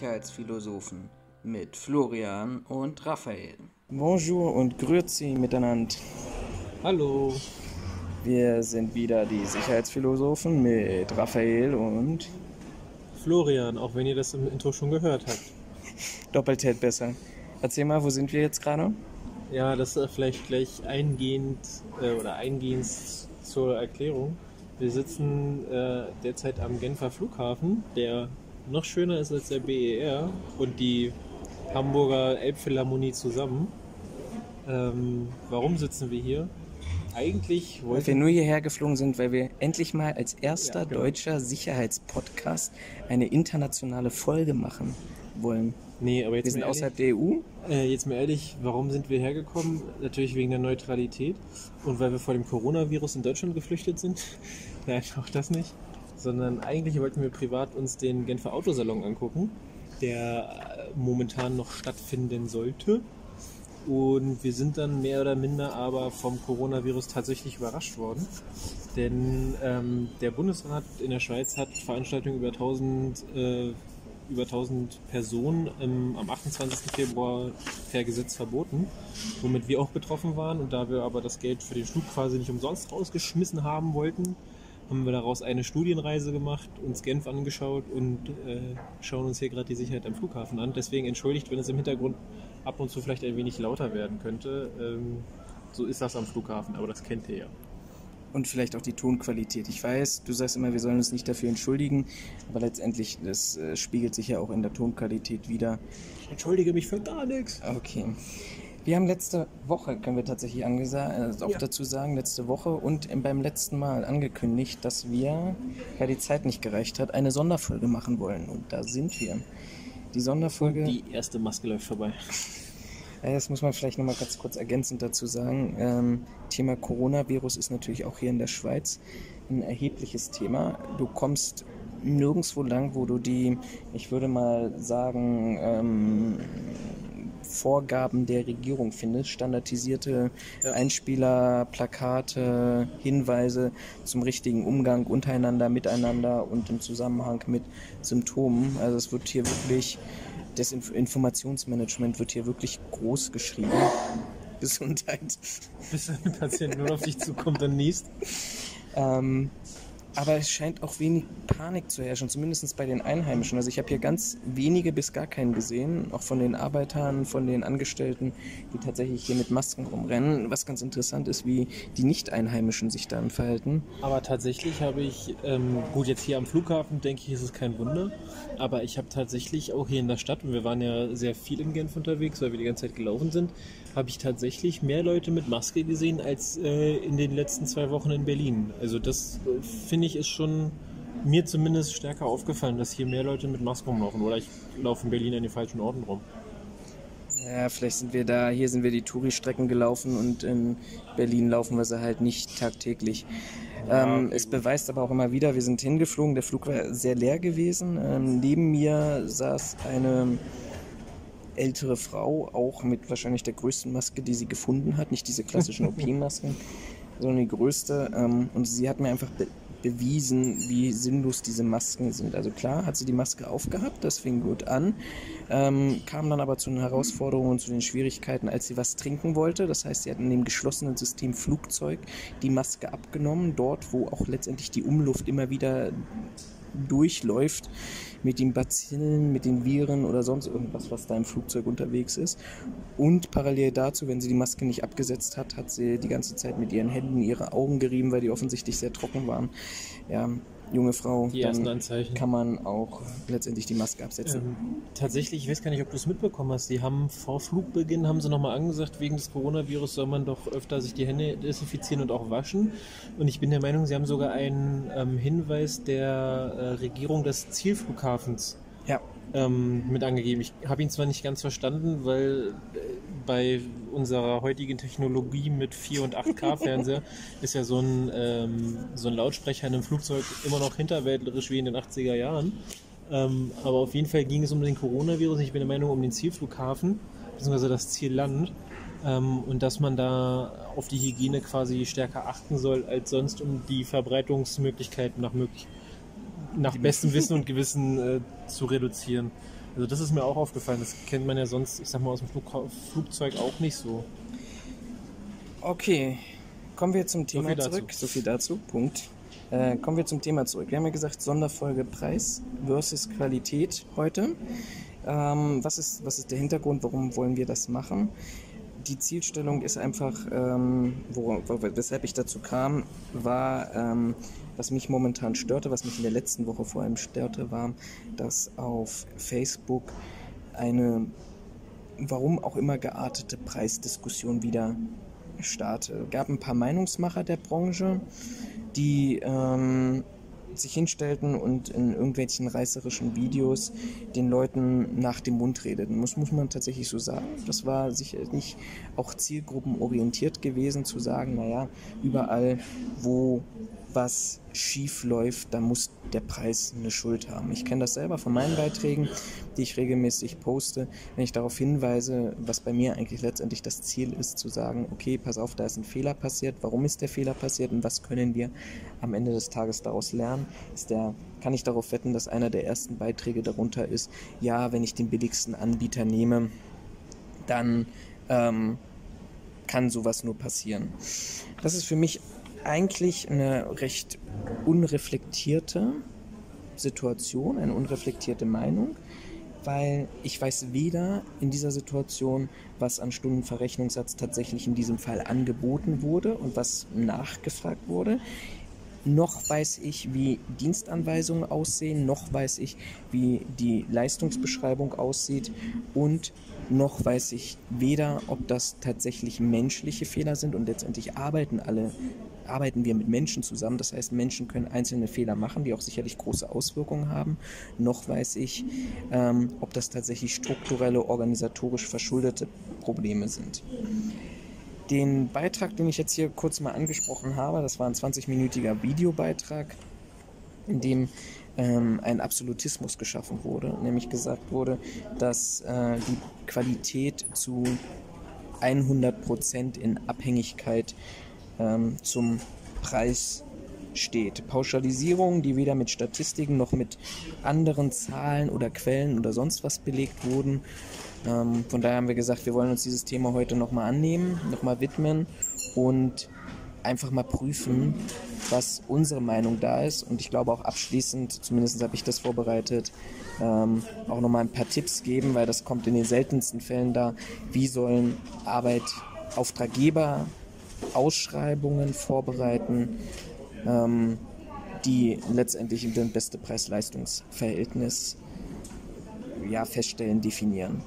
Sicherheitsphilosophen mit Florian und Raphael. Bonjour und grüezi miteinander. Hallo. Wir sind wieder die Sicherheitsphilosophen mit Raphael und Florian, auch wenn ihr das im Intro schon gehört habt. doppelt hält besser. Erzähl mal, wo sind wir jetzt gerade? Ja, das ist vielleicht gleich eingehend äh, oder eingehend zur Erklärung. Wir sitzen äh, derzeit am Genfer Flughafen, der noch schöner ist als der BER und die Hamburger Elbphilharmonie zusammen. Ähm, warum sitzen wir hier? Eigentlich Weil wir wollten nur hierher geflogen sind, weil wir endlich mal als erster Ja, genau. deutscher Sicherheitspodcast eine internationale Folge machen wollen. Nee, aber jetzt Wir sind mal außerhalb der EU. Äh, jetzt mal ehrlich, warum sind wir hergekommen? Natürlich wegen der Neutralität und weil wir vor dem Coronavirus in Deutschland geflüchtet sind. Nein, auch das nicht. Sondern eigentlich wollten wir privat uns den Genfer Autosalon angucken, der äh, momentan noch stattfinden sollte. Und wir sind dann mehr oder minder aber vom Coronavirus tatsächlich überrascht worden. Denn ähm, der Bundesrat in der Schweiz hat Veranstaltungen über 1000, äh, über 1000 Personen ähm, am 28. Februar per Gesetz verboten, womit wir auch betroffen waren. Und da wir aber das Geld für den Flug quasi nicht umsonst rausgeschmissen haben wollten, haben wir daraus eine Studienreise gemacht, uns Genf angeschaut und äh, schauen uns hier gerade die Sicherheit am Flughafen an. Deswegen entschuldigt, wenn es im Hintergrund ab und zu vielleicht ein wenig lauter werden könnte. Ähm, so ist das am Flughafen, aber das kennt ihr ja. Und vielleicht auch die Tonqualität. Ich weiß, du sagst immer, wir sollen uns nicht dafür entschuldigen, aber letztendlich, das äh, spiegelt sich ja auch in der Tonqualität wieder. Ich entschuldige mich für gar nichts. Okay. Wir haben letzte Woche, können wir tatsächlich äh, auch Ja. dazu sagen, letzte Woche und im- beim letzten Mal angekündigt, dass wir, weil die Zeit nicht gereicht hat, eine Sonderfolge machen wollen. Und da sind wir. Die Sonderfolge, Die erste Maske läuft vorbei. das muss man vielleicht nochmal ganz kurz ergänzend dazu sagen. Ähm, Thema Coronavirus ist natürlich auch hier in der Schweiz ein erhebliches Thema. Du kommst nirgendwo lang, wo du die, ich würde mal sagen, ähm, Vorgaben der Regierung findest, standardisierte Ja. Einspieler, Plakate, Hinweise zum richtigen Umgang untereinander, miteinander und im Zusammenhang mit Symptomen. Also es wird hier wirklich, das Inf Informationsmanagement wird hier wirklich groß geschrieben. Gesundheit. Bis ein Patient nur auf dich zukommt und niest. Ähm, aber es scheint auch wenig Panik zu herrschen, zumindest bei den Einheimischen. Also ich habe hier ganz wenige bis gar keinen gesehen, auch von den Arbeitern, von den Angestellten, die tatsächlich hier mit Masken rumrennen. Was ganz interessant ist, wie die Nicht-Einheimischen sich dann verhalten. Aber tatsächlich habe ich, ähm, gut, jetzt hier am Flughafen denke ich, ist es kein Wunder. Aber ich habe tatsächlich auch hier in der Stadt, und wir waren ja sehr viel in Genf unterwegs, weil wir die ganze Zeit gelaufen sind, habe ich tatsächlich mehr Leute mit Maske gesehen als äh, in den letzten zwei Wochen in Berlin. Also das äh, finde ich ist schon mir zumindest stärker aufgefallen, dass hier mehr Leute mit Maske rumlaufen. Oder ich laufe in Berlin an den falschen Orten rum. Ja, vielleicht sind wir da, hier sind wir die Touri-Strecken gelaufen und in Berlin laufen wir sie halt nicht tagtäglich. ähm, okay, es beweist aber auch immer wieder, wir sind hingeflogen, der Flug war sehr leer gewesen. Ähm, neben mir saß eine ältere Frau, auch mit wahrscheinlich der größten Maske, die sie gefunden hat. Nicht diese klassischen OP-Masken, sondern die größte. Ähm, und sie hat mir einfach bewiesen, wie sinnlos diese Masken sind. Also klar hat sie die Maske aufgehabt, das fing gut an, ähm, kam dann aber zu den Herausforderungen und zu den Schwierigkeiten, als sie was trinken wollte. Das heißt, sie hat in dem geschlossenen System Flugzeug die Maske abgenommen, dort, wo auch letztendlich die Umluft immer wieder durchläuft mit den Bazillen, mit den Viren oder sonst irgendwas, was da im Flugzeug unterwegs ist. Und parallel dazu, wenn sie die Maske nicht abgesetzt hat, hat sie die ganze Zeit mit ihren Händen ihre Augen gerieben, weil die offensichtlich sehr trocken waren. Ja, junge Frau, Die ersten dann Anzeichen. kann man auch letztendlich die Maske absetzen. Ähm, tatsächlich, ich weiß gar nicht, ob du es mitbekommen hast. Die haben vor Flugbeginn haben sie nochmal angesagt, wegen des Coronavirus soll man doch öfter sich die Hände desinfizieren und auch waschen. Und ich bin der Meinung, sie haben sogar einen ähm, Hinweis der äh, Regierung des Zielflughafens Ja, ähm, mit angegeben. Ich habe ihn zwar nicht ganz verstanden, weil äh, bei unserer heutigen Technologie mit 4 und 8K Fernseher ist ja so ein, ähm, so ein Lautsprecher in einem Flugzeug immer noch hinterwäldlerisch wie in den 80er Jahren. Ähm, aber auf jeden Fall ging es um den Coronavirus. Ich bin der Meinung, um den Zielflughafen, beziehungsweise das Zielland. Ähm, und dass man da auf die Hygiene quasi stärker achten soll als sonst, um die Verbreitungsmöglichkeiten nach, möglich nach bestem Wissen und Gewissen äh, zu reduzieren. Also das ist mir auch aufgefallen. Das kennt man ja sonst, ich sag mal, aus dem Flug Flugzeug auch nicht so. Okay, kommen wir zum Thema dazu. zurück. So viel dazu. Punkt. Äh, kommen wir zum Thema zurück. Wir haben ja gesagt, Sonderfolge Preis versus Qualität heute. Ähm, was, ist, was ist der Hintergrund? Warum wollen wir das machen? Die Zielstellung ist einfach, ähm, wo, wo, weshalb ich dazu kam, war, ähm, was mich momentan störte, was mich in der letzten Woche vor allem störte, war, dass auf Facebook eine, warum auch immer geartete Preisdiskussion wieder starte. gab ein paar Meinungsmacher der Branche, die ähm, sich hinstellten und in irgendwelchen reißerischen Videos den Leuten nach dem Mund redeten. Das muss man tatsächlich so sagen. Das war sicher nicht auch zielgruppenorientiert gewesen, zu sagen, naja, überall, wo was schief läuft, da muss der Preis eine Schuld haben. Ich kenne das selber von meinen Beiträgen, die ich regelmäßig poste, wenn ich darauf hinweise, was bei mir eigentlich letztendlich das Ziel ist, zu sagen, okay, pass auf, da ist ein Fehler passiert, warum ist der Fehler passiert und was können wir am Ende des Tages daraus lernen, ist der, kann ich darauf wetten, dass einer der ersten Beiträge darunter ist, ja, wenn ich den billigsten Anbieter nehme, dann ähm, kann sowas nur passieren. Das ist für mich eigentlich eine recht unreflektierte Situation, eine unreflektierte Meinung, weil ich weiß weder in dieser Situation, was an Stundenverrechnungssatz tatsächlich in diesem Fall angeboten wurde und was nachgefragt wurde, noch weiß ich, wie Dienstanweisungen aussehen, noch weiß ich, wie die Leistungsbeschreibung aussieht und noch weiß ich weder, ob das tatsächlich menschliche Fehler sind und letztendlich arbeiten alle arbeiten wir mit Menschen zusammen. Das heißt, Menschen können einzelne Fehler machen, die auch sicherlich große Auswirkungen haben. Noch weiß ich, ähm, ob das tatsächlich strukturelle, organisatorisch verschuldete Probleme sind. Den Beitrag, den ich jetzt hier kurz mal angesprochen habe, das war ein 20-minütiger Videobeitrag, in dem ähm, ein Absolutismus geschaffen wurde, nämlich gesagt wurde, dass äh, die Qualität zu 100% in Abhängigkeit ähm, zum Preis steht. Pauschalisierungen, die weder mit Statistiken noch mit anderen Zahlen oder Quellen oder sonst was belegt wurden. Ähm, von daher haben wir gesagt, wir wollen uns dieses Thema heute nochmal annehmen, nochmal widmen und einfach mal prüfen, was unsere Meinung da ist. Und ich glaube auch abschließend, zumindest habe ich das vorbereitet, ähm, auch nochmal ein paar Tipps geben, weil das kommt in den seltensten Fällen da. Wie sollen Arbeitauftraggeber Ausschreibungen vorbereiten, ähm, die letztendlich das beste Preis-Leistungs-Verhältnis ja, feststellen, definieren.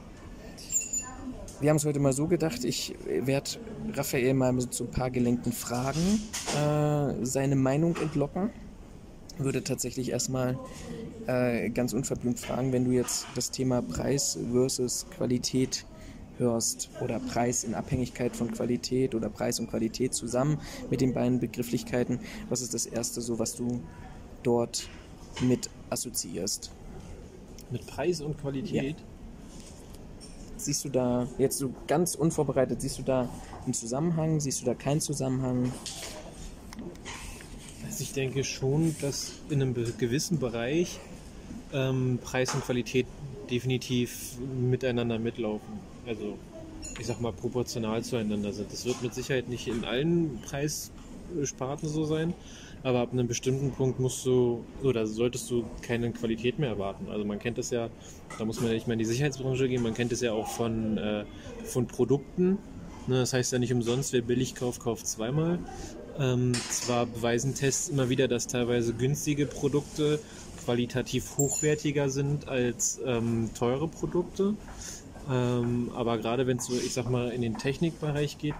Wir haben es heute mal so gedacht, ich werde Raphael mal mit so ein paar gelenkten Fragen äh, seine Meinung entlocken. Würde tatsächlich erstmal äh, ganz unverblümt fragen, wenn du jetzt das Thema Preis versus Qualität hörst oder Preis in Abhängigkeit von Qualität oder Preis und Qualität zusammen mit den beiden Begrifflichkeiten. Was ist das Erste, so was du dort mit assoziierst? Mit Preis und Qualität? Ja. Siehst du da, jetzt so ganz unvorbereitet, siehst du da einen Zusammenhang? Siehst du da keinen Zusammenhang? Also ich denke schon, dass in einem gewissen Bereich ähm, Preis und Qualität definitiv miteinander mitlaufen also ich sag mal, proportional zueinander sind. Das wird mit Sicherheit nicht in allen Preissparten so sein, aber ab einem bestimmten Punkt musst du oder solltest du keine Qualität mehr erwarten. Also man kennt das ja, da muss man ja nicht mehr in die Sicherheitsbranche gehen, man kennt es ja auch von, äh, von Produkten. Ne, das heißt ja nicht umsonst, wer billig kauft, kauft zweimal. Ähm, zwar beweisen Tests immer wieder, dass teilweise günstige Produkte qualitativ hochwertiger sind als ähm, teure Produkte. Ähm, aber gerade wenn es so, ich sag mal, in den Technikbereich geht,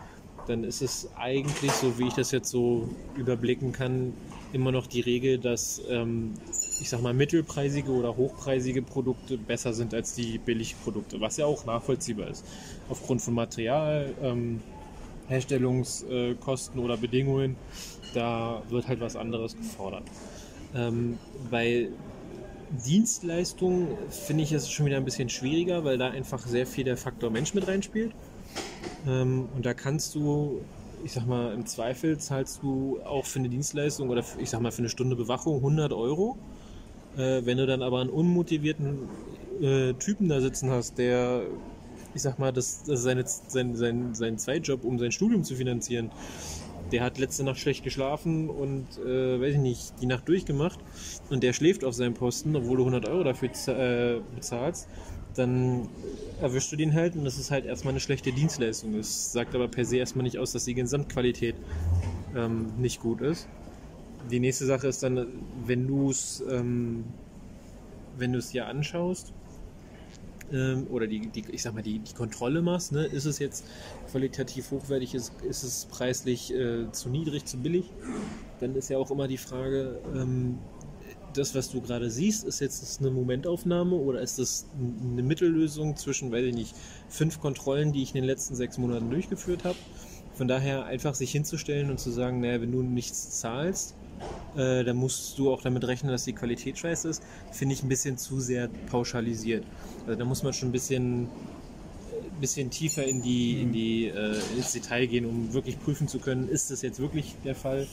dann ist es eigentlich, so wie ich das jetzt so überblicken kann, immer noch die Regel, dass ähm, ich sag mal mittelpreisige oder hochpreisige Produkte besser sind als die Billigprodukte, was ja auch nachvollziehbar ist. Aufgrund von Material, ähm, Herstellungskosten oder Bedingungen, da wird halt was anderes gefordert. Ähm, bei Dienstleistung finde ich es schon wieder ein bisschen schwieriger, weil da einfach sehr viel der Faktor Mensch mit reinspielt. Ähm, und da kannst du, ich sag mal, im Zweifel zahlst du auch für eine Dienstleistung oder ich sag mal für eine Stunde Bewachung 100 Euro. Äh, wenn du dann aber einen unmotivierten äh, Typen da sitzen hast, der, ich sag mal, das, das ist seine, sein, sein, sein Zweitjob, um sein Studium zu finanzieren, der hat letzte Nacht schlecht geschlafen und, äh, weiß ich nicht, die Nacht durchgemacht und der schläft auf seinem Posten, obwohl du 100 Euro dafür äh, bezahlst, dann erwischst du den halt und das ist halt erstmal eine schlechte Dienstleistung. Das sagt aber per se erstmal nicht aus, dass die Gesamtqualität ähm, nicht gut ist. Die nächste Sache ist dann, wenn du es ähm, wenn du es dir anschaust ähm, oder die, die, ich sag mal, die, die Kontrolle machst, ne, ist es jetzt qualitativ hochwertig, ist, ist es preislich äh, zu niedrig, zu billig, dann ist ja auch immer die Frage, ähm, das, was du gerade siehst, ist jetzt eine Momentaufnahme oder ist das eine Mittellösung zwischen, weiß ich nicht, fünf Kontrollen, die ich in den letzten sechs Monaten durchgeführt habe? Von daher einfach sich hinzustellen und zu sagen, naja, wenn du nichts zahlst, äh, dann musst du auch damit rechnen, dass die Qualität scheiße ist, finde ich ein bisschen zu sehr pauschalisiert. Also da muss man schon ein bisschen, bisschen tiefer in die, in die, äh, ins Detail gehen, um wirklich prüfen zu können, ist das jetzt wirklich der Fall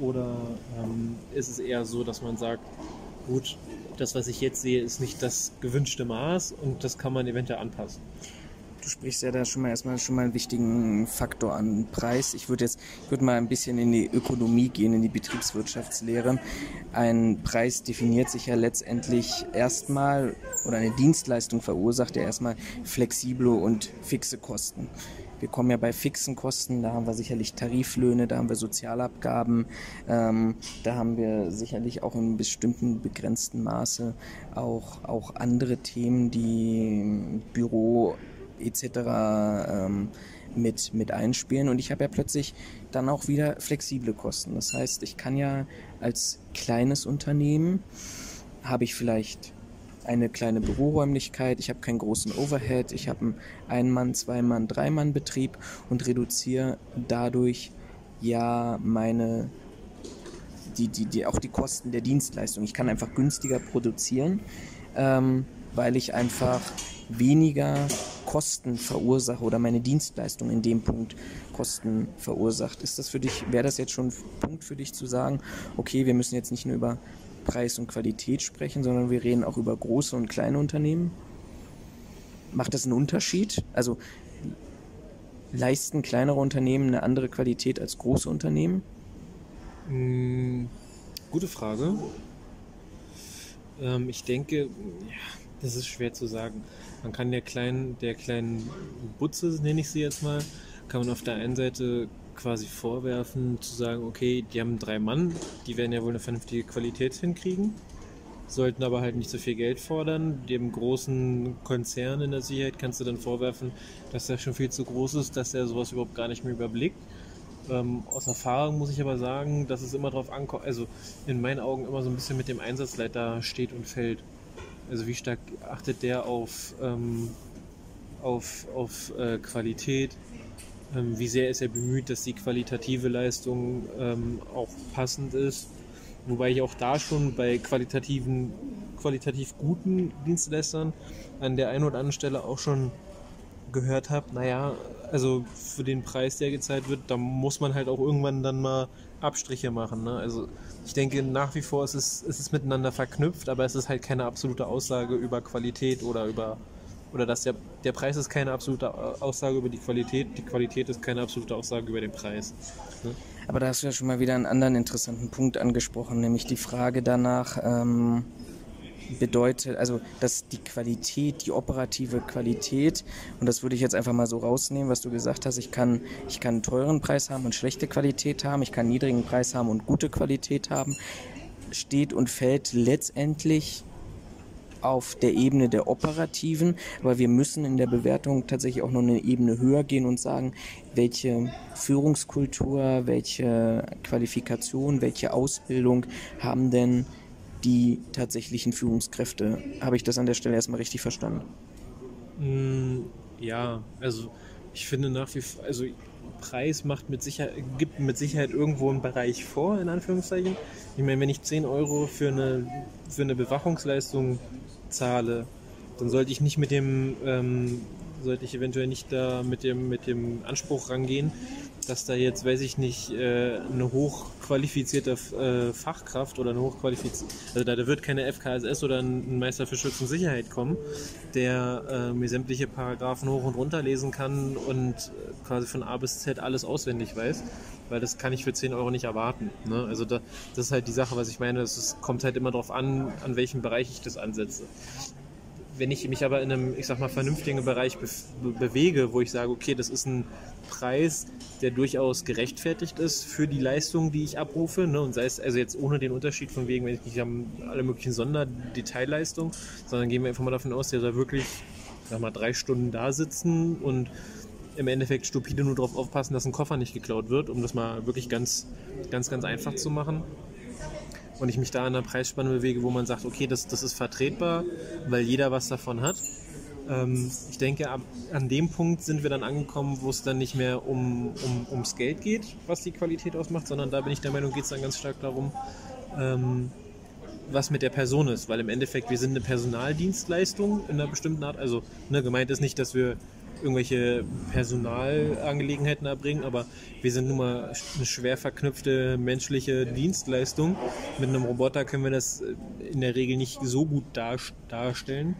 oder ähm, ist es eher so, dass man sagt, gut, das, was ich jetzt sehe, ist nicht das gewünschte Maß und das kann man eventuell anpassen. Du sprichst ja da schon mal erstmal schon mal einen wichtigen Faktor an Preis. Ich würde jetzt ich würde mal ein bisschen in die Ökonomie gehen, in die Betriebswirtschaftslehre. Ein Preis definiert sich ja letztendlich erstmal oder eine Dienstleistung verursacht ja erstmal flexible und fixe Kosten. Wir kommen ja bei fixen Kosten, da haben wir sicherlich Tariflöhne, da haben wir Sozialabgaben, ähm, da haben wir sicherlich auch in bestimmten begrenzten Maße auch, auch andere Themen, die Büro etc. Ähm, mit, mit einspielen. Und ich habe ja plötzlich dann auch wieder flexible Kosten. Das heißt, ich kann ja als kleines Unternehmen, habe ich vielleicht eine kleine Büroräumlichkeit, ich habe keinen großen Overhead, ich habe einen Ein-Mann-, Zwei-Mann-, Drei-Mann-Betrieb und reduziere dadurch ja meine die, die, die, auch die Kosten der Dienstleistung. Ich kann einfach günstiger produzieren, ähm, weil ich einfach weniger Kosten verursache oder meine Dienstleistung in dem Punkt Kosten verursacht. Ist das für dich, wäre das jetzt schon ein Punkt für dich zu sagen, okay, wir müssen jetzt nicht nur über Preis und Qualität sprechen, sondern wir reden auch über große und kleine Unternehmen? Macht das einen Unterschied? Also leisten kleinere Unternehmen eine andere Qualität als große Unternehmen? Hm, gute Frage. Ähm, ich denke, das ist schwer zu sagen. Man kann der kleinen, der kleinen Butze, nenne ich sie jetzt mal, kann man auf der einen Seite quasi vorwerfen, zu sagen, okay, die haben drei Mann, die werden ja wohl eine vernünftige Qualität hinkriegen, sollten aber halt nicht so viel Geld fordern. Dem großen Konzern in der Sicherheit kannst du dann vorwerfen, dass der schon viel zu groß ist, dass er sowas überhaupt gar nicht mehr überblickt. Ähm, aus Erfahrung muss ich aber sagen, dass es immer darauf ankommt, also in meinen Augen immer so ein bisschen mit dem Einsatzleiter steht und fällt. Also wie stark achtet der auf, ähm, auf, auf äh, Qualität? Ähm, wie sehr ist er bemüht, dass die qualitative Leistung ähm, auch passend ist? Wobei ich auch da schon bei qualitativen, qualitativ guten Dienstleistern an der einen oder anderen Stelle auch schon gehört habe, naja, also für den Preis, der gezahlt wird, da muss man halt auch irgendwann dann mal Abstriche machen. Ne? Also ich denke nach wie vor ist es, ist es miteinander verknüpft, aber es ist halt keine absolute Aussage über Qualität oder über oder dass der, der Preis ist keine absolute Aussage über die Qualität, die Qualität ist keine absolute Aussage über den Preis. Ne? Aber da hast du ja schon mal wieder einen anderen interessanten Punkt angesprochen, nämlich die Frage danach, ähm, bedeutet, also dass die Qualität, die operative Qualität, und das würde ich jetzt einfach mal so rausnehmen, was du gesagt hast, ich kann, ich kann einen teuren Preis haben und schlechte Qualität haben, ich kann einen niedrigen Preis haben und gute Qualität haben, steht und fällt letztendlich auf der Ebene der operativen, aber wir müssen in der Bewertung tatsächlich auch noch eine Ebene höher gehen und sagen, welche Führungskultur, welche Qualifikation, welche Ausbildung haben denn die tatsächlichen Führungskräfte. Habe ich das an der Stelle erstmal richtig verstanden? Mm, ja, also ich finde nach wie vor, also Preis macht mit Sicherheit, gibt mit Sicherheit irgendwo einen Bereich vor, in Anführungszeichen. Ich meine, wenn ich 10 Euro für eine, für eine Bewachungsleistung zahle, dann sollte ich nicht mit dem, ähm, sollte ich eventuell nicht da mit dem, mit dem Anspruch rangehen, dass da jetzt, weiß ich nicht, äh, eine hochqualifizierte äh, Fachkraft oder eine hochqualifizierte, also da, da wird keine FKSS oder ein Meister für Schutz und Sicherheit kommen, der äh, mir sämtliche Paragraphen hoch und runter lesen kann und quasi von A bis Z alles auswendig weiß, weil das kann ich für 10 Euro nicht erwarten. Ne? Also da, das ist halt die Sache, was ich meine, es kommt halt immer darauf an, an welchem Bereich ich das ansetze wenn ich mich aber in einem, ich sag mal, vernünftigen Bereich be bewege, wo ich sage, okay, das ist ein Preis, der durchaus gerechtfertigt ist für die Leistung, die ich abrufe, ne? und sei es also jetzt ohne den Unterschied von wegen, wenn ich nicht alle möglichen Sonderdetailleistungen, sondern gehen wir einfach mal davon aus, der soll wirklich, sag mal, drei Stunden da sitzen und im Endeffekt stupide nur darauf aufpassen, dass ein Koffer nicht geklaut wird, um das mal wirklich ganz, ganz, ganz einfach zu machen und ich mich da in einer Preisspanne bewege, wo man sagt, okay, das, das ist vertretbar, weil jeder was davon hat. Ähm, ich denke, ab, an dem Punkt sind wir dann angekommen, wo es dann nicht mehr um, um, ums Geld geht, was die Qualität ausmacht, sondern da bin ich der Meinung, geht es dann ganz stark darum, ähm, was mit der Person ist, weil im Endeffekt wir sind eine Personaldienstleistung in einer bestimmten Art. Also ne, gemeint ist nicht, dass wir irgendwelche Personalangelegenheiten erbringen, aber wir sind nun mal eine schwer verknüpfte menschliche Dienstleistung. Mit einem Roboter können wir das in der Regel nicht so gut darstellen.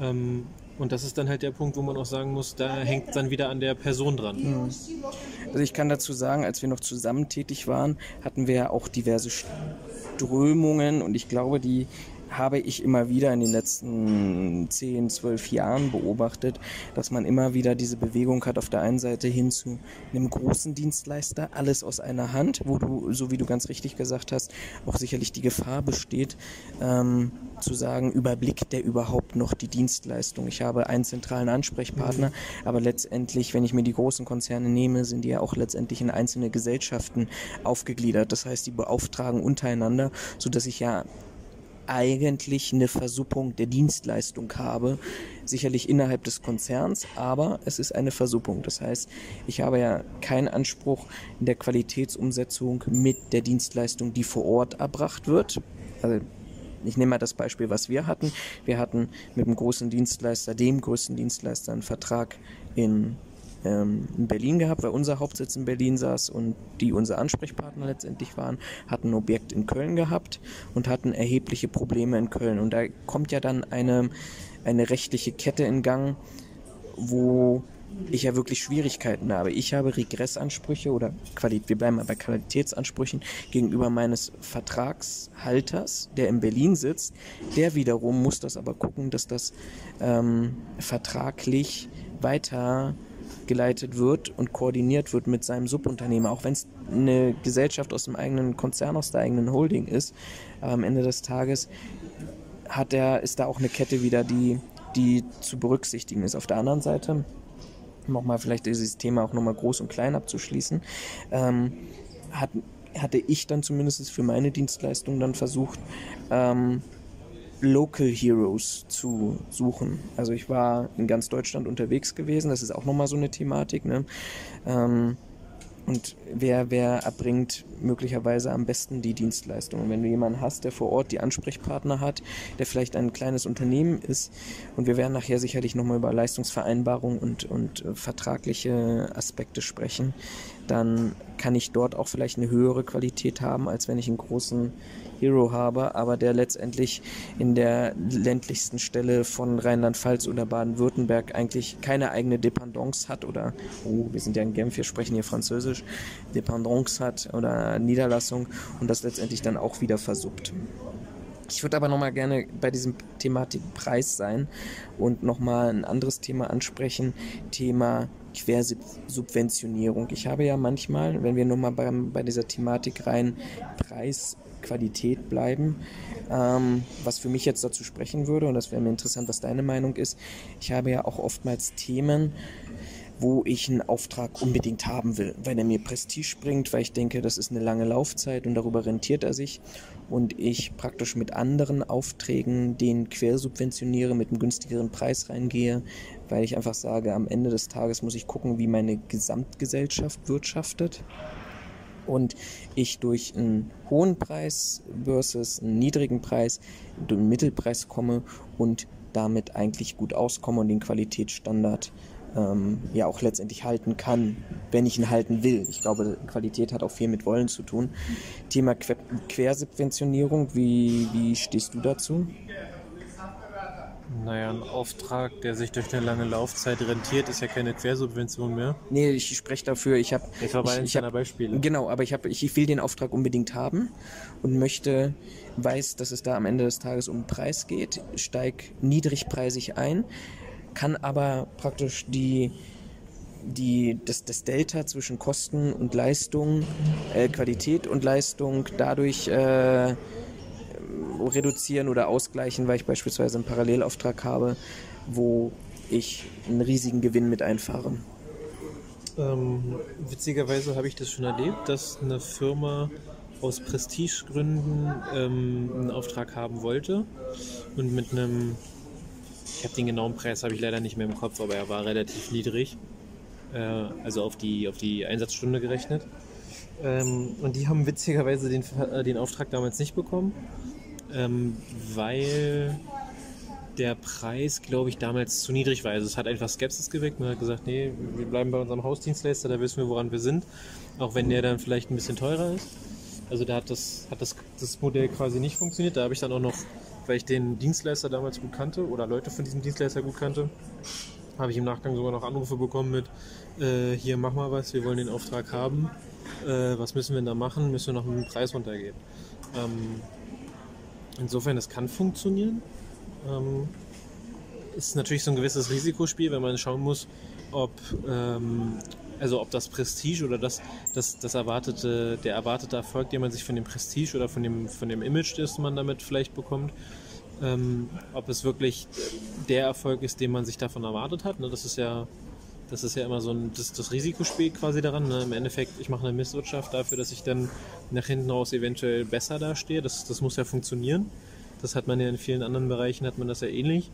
Ähm, und das ist dann halt der Punkt, wo man auch sagen muss, da hängt es dann wieder an der Person dran. Mhm. Also ich kann dazu sagen, als wir noch zusammen tätig waren, hatten wir ja auch diverse Strömungen und ich glaube, die habe ich immer wieder in den letzten 10, 12 Jahren beobachtet, dass man immer wieder diese Bewegung hat auf der einen Seite hin zu einem großen Dienstleister, alles aus einer Hand, wo du, so wie du ganz richtig gesagt hast, auch sicherlich die Gefahr besteht, ähm, zu sagen, überblickt der überhaupt noch die Dienstleistung? Ich habe einen zentralen Ansprechpartner, mhm. aber letztendlich, wenn ich mir die großen Konzerne nehme, sind die ja auch letztendlich in einzelne Gesellschaften aufgegliedert. Das heißt, die beauftragen untereinander, sodass ich ja eigentlich eine Versuppung der Dienstleistung habe. Sicherlich innerhalb des Konzerns, aber es ist eine Versuppung. Das heißt, ich habe ja keinen Anspruch in der Qualitätsumsetzung mit der Dienstleistung, die vor Ort erbracht wird. Also ich nehme mal das Beispiel, was wir hatten. Wir hatten mit dem großen Dienstleister, dem größten Dienstleister, einen Vertrag in ähm, in Berlin gehabt, weil unser Hauptsitz in Berlin saß und die unsere Ansprechpartner letztendlich waren, hatten ein Objekt in Köln gehabt und hatten erhebliche Probleme in Köln. Und da kommt ja dann eine, eine rechtliche Kette in Gang, wo ich ja wirklich Schwierigkeiten habe. Ich habe Regressansprüche oder Qualität, wir bleiben bei Qualitätsansprüchen gegenüber meines Vertragshalters, der in Berlin sitzt. Der wiederum muss das aber gucken, dass das ähm, vertraglich weiter geleitet wird und koordiniert wird mit seinem Subunternehmer, auch wenn es eine Gesellschaft aus dem eigenen Konzern, aus der eigenen Holding ist. Am Ende des Tages hat er, ist da auch eine Kette wieder, die, die zu berücksichtigen ist. Auf der anderen Seite, nochmal vielleicht dieses Thema auch nochmal groß und klein abzuschließen, ähm, hat, hatte ich dann zumindest für meine Dienstleistung dann versucht, ähm, Local Heroes zu suchen. Also ich war in ganz Deutschland unterwegs gewesen, das ist auch nochmal so eine Thematik. Ne? Ähm, und wer, wer erbringt möglicherweise am besten die Dienstleistung. Und wenn du jemanden hast, der vor Ort die Ansprechpartner hat, der vielleicht ein kleines Unternehmen ist, und wir werden nachher sicherlich nochmal über Leistungsvereinbarungen und, und äh, vertragliche Aspekte sprechen, dann kann ich dort auch vielleicht eine höhere Qualität haben, als wenn ich einen großen Hero habe, aber der letztendlich in der ländlichsten Stelle von Rheinland-Pfalz oder Baden-Württemberg eigentlich keine eigene Dependance hat oder, oh, wir sind ja in Genf, wir sprechen hier Französisch, Dependance hat oder Niederlassung und das letztendlich dann auch wieder versuppt. Ich würde aber nochmal gerne bei diesem Thematik Preis sein und nochmal ein anderes Thema ansprechen, Thema Quersubventionierung. Ich habe ja manchmal, wenn wir nochmal bei, bei dieser Thematik rein Preis Qualität bleiben. Ähm, was für mich jetzt dazu sprechen würde, und das wäre mir interessant, was deine Meinung ist. Ich habe ja auch oftmals Themen, wo ich einen Auftrag unbedingt haben will, weil er mir Prestige bringt, weil ich denke, das ist eine lange Laufzeit und darüber rentiert er sich und ich praktisch mit anderen Aufträgen den quersubventioniere, mit einem günstigeren Preis reingehe, weil ich einfach sage, am Ende des Tages muss ich gucken, wie meine Gesamtgesellschaft wirtschaftet. Und ich durch einen hohen Preis versus einen niedrigen Preis, einen Mittelpreis komme und damit eigentlich gut auskomme und den Qualitätsstandard ähm, ja auch letztendlich halten kann, wenn ich ihn halten will. Ich glaube, Qualität hat auch viel mit Wollen zu tun. Thema que Quersubventionierung, wie, wie stehst du dazu? Naja, ein Auftrag, der sich durch eine lange Laufzeit rentiert, ist ja keine Quersubvention mehr. Nee, ich spreche dafür, ich habe... Das war bei ich, ich hab, Beispiele. Genau, aber ich, hab, ich will den Auftrag unbedingt haben und möchte, weiß, dass es da am Ende des Tages um den Preis geht, steig niedrigpreisig ein, kann aber praktisch die, die, das, das Delta zwischen Kosten und Leistung, äh, Qualität und Leistung dadurch äh, reduzieren oder ausgleichen, weil ich beispielsweise einen Parallelauftrag habe, wo ich einen riesigen Gewinn mit einfahre. Ähm, witzigerweise habe ich das schon erlebt, dass eine Firma aus Prestigegründen ähm, einen Auftrag haben wollte und mit einem, ich habe den genauen Preis habe ich leider nicht mehr im Kopf, aber er war relativ niedrig, äh, also auf die auf die Einsatzstunde gerechnet. Ähm, und die haben witzigerweise den, äh, den Auftrag damals nicht bekommen, ähm, weil der Preis, glaube ich, damals zu niedrig war. Also es hat einfach Skepsis geweckt. Man hat gesagt, nee, wir bleiben bei unserem Hausdienstleister, da wissen wir, woran wir sind. Auch wenn der dann vielleicht ein bisschen teurer ist. Also da hat das, hat das, das Modell quasi nicht funktioniert. Da habe ich dann auch noch, weil ich den Dienstleister damals gut kannte oder Leute von diesem Dienstleister gut kannte, habe ich im Nachgang sogar noch Anrufe bekommen mit, äh, hier mach mal was, wir wollen den Auftrag haben. Äh, was müssen wir denn da machen? Müssen wir noch mit dem Preis runtergehen? Ähm, insofern, es kann funktionieren. Ähm, ist natürlich so ein gewisses Risikospiel, wenn man schauen muss, ob, ähm, also ob das Prestige oder das, das, das erwartete, der erwartete Erfolg, den man sich von dem Prestige oder von dem, von dem Image, das man damit vielleicht bekommt, ähm, ob es wirklich der Erfolg ist, den man sich davon erwartet hat. Ne? Das ist ja, das ist ja immer so ein, das, das Risikospiel quasi daran. Ne? Im Endeffekt, ich mache eine Misswirtschaft dafür, dass ich dann nach hinten raus eventuell besser dastehe. Das, das muss ja funktionieren. Das hat man ja in vielen anderen Bereichen, hat man das ja ähnlich.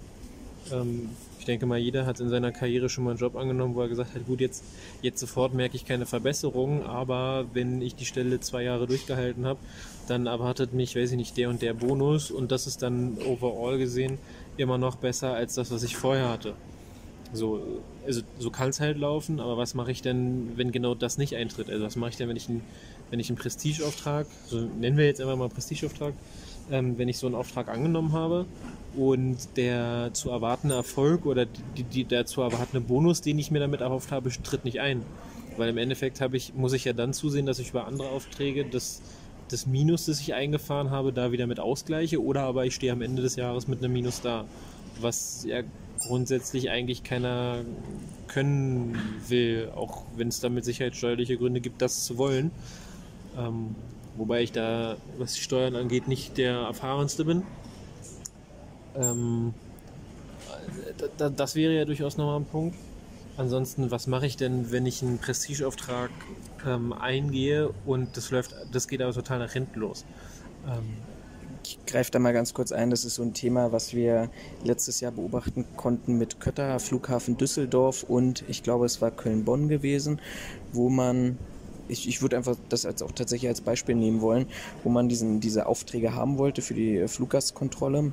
Ähm, ich denke mal, jeder hat in seiner Karriere schon mal einen Job angenommen, wo er gesagt hat, gut, jetzt, jetzt sofort merke ich keine Verbesserung, aber wenn ich die Stelle zwei Jahre durchgehalten habe, dann erwartet mich, weiß ich nicht, der und der Bonus und das ist dann overall gesehen immer noch besser als das, was ich vorher hatte. So, also so kann es halt laufen, aber was mache ich denn, wenn genau das nicht eintritt? Also was mache ich denn, wenn ich, ein, wenn ich einen Prestigeauftrag, so nennen wir jetzt einfach mal Prestigeauftrag, ähm, wenn ich so einen Auftrag angenommen habe und der zu erwartende Erfolg oder die, die, der zu erwartende Bonus, den ich mir damit erhofft habe, tritt nicht ein. Weil im Endeffekt habe ich, muss ich ja dann zusehen, dass ich über andere Aufträge das, das Minus, das ich eingefahren habe, da wieder mit ausgleiche oder aber ich stehe am Ende des Jahres mit einem Minus da. Was ja grundsätzlich eigentlich keiner können will, auch wenn es da mit Sicherheit steuerliche Gründe gibt, das zu wollen. Ähm, wobei ich da, was die Steuern angeht, nicht der erfahrenste bin. Ähm, das wäre ja durchaus nochmal ein Punkt. Ansonsten, was mache ich denn, wenn ich einen Prestigeauftrag ähm, eingehe und das läuft, das geht aber total nach hinten los? Ähm, ich greife da mal ganz kurz ein. Das ist so ein Thema, was wir letztes Jahr beobachten konnten mit Kötter, Flughafen Düsseldorf und ich glaube, es war Köln-Bonn gewesen, wo man ich, ich würde einfach das als auch tatsächlich als Beispiel nehmen wollen, wo man diesen, diese Aufträge haben wollte für die Fluggastkontrolle.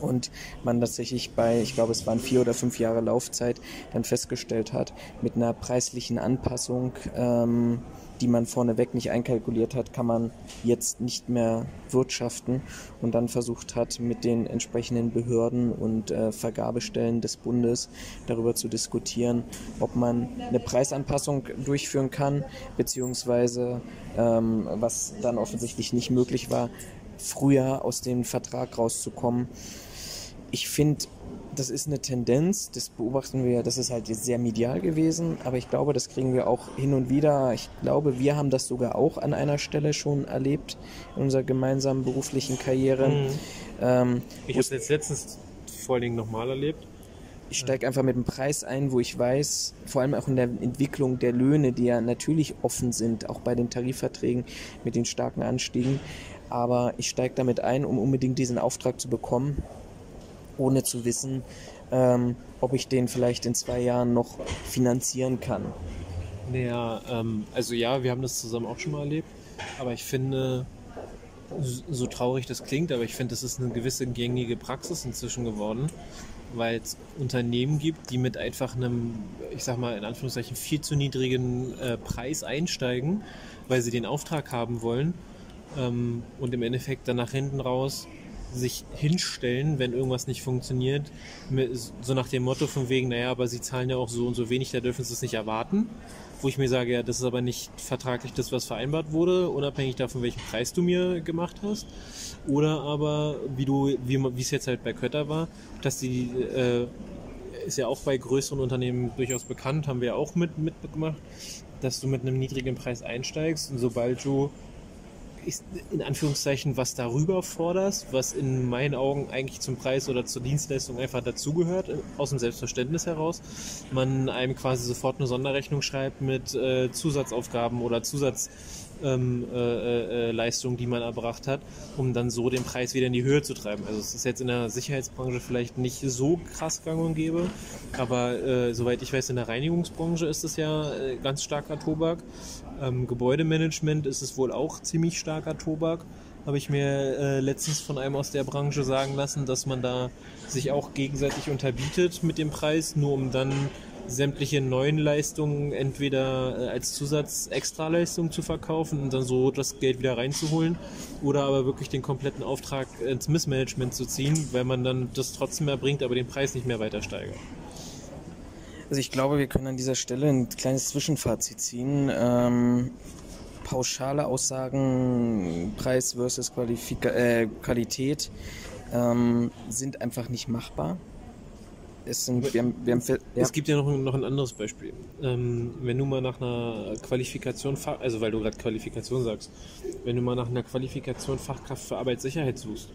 Und man tatsächlich bei, ich glaube, es waren vier oder fünf Jahre Laufzeit, dann festgestellt hat, mit einer preislichen Anpassung, ähm, die man vorneweg nicht einkalkuliert hat, kann man jetzt nicht mehr wirtschaften und dann versucht hat, mit den entsprechenden Behörden und äh, Vergabestellen des Bundes darüber zu diskutieren, ob man eine Preisanpassung durchführen kann, beziehungsweise ähm, was dann offensichtlich nicht möglich war, früher aus dem Vertrag rauszukommen. Ich finde, das ist eine Tendenz, das beobachten wir, das ist halt sehr medial gewesen, aber ich glaube, das kriegen wir auch hin und wieder. Ich glaube, wir haben das sogar auch an einer Stelle schon erlebt in unserer gemeinsamen beruflichen Karriere. Mhm. Ähm, ich habe es jetzt letztens vor allen Dingen nochmal erlebt. Ich steige einfach mit dem Preis ein, wo ich weiß, vor allem auch in der Entwicklung der Löhne, die ja natürlich offen sind, auch bei den Tarifverträgen mit den starken Anstiegen. Aber ich steige damit ein, um unbedingt diesen Auftrag zu bekommen ohne zu wissen, ähm, ob ich den vielleicht in zwei Jahren noch finanzieren kann. Naja, ähm, also ja, wir haben das zusammen auch schon mal erlebt, aber ich finde, so traurig das klingt, aber ich finde, das ist eine gewisse gängige Praxis inzwischen geworden, weil es Unternehmen gibt, die mit einfach einem, ich sag mal in Anführungszeichen, viel zu niedrigen äh, Preis einsteigen, weil sie den Auftrag haben wollen ähm, und im Endeffekt dann nach hinten raus sich hinstellen, wenn irgendwas nicht funktioniert, so nach dem Motto von wegen, naja, aber sie zahlen ja auch so und so wenig, da dürfen sie es nicht erwarten. Wo ich mir sage, ja, das ist aber nicht vertraglich das, was vereinbart wurde, unabhängig davon, welchen Preis du mir gemacht hast. Oder aber, wie du, wie wie es jetzt halt bei Kötter war, dass die, äh, ist ja auch bei größeren Unternehmen durchaus bekannt, haben wir auch mit, mitgemacht, dass du mit einem niedrigen Preis einsteigst und sobald du ist in Anführungszeichen was darüber forderst, was in meinen Augen eigentlich zum Preis oder zur Dienstleistung einfach dazugehört, aus dem Selbstverständnis heraus, man einem quasi sofort eine Sonderrechnung schreibt mit äh, Zusatzaufgaben oder Zusatz ähm, äh, äh, Leistung, die man erbracht hat, um dann so den Preis wieder in die Höhe zu treiben. Also es ist jetzt in der Sicherheitsbranche vielleicht nicht so krass gang und gäbe, aber äh, soweit ich weiß, in der Reinigungsbranche ist es ja äh, ganz starker Tobak. Ähm, Gebäudemanagement ist es wohl auch ziemlich starker Tobak. Habe ich mir äh, letztens von einem aus der Branche sagen lassen, dass man da sich auch gegenseitig unterbietet mit dem Preis, nur um dann sämtliche neuen Leistungen entweder äh, als Zusatz-Extraleistung zu verkaufen und dann so das Geld wieder reinzuholen oder aber wirklich den kompletten Auftrag ins Missmanagement zu ziehen, weil man dann das trotzdem erbringt, aber den Preis nicht mehr weiter steigert. Also ich glaube, wir können an dieser Stelle ein kleines Zwischenfazit ziehen. Ähm, pauschale Aussagen, Preis versus Qualifika äh, Qualität, ähm, sind einfach nicht machbar es, sind, wir haben, wir haben, ja. es gibt ja noch, noch ein anderes Beispiel. Ähm, wenn du mal nach einer Qualifikation, also weil du gerade Qualifikation sagst, wenn du mal nach einer Qualifikation Fachkraft für Arbeitssicherheit suchst,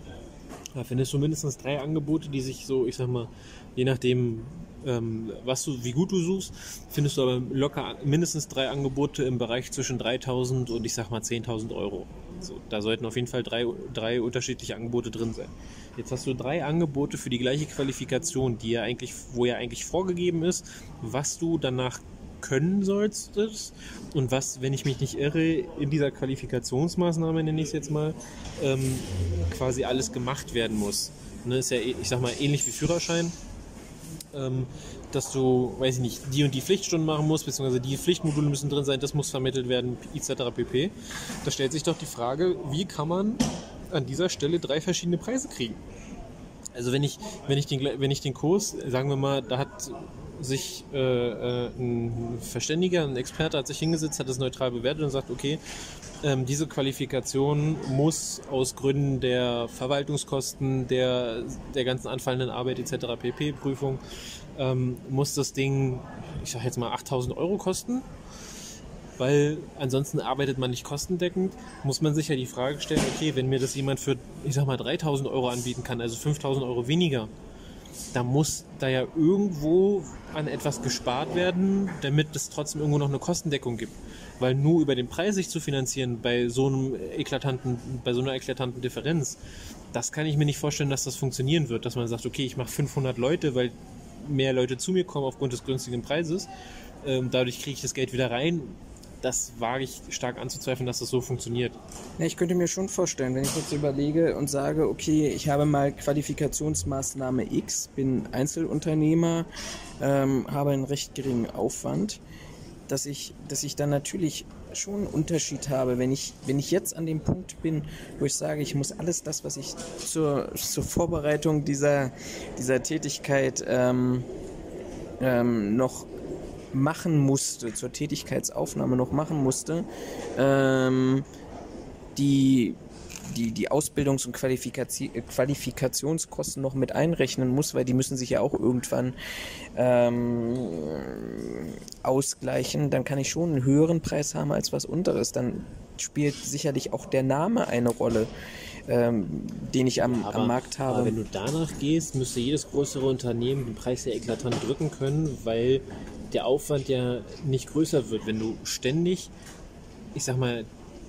da findest du mindestens drei Angebote, die sich so, ich sag mal, je nachdem, ähm, was du, wie gut du suchst, findest du aber locker mindestens drei Angebote im Bereich zwischen 3000 und ich sag mal 10.000 Euro. So, da sollten auf jeden Fall drei, drei unterschiedliche Angebote drin sein. Jetzt hast du drei Angebote für die gleiche Qualifikation, die ja eigentlich, wo ja eigentlich vorgegeben ist, was du danach können solltest und was, wenn ich mich nicht irre, in dieser Qualifikationsmaßnahme, nenne ich es jetzt mal, ähm, quasi alles gemacht werden muss. Ne, ist ja, ich sag mal, ähnlich wie Führerschein. Ähm, dass du, weiß ich nicht, die und die Pflichtstunden machen musst, beziehungsweise die Pflichtmodule müssen drin sein, das muss vermittelt werden, etc. pp. Da stellt sich doch die Frage, wie kann man an dieser Stelle drei verschiedene Preise kriegen? Also wenn ich, wenn ich den, wenn ich den Kurs, sagen wir mal, da hat sich äh, äh, ein Verständiger, ein Experte hat sich hingesetzt, hat es neutral bewertet und sagt, okay, ähm, diese Qualifikation muss aus Gründen der Verwaltungskosten, der, der ganzen anfallenden Arbeit etc. pp. Prüfung ähm, muss das Ding, ich sag jetzt mal 8000 Euro kosten, weil ansonsten arbeitet man nicht kostendeckend, muss man sich ja die Frage stellen, okay, wenn mir das jemand für, ich sag mal 3000 Euro anbieten kann, also 5000 Euro weniger, da muss da ja irgendwo an etwas gespart werden, damit es trotzdem irgendwo noch eine Kostendeckung gibt. Weil nur über den Preis sich zu finanzieren bei so einem eklatanten, bei so einer eklatanten Differenz, das kann ich mir nicht vorstellen, dass das funktionieren wird, dass man sagt, okay, ich mache 500 Leute, weil mehr Leute zu mir kommen aufgrund des günstigen Preises. Ähm, dadurch kriege ich das Geld wieder rein. Das wage ich stark anzuzweifeln, dass das so funktioniert. Ja, ich könnte mir schon vorstellen, wenn ich jetzt überlege und sage, okay, ich habe mal Qualifikationsmaßnahme X, bin Einzelunternehmer, ähm, habe einen recht geringen Aufwand, dass ich, dass ich dann natürlich schon einen Unterschied habe, wenn ich, wenn ich jetzt an dem Punkt bin, wo ich sage, ich muss alles das, was ich zur, zur Vorbereitung dieser, dieser Tätigkeit ähm, ähm, noch machen musste, zur Tätigkeitsaufnahme noch machen musste, ähm, die die, die Ausbildungs- und Qualifikationskosten noch mit einrechnen muss, weil die müssen sich ja auch irgendwann ähm, ausgleichen, dann kann ich schon einen höheren Preis haben als was unteres. Dann spielt sicherlich auch der Name eine Rolle. Ähm, den ich am, aber, am Markt habe. Aber wenn du danach gehst, müsste jedes größere Unternehmen den Preis ja eklatant drücken können, weil der Aufwand ja nicht größer wird. Wenn du ständig, ich sag mal,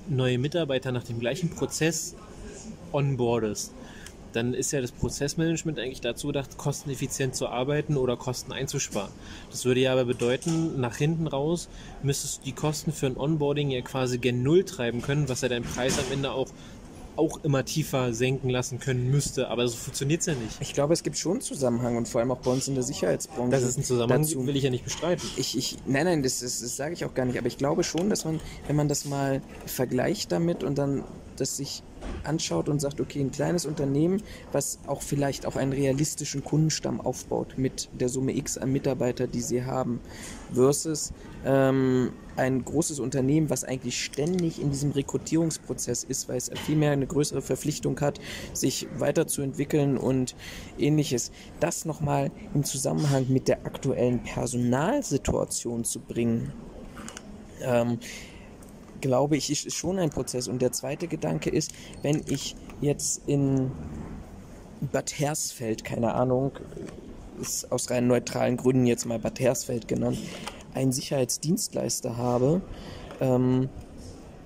neue Mitarbeiter nach dem gleichen Prozess onboardest, dann ist ja das Prozessmanagement eigentlich dazu gedacht, kosteneffizient zu arbeiten oder Kosten einzusparen. Das würde ja aber bedeuten, nach hinten raus müsstest du die Kosten für ein Onboarding ja quasi gen Null treiben können, was ja deinen Preis am Ende auch auch immer tiefer senken lassen können müsste, aber so funktioniert es ja nicht. Ich glaube, es gibt schon einen Zusammenhang und vor allem auch bei uns in der Sicherheitsbranche. Dass es einen Zusammenhang Dazu- will ich ja nicht bestreiten. Ich, ich, nein, nein, das, das, das sage ich auch gar nicht. Aber ich glaube schon, dass man, wenn man das mal vergleicht damit und dann das sich anschaut und sagt, okay, ein kleines Unternehmen, was auch vielleicht auch einen realistischen Kundenstamm aufbaut mit der Summe X an Mitarbeiter, die sie haben, versus ähm, ein großes Unternehmen, was eigentlich ständig in diesem Rekrutierungsprozess ist, weil es vielmehr eine größere Verpflichtung hat, sich weiterzuentwickeln und ähnliches. Das nochmal im Zusammenhang mit der aktuellen Personalsituation zu bringen, ähm, glaube ich, ist schon ein Prozess. Und der zweite Gedanke ist, wenn ich jetzt in Bad Hersfeld, keine Ahnung, ist aus rein neutralen Gründen jetzt mal Bad Hersfeld genannt, einen Sicherheitsdienstleister habe, ähm,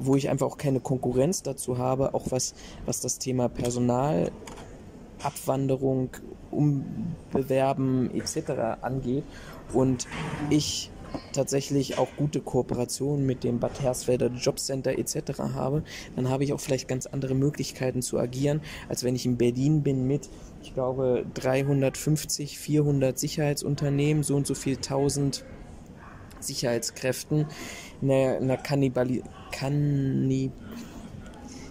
wo ich einfach auch keine Konkurrenz dazu habe, auch was, was das Thema Personal, Abwanderung, Umbewerben etc. angeht. Und ich tatsächlich auch gute Kooperationen mit dem Bad Hersfelder Jobcenter etc. habe, dann habe ich auch vielleicht ganz andere Möglichkeiten zu agieren, als wenn ich in Berlin bin mit, ich glaube, 350, 400 Sicherheitsunternehmen, so und so viel tausend Sicherheitskräften, einer, einer Kannibali Kanni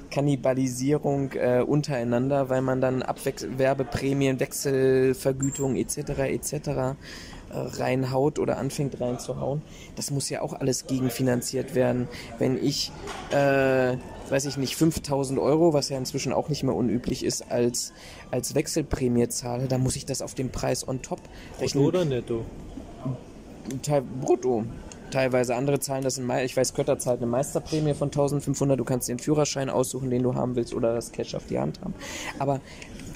Kannibalisierung äh, untereinander, weil man dann Abwechs Werbeprämien, Wechselvergütung etc. etc. Äh, reinhaut oder anfängt reinzuhauen. Das muss ja auch alles gegenfinanziert werden. Wenn ich, äh, weiß ich nicht, 5000 Euro, was ja inzwischen auch nicht mehr unüblich ist, als, als Wechselprämie zahle, dann muss ich das auf den Preis on top rechnen. Oder netto? Teil, brutto. Teilweise andere zahlen das in Mai. Ich weiß, Kötter zahlt eine Meisterprämie von 1500. Du kannst den Führerschein aussuchen, den du haben willst, oder das Cash auf die Hand haben. Aber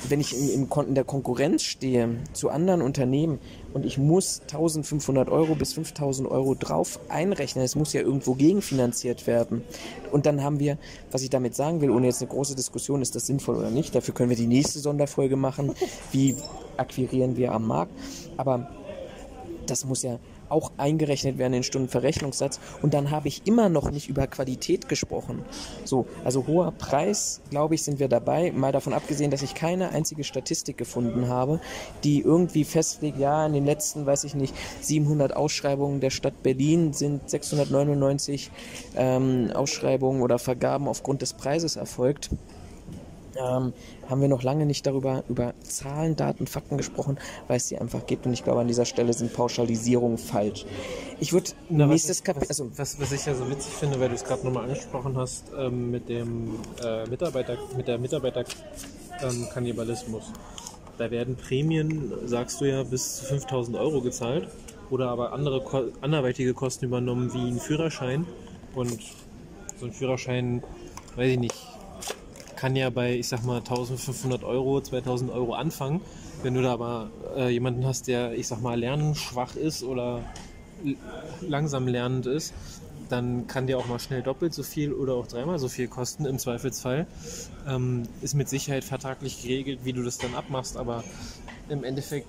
wenn ich Kon- in der Konkurrenz stehe zu anderen Unternehmen und ich muss 1500 Euro bis 5000 Euro drauf einrechnen, es muss ja irgendwo gegenfinanziert werden. Und dann haben wir, was ich damit sagen will, ohne jetzt eine große Diskussion, ist das sinnvoll oder nicht, dafür können wir die nächste Sonderfolge machen. Wie akquirieren wir am Markt? Aber das muss ja auch eingerechnet werden in den Stundenverrechnungssatz. Und dann habe ich immer noch nicht über Qualität gesprochen. So, also hoher Preis, glaube ich, sind wir dabei. Mal davon abgesehen, dass ich keine einzige Statistik gefunden habe, die irgendwie festlegt, ja, in den letzten, weiß ich nicht, 700 Ausschreibungen der Stadt Berlin sind 699 ähm, Ausschreibungen oder Vergaben aufgrund des Preises erfolgt ähm, haben wir noch lange nicht darüber über Zahlen, Daten, Fakten gesprochen, weil es sie einfach gibt. Und ich glaube, an dieser Stelle sind Pauschalisierungen falsch. Ich würde nächstes Kapitel, was, also was, was ich ja so witzig finde, weil du es gerade nochmal angesprochen hast, ähm, mit dem äh, Mitarbeiter, mit der Mitarbeiter-Kannibalismus. da werden Prämien, sagst du ja, bis zu 5000 Euro gezahlt oder aber andere anderweitige Kosten übernommen, wie ein Führerschein. Und so ein Führerschein, weiß ich nicht, kann ja bei, ich sag mal, 1500 Euro, 2000 Euro anfangen. Wenn du da aber äh, jemanden hast, der, ich sag mal, lernschwach ist oder langsam lernend ist, dann kann der auch mal schnell doppelt so viel oder auch dreimal so viel kosten im Zweifelsfall. Ähm, ist mit Sicherheit vertraglich geregelt, wie du das dann abmachst, aber im Endeffekt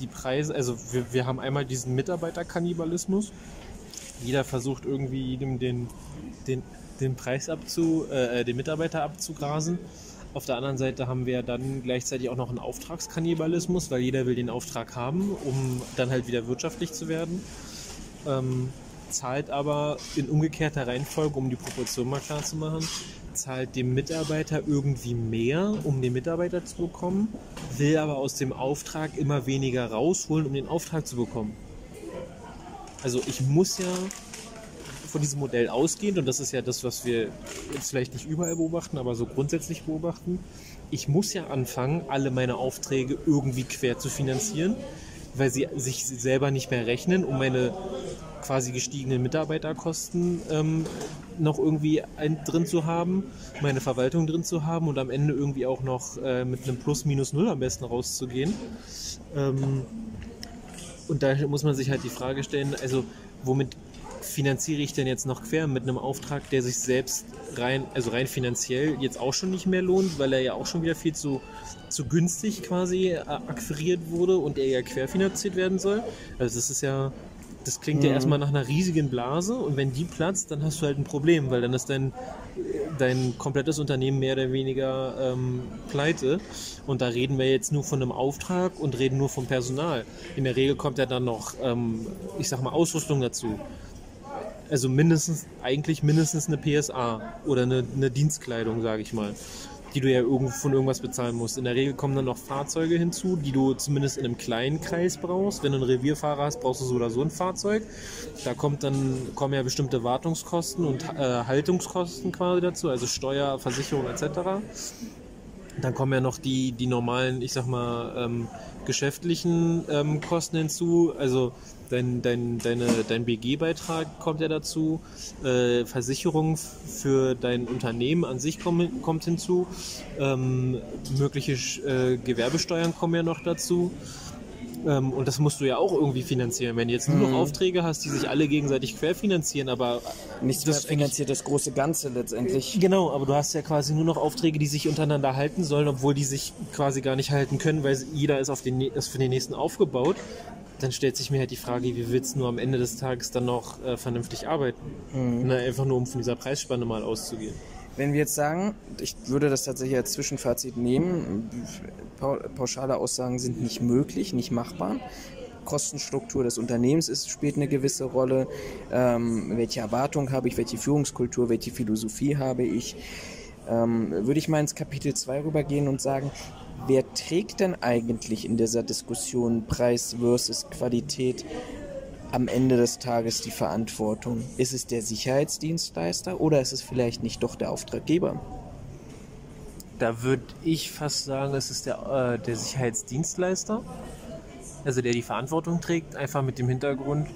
die Preise, also wir, wir haben einmal diesen Mitarbeiterkannibalismus. Jeder versucht irgendwie jedem den, den, den Preis abzu, äh, den Mitarbeiter abzugrasen. Auf der anderen Seite haben wir dann gleichzeitig auch noch einen Auftragskannibalismus, weil jeder will den Auftrag haben, um dann halt wieder wirtschaftlich zu werden. Ähm, zahlt aber in umgekehrter Reihenfolge, um die Proportion mal klar zu machen, zahlt dem Mitarbeiter irgendwie mehr, um den Mitarbeiter zu bekommen, will aber aus dem Auftrag immer weniger rausholen, um den Auftrag zu bekommen. Also ich muss ja von diesem Modell ausgehend, und das ist ja das, was wir jetzt vielleicht nicht überall beobachten, aber so grundsätzlich beobachten, ich muss ja anfangen, alle meine Aufträge irgendwie quer zu finanzieren, weil sie sich selber nicht mehr rechnen, um meine quasi gestiegenen Mitarbeiterkosten ähm, noch irgendwie ein, drin zu haben, meine Verwaltung drin zu haben und am Ende irgendwie auch noch äh, mit einem Plus minus null am besten rauszugehen. Ähm, und da muss man sich halt die Frage stellen, also womit finanziere ich denn jetzt noch quer mit einem Auftrag, der sich selbst rein, also rein finanziell jetzt auch schon nicht mehr lohnt, weil er ja auch schon wieder viel zu, zu günstig quasi äh, akquiriert wurde und er ja querfinanziert werden soll. Also das ist ja, das klingt ja erstmal nach einer riesigen Blase und wenn die platzt, dann hast du halt ein Problem, weil dann ist dein, dein komplettes Unternehmen mehr oder weniger ähm, pleite. Und da reden wir jetzt nur von einem Auftrag und reden nur vom Personal. In der Regel kommt ja dann noch, ähm, ich sag mal, Ausrüstung dazu. Also mindestens, eigentlich mindestens eine PSA oder eine, eine Dienstkleidung, sage ich mal die du ja irgendwo von irgendwas bezahlen musst. In der Regel kommen dann noch Fahrzeuge hinzu, die du zumindest in einem kleinen Kreis brauchst. Wenn du einen Revierfahrer hast, brauchst du so oder so ein Fahrzeug. Da kommt dann, kommen ja bestimmte Wartungskosten und äh, Haltungskosten quasi dazu, also Steuer, Versicherung etc. Dann kommen ja noch die, die normalen, ich sag mal, ähm, geschäftlichen ähm, Kosten hinzu. Also dein, dein, deine, dein BG-Beitrag kommt ja dazu, äh, Versicherung für dein Unternehmen an sich kommt, kommt hinzu, ähm, mögliche äh, Gewerbesteuern kommen ja noch dazu. Ähm, und das musst du ja auch irgendwie finanzieren. Wenn du jetzt nur noch mhm. Aufträge hast, die sich alle gegenseitig querfinanzieren, aber. Nichts mehr finanziert das große Ganze letztendlich. Genau, aber du hast ja quasi nur noch Aufträge, die sich untereinander halten sollen, obwohl die sich quasi gar nicht halten können, weil jeder ist, auf den, ist für den nächsten aufgebaut dann stellt sich mir halt die Frage, wie willst du nur am Ende des Tages dann noch äh, vernünftig arbeiten? Mhm. Na, einfach nur, um von dieser Preisspanne mal auszugehen. Wenn wir jetzt sagen, ich würde das tatsächlich als Zwischenfazit nehmen, pauschale Aussagen sind nicht möglich, nicht machbar. Kostenstruktur des Unternehmens ist, spielt eine gewisse Rolle. Ähm, welche Erwartung habe ich, welche Führungskultur, welche Philosophie habe ich? Ähm, würde ich mal ins Kapitel 2 rübergehen und sagen, wer trägt denn eigentlich in dieser Diskussion Preis versus Qualität am Ende des Tages die Verantwortung? Ist es der Sicherheitsdienstleister oder ist es vielleicht nicht doch der Auftraggeber? Da würde ich fast sagen, es ist der, äh, der Sicherheitsdienstleister, also der die Verantwortung trägt, einfach mit dem Hintergrund,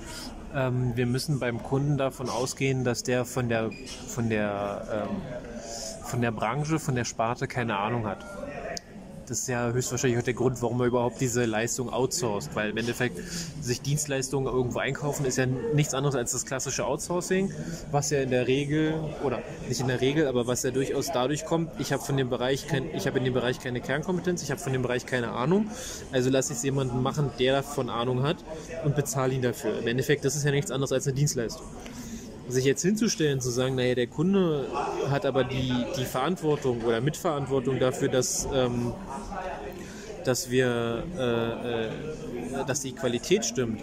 ähm, wir müssen beim Kunden davon ausgehen, dass der von der, von der, ähm, von der Branche, von der Sparte keine Ahnung hat das ist ja höchstwahrscheinlich auch der Grund, warum man überhaupt diese Leistung outsourced, weil im Endeffekt sich Dienstleistungen irgendwo einkaufen ist ja nichts anderes als das klassische Outsourcing, was ja in der Regel oder nicht in der Regel, aber was ja durchaus dadurch kommt, ich habe von dem Bereich kein, ich habe in dem Bereich keine Kernkompetenz, ich habe von dem Bereich keine Ahnung, also lasse ich es jemanden machen, der davon Ahnung hat und bezahle ihn dafür. Im Endeffekt, das ist ja nichts anderes als eine Dienstleistung sich jetzt hinzustellen, zu sagen, naja, der Kunde hat aber die, die Verantwortung oder Mitverantwortung dafür, dass, ähm, dass wir, äh, äh, dass die Qualität stimmt,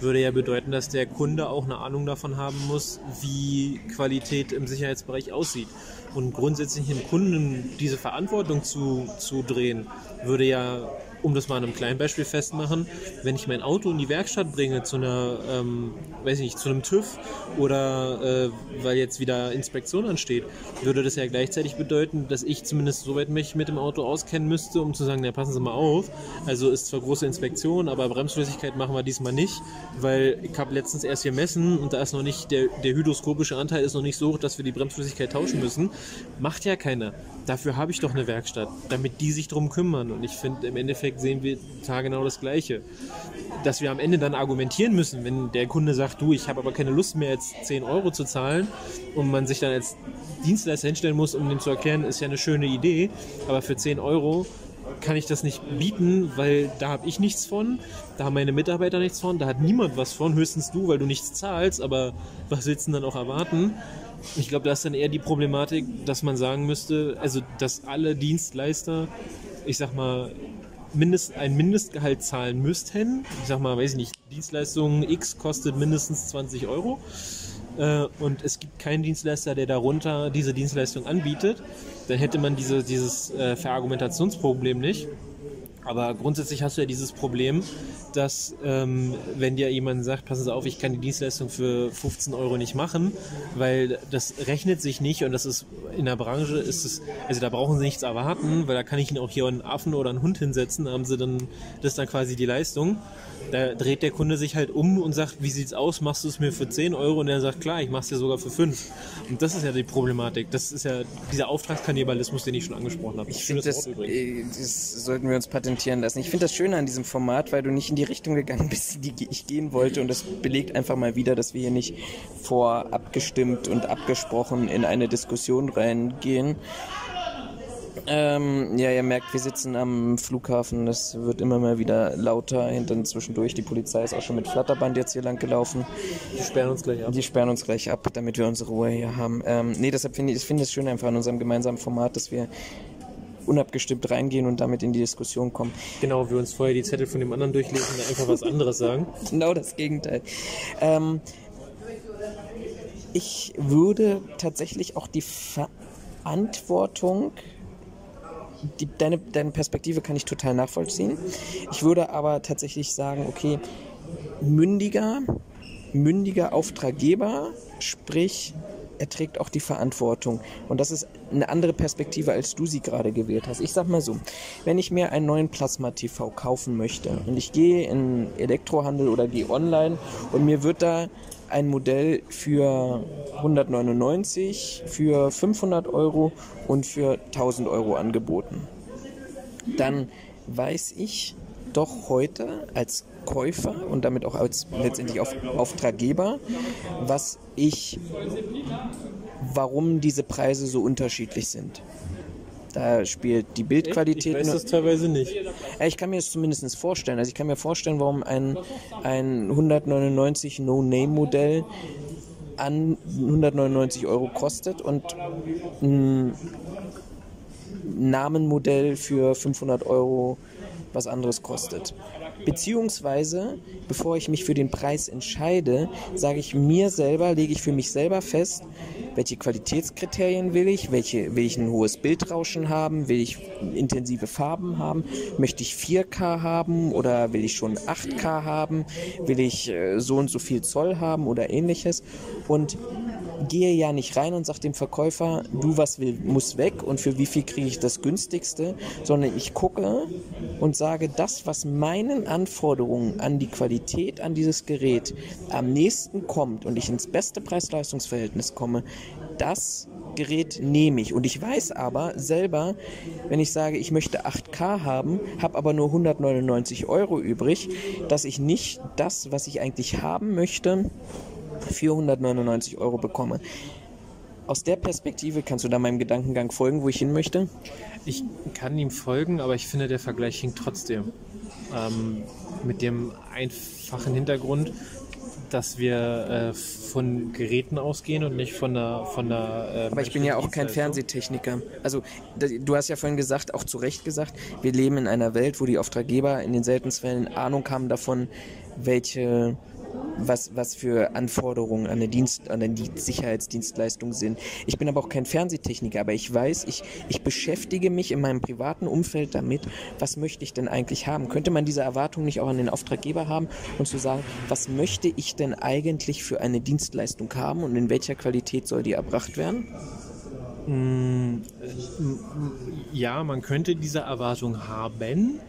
würde ja bedeuten, dass der Kunde auch eine Ahnung davon haben muss, wie Qualität im Sicherheitsbereich aussieht. Und grundsätzlich dem Kunden diese Verantwortung zu, zu drehen, würde ja um das mal an einem kleinen Beispiel festmachen, wenn ich mein Auto in die Werkstatt bringe zu einer, ähm, weiß ich nicht, zu einem TÜV oder äh, weil jetzt wieder Inspektion ansteht, würde das ja gleichzeitig bedeuten, dass ich zumindest soweit mich mit dem Auto auskennen müsste, um zu sagen, ja, passen Sie mal auf. Also ist zwar große Inspektion, aber Bremsflüssigkeit machen wir diesmal nicht, weil ich habe letztens erst gemessen und da ist noch nicht, der, der hydroskopische Anteil ist noch nicht so hoch, dass wir die Bremsflüssigkeit tauschen müssen. Macht ja keiner. Dafür habe ich doch eine Werkstatt, damit die sich drum kümmern. Und ich finde, im Endeffekt sehen wir da genau das Gleiche. Dass wir am Ende dann argumentieren müssen, wenn der Kunde sagt, du, ich habe aber keine Lust mehr, jetzt 10 Euro zu zahlen und man sich dann als Dienstleister hinstellen muss, um dem zu erklären, ist ja eine schöne Idee, aber für 10 Euro kann ich das nicht bieten, weil da habe ich nichts von, da haben meine Mitarbeiter nichts von, da hat niemand was von, höchstens du, weil du nichts zahlst, aber was willst du denn dann auch erwarten? Ich glaube, da ist dann eher die Problematik, dass man sagen müsste, also dass alle Dienstleister, ich sag mal, Mindest, ein Mindestgehalt zahlen müssten. Ich sag mal, weiß ich nicht, Dienstleistung X kostet mindestens 20 Euro. Äh, und es gibt keinen Dienstleister, der darunter diese Dienstleistung anbietet. Dann hätte man diese, dieses äh, Verargumentationsproblem nicht. Aber grundsätzlich hast du ja dieses Problem, dass ähm, wenn dir jemand sagt, passen Sie auf, ich kann die Dienstleistung für 15 Euro nicht machen, weil das rechnet sich nicht und das ist in der Branche ist es, also da brauchen Sie nichts erwarten, weil da kann ich Ihnen auch hier einen Affen oder einen Hund hinsetzen, haben Sie dann, das ist dann quasi die Leistung. Da dreht der Kunde sich halt um und sagt, wie sieht's aus, machst du es mir für 10 Euro? Und er sagt, klar, ich mach's dir sogar für 5. Und das ist ja die Problematik. Das ist ja dieser Auftragskannibalismus, den ich schon angesprochen habe. Ich finde, das, äh, das sollten wir uns patentieren lassen. Ich finde das Schöne an diesem Format, weil du nicht in die Richtung gegangen bist, in die ich gehen wollte. Und das belegt einfach mal wieder, dass wir hier nicht vorab gestimmt und abgesprochen in eine Diskussion reingehen. Ähm, ja, ihr merkt, wir sitzen am Flughafen. Es wird immer mal wieder lauter. Hinten zwischendurch. Die Polizei ist auch schon mit Flatterband jetzt hier lang gelaufen. Die sperren uns gleich ab. Die sperren uns gleich ab, damit wir unsere Ruhe hier haben. Ähm, nee, deshalb finde ich, es schön einfach an unserem gemeinsamen Format, dass wir unabgestimmt reingehen und damit in die Diskussion kommen. Genau, wir uns vorher die Zettel von dem anderen durchlesen und einfach was anderes sagen. Genau das Gegenteil. Ähm, ich würde tatsächlich auch die Verantwortung, die, deine, deine Perspektive kann ich total nachvollziehen. Ich würde aber tatsächlich sagen, okay, mündiger, mündiger Auftraggeber, sprich, er trägt auch die Verantwortung. Und das ist eine andere Perspektive, als du sie gerade gewählt hast. Ich sag mal so, wenn ich mir einen neuen Plasma-TV kaufen möchte und ich gehe in Elektrohandel oder gehe online und mir wird da ein Modell für 199, für 500 Euro und für 1000 Euro angeboten. Dann weiß ich doch heute als Käufer und damit auch als letztendlich auf Auftraggeber, was ich, warum diese Preise so unterschiedlich sind. Da spielt die Bildqualität. Ich weiß das teilweise nicht. Ich kann mir das zumindest vorstellen. Also ich kann mir vorstellen, warum ein, ein 199 No-Name-Modell an 199 Euro kostet und ein Namenmodell für 500 Euro was anderes kostet. Beziehungsweise, bevor ich mich für den Preis entscheide, sage ich mir selber, lege ich für mich selber fest, welche Qualitätskriterien will ich, welche, will ich ein hohes Bildrauschen haben, will ich intensive Farben haben, möchte ich 4K haben oder will ich schon 8K haben, will ich äh, so und so viel Zoll haben oder ähnliches. Und gehe ja nicht rein und sage dem Verkäufer, du was will, muss weg und für wie viel kriege ich das günstigste, sondern ich gucke und sage, das, was meinen Anforderungen an die Qualität an dieses Gerät am nächsten kommt und ich ins beste Preis-Leistungs-Verhältnis komme, das Gerät nehme ich. Und ich weiß aber selber, wenn ich sage, ich möchte 8K haben, habe aber nur 199 Euro übrig, dass ich nicht das, was ich eigentlich haben möchte, 499 Euro bekomme. Aus der Perspektive kannst du da meinem Gedankengang folgen, wo ich hin möchte? Ich kann ihm folgen, aber ich finde, der Vergleich hinkt trotzdem. Ähm, mit dem einfachen Hintergrund, dass wir äh, von Geräten ausgehen und nicht von der von der. Äh, Aber ich bin ja auch kein Fernsehtechniker. Also du hast ja vorhin gesagt, auch zu Recht gesagt, wir leben in einer Welt, wo die Auftraggeber in den seltensten Fällen Ahnung haben davon, welche was, was für Anforderungen an eine, Dienst, an eine Sicherheitsdienstleistung sind. Ich bin aber auch kein Fernsehtechniker, aber ich weiß, ich, ich beschäftige mich in meinem privaten Umfeld damit, was möchte ich denn eigentlich haben? Könnte man diese Erwartung nicht auch an den Auftraggeber haben und zu sagen, was möchte ich denn eigentlich für eine Dienstleistung haben und in welcher Qualität soll die erbracht werden? Mm, ja, man könnte diese Erwartung haben.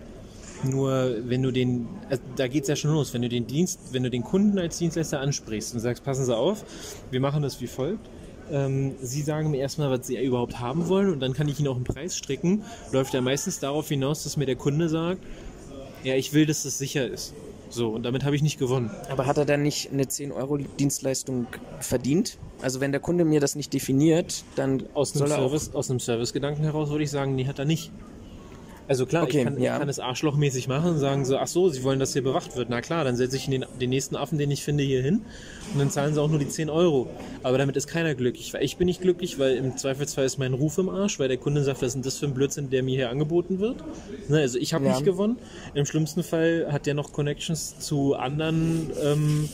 Nur wenn du den, also da geht es ja schon los, wenn du den Dienst, wenn du den Kunden als Dienstleister ansprichst und sagst, passen Sie auf, wir machen das wie folgt. Ähm, Sie sagen mir erstmal, was Sie überhaupt haben wollen und dann kann ich Ihnen auch einen Preis stricken. Läuft ja meistens darauf hinaus, dass mir der Kunde sagt, ja, ich will, dass das sicher ist. So, und damit habe ich nicht gewonnen. Aber hat er dann nicht eine 10 Euro Dienstleistung verdient? Also wenn der Kunde mir das nicht definiert, dann aus einem, Service, aus einem Servicegedanken heraus würde ich sagen, nee, hat er nicht. Also klar, okay, ich, kann, ja. ich kann es arschlochmäßig machen und sagen so, ach so, sie wollen, dass hier bewacht wird. Na klar, dann setze ich den, den nächsten Affen, den ich finde, hier hin und dann zahlen sie auch nur die 10 Euro. Aber damit ist keiner glücklich. Ich bin nicht glücklich, weil im Zweifelsfall ist mein Ruf im Arsch, weil der Kunde sagt, was ist denn das für ein Blödsinn, der mir hier angeboten wird. Ne, also ich habe ja. nicht gewonnen. Im schlimmsten Fall hat der noch Connections zu anderen, ähm,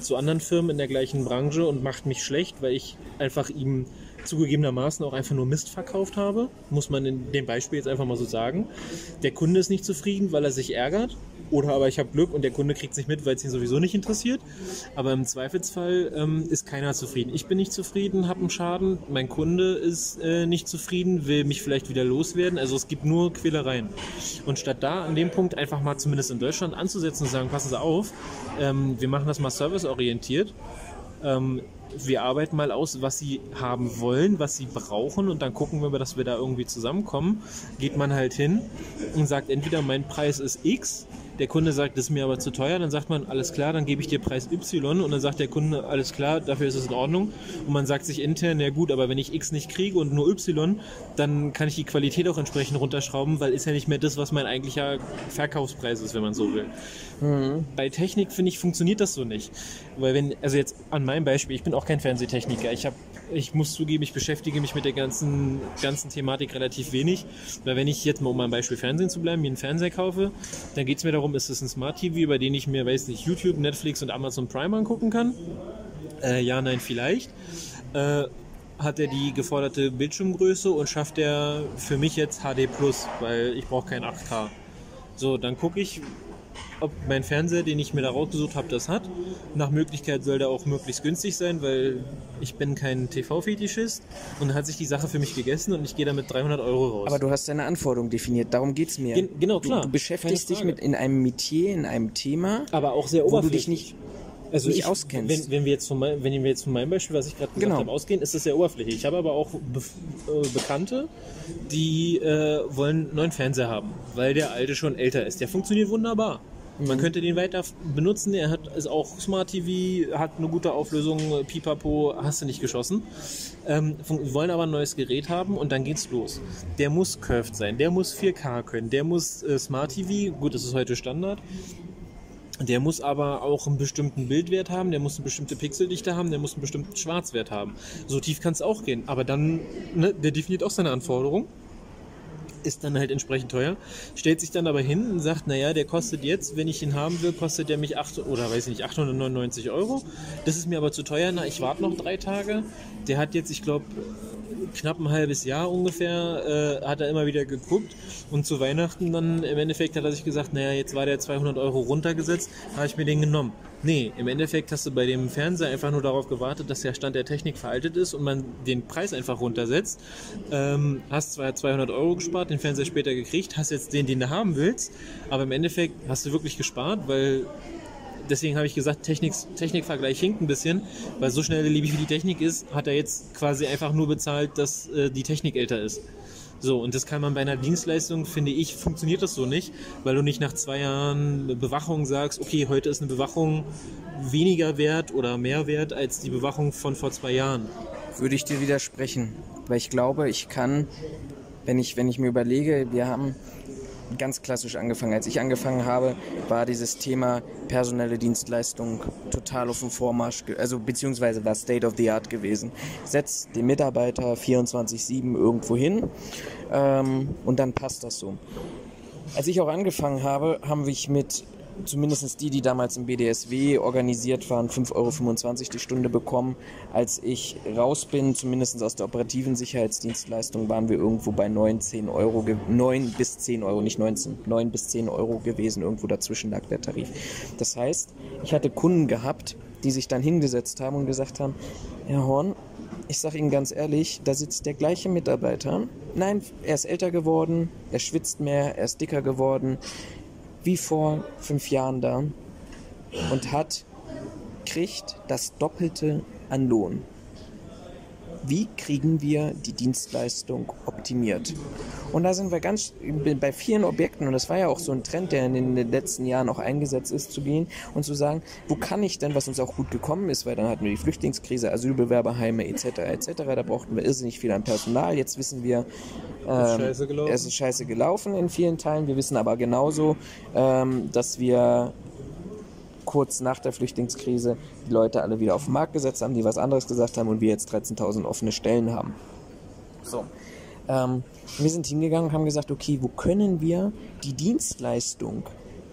zu anderen Firmen in der gleichen Branche und macht mich schlecht, weil ich einfach ihm zugegebenermaßen auch einfach nur Mist verkauft habe, muss man in dem Beispiel jetzt einfach mal so sagen. Der Kunde ist nicht zufrieden, weil er sich ärgert. Oder aber ich habe Glück und der Kunde kriegt es nicht mit, weil es ihn sowieso nicht interessiert. Aber im Zweifelsfall ähm, ist keiner zufrieden. Ich bin nicht zufrieden, habe einen Schaden. Mein Kunde ist äh, nicht zufrieden, will mich vielleicht wieder loswerden. Also es gibt nur Quälereien. Und statt da an dem Punkt einfach mal zumindest in Deutschland anzusetzen und sagen, passen Sie auf, ähm, wir machen das mal serviceorientiert. Ähm, wir arbeiten mal aus, was sie haben wollen, was sie brauchen und dann gucken wir, dass wir da irgendwie zusammenkommen. Geht man halt hin und sagt entweder mein Preis ist X, der Kunde sagt, das ist mir aber zu teuer, dann sagt man, alles klar, dann gebe ich dir Preis Y und dann sagt der Kunde, alles klar, dafür ist es in Ordnung. Und man sagt sich intern, ja gut, aber wenn ich X nicht kriege und nur Y, dann kann ich die Qualität auch entsprechend runterschrauben, weil ist ja nicht mehr das, was mein eigentlicher Verkaufspreis ist, wenn man so will. Mhm. Bei Technik, finde ich, funktioniert das so nicht. Weil wenn, also jetzt an meinem Beispiel, ich bin auch kein Fernsehtechniker. Ich habe, ich muss zugeben, ich beschäftige mich mit der ganzen, ganzen Thematik relativ wenig. Weil wenn ich jetzt mal um beim Beispiel Fernsehen zu bleiben, mir einen Fernseher kaufe, dann geht es mir darum, ist es ein Smart TV, über den ich mir, weiß nicht, YouTube, Netflix und Amazon Prime angucken kann? Äh, ja, nein, vielleicht. Äh, hat er die geforderte Bildschirmgröße und schafft er für mich jetzt HD Plus, weil ich brauche kein 8K. So, dann gucke ich, ob mein Fernseher, den ich mir da rausgesucht habe, das hat. Nach Möglichkeit soll der auch möglichst günstig sein, weil ich bin kein TV-Fetischist und dann hat sich die Sache für mich gegessen und ich gehe damit 300 Euro raus. Aber du hast deine Anforderung definiert, darum geht's mir. Gen- genau, klar. Du, du beschäftigst dich mit in einem Metier, in einem Thema, aber auch sehr wo du oberflächlich. dich nicht also nicht ich, auskennst. Wenn, wenn, wir jetzt von mein, wenn wir jetzt von meinem Beispiel, was ich gerade gesagt Genau. habe, ausgehen, ist das sehr oberflächlich. Ich habe aber auch Bef äh, Bekannte, die äh, wollen einen neuen Fernseher haben, weil der alte schon älter ist. Der funktioniert wunderbar. Man könnte den weiter benutzen. Er hat, ist auch Smart TV, hat eine gute Auflösung, äh, pipapo, hast du nicht geschossen. Ähm, wollen aber ein neues Gerät haben und dann geht's los. Der muss curved sein, der muss 4K können, der muss äh, Smart TV, gut, das ist heute Standard. Der muss aber auch einen bestimmten Bildwert haben, der muss eine bestimmte Pixeldichte haben, der muss einen bestimmten Schwarzwert haben. So tief kann es auch gehen. Aber dann, ne, der definiert auch seine Anforderungen, ist dann halt entsprechend teuer, stellt sich dann aber hin und sagt, naja, der kostet jetzt, wenn ich ihn haben will, kostet der mich 8, oder weiß ich nicht, 899 Euro. Das ist mir aber zu teuer, na, ich warte noch drei Tage. Der hat jetzt, ich glaube, knapp ein halbes Jahr ungefähr, äh, hat er immer wieder geguckt und zu Weihnachten dann im Endeffekt hat er sich gesagt, naja, jetzt war der 200 Euro runtergesetzt, habe ich mir den genommen. Nee, im Endeffekt hast du bei dem Fernseher einfach nur darauf gewartet, dass der Stand der Technik veraltet ist und man den Preis einfach runtersetzt. Ähm, hast zwar 200 Euro gespart, den Fernseher später gekriegt, hast jetzt den, den du haben willst, aber im Endeffekt hast du wirklich gespart, weil deswegen habe ich gesagt, Technik, Technikvergleich hinkt ein bisschen, weil so schnell liebig wie die Technik ist, hat er jetzt quasi einfach nur bezahlt, dass äh, die Technik älter ist. So, und das kann man bei einer Dienstleistung, finde ich, funktioniert das so nicht, weil du nicht nach zwei Jahren Bewachung sagst, okay, heute ist eine Bewachung weniger wert oder mehr wert als die Bewachung von vor zwei Jahren. würde ich dir widersprechen, weil ich glaube, ich kann, wenn ich, wenn ich mir überlege, wir haben ganz klassisch angefangen. Als ich angefangen habe, war dieses Thema personelle Dienstleistung total auf dem Vormarsch, also beziehungsweise war State of the Art gewesen. Setz den Mitarbeiter 24-7 irgendwo hin ähm, und dann passt das so. Als ich auch angefangen habe, haben wir mit zumindest die, die damals im BDSW organisiert waren, 5,25 Euro die Stunde bekommen. Als ich raus bin, zumindest aus der operativen Sicherheitsdienstleistung, waren wir irgendwo bei 9, 10 Euro, ge- 9 bis 10 Euro, nicht 19, 9 bis 10 Euro gewesen, irgendwo dazwischen lag der Tarif. Das heißt, ich hatte Kunden gehabt, die sich dann hingesetzt haben und gesagt haben, Herr Horn, ich sage Ihnen ganz ehrlich, da sitzt der gleiche Mitarbeiter. Nein, er ist älter geworden, er schwitzt mehr, er ist dicker geworden, wie vor fünf Jahren da und hat, kriegt das Doppelte an Lohn. Wie kriegen wir die Dienstleistung optimiert? Und da sind wir ganz bei vielen Objekten, und das war ja auch so ein Trend, der in den letzten Jahren auch eingesetzt ist, zu gehen und zu sagen, wo kann ich denn, was uns auch gut gekommen ist, weil dann hatten wir die Flüchtlingskrise, Asylbewerberheime etc. etc. Da brauchten wir irrsinnig viel an Personal. Jetzt wissen wir, Ist ähm, gelaufen. es ist scheiße gelaufen in vielen Teilen. Wir wissen aber genauso, ähm, dass wir kurz nach der Flüchtlingskrise die Leute alle wieder auf den Markt gesetzt haben, die was anderes gesagt haben und wir jetzt 13.000 offene Stellen haben. So. Ähm, wir sind hingegangen und haben gesagt, okay, wo können wir die Dienstleistung,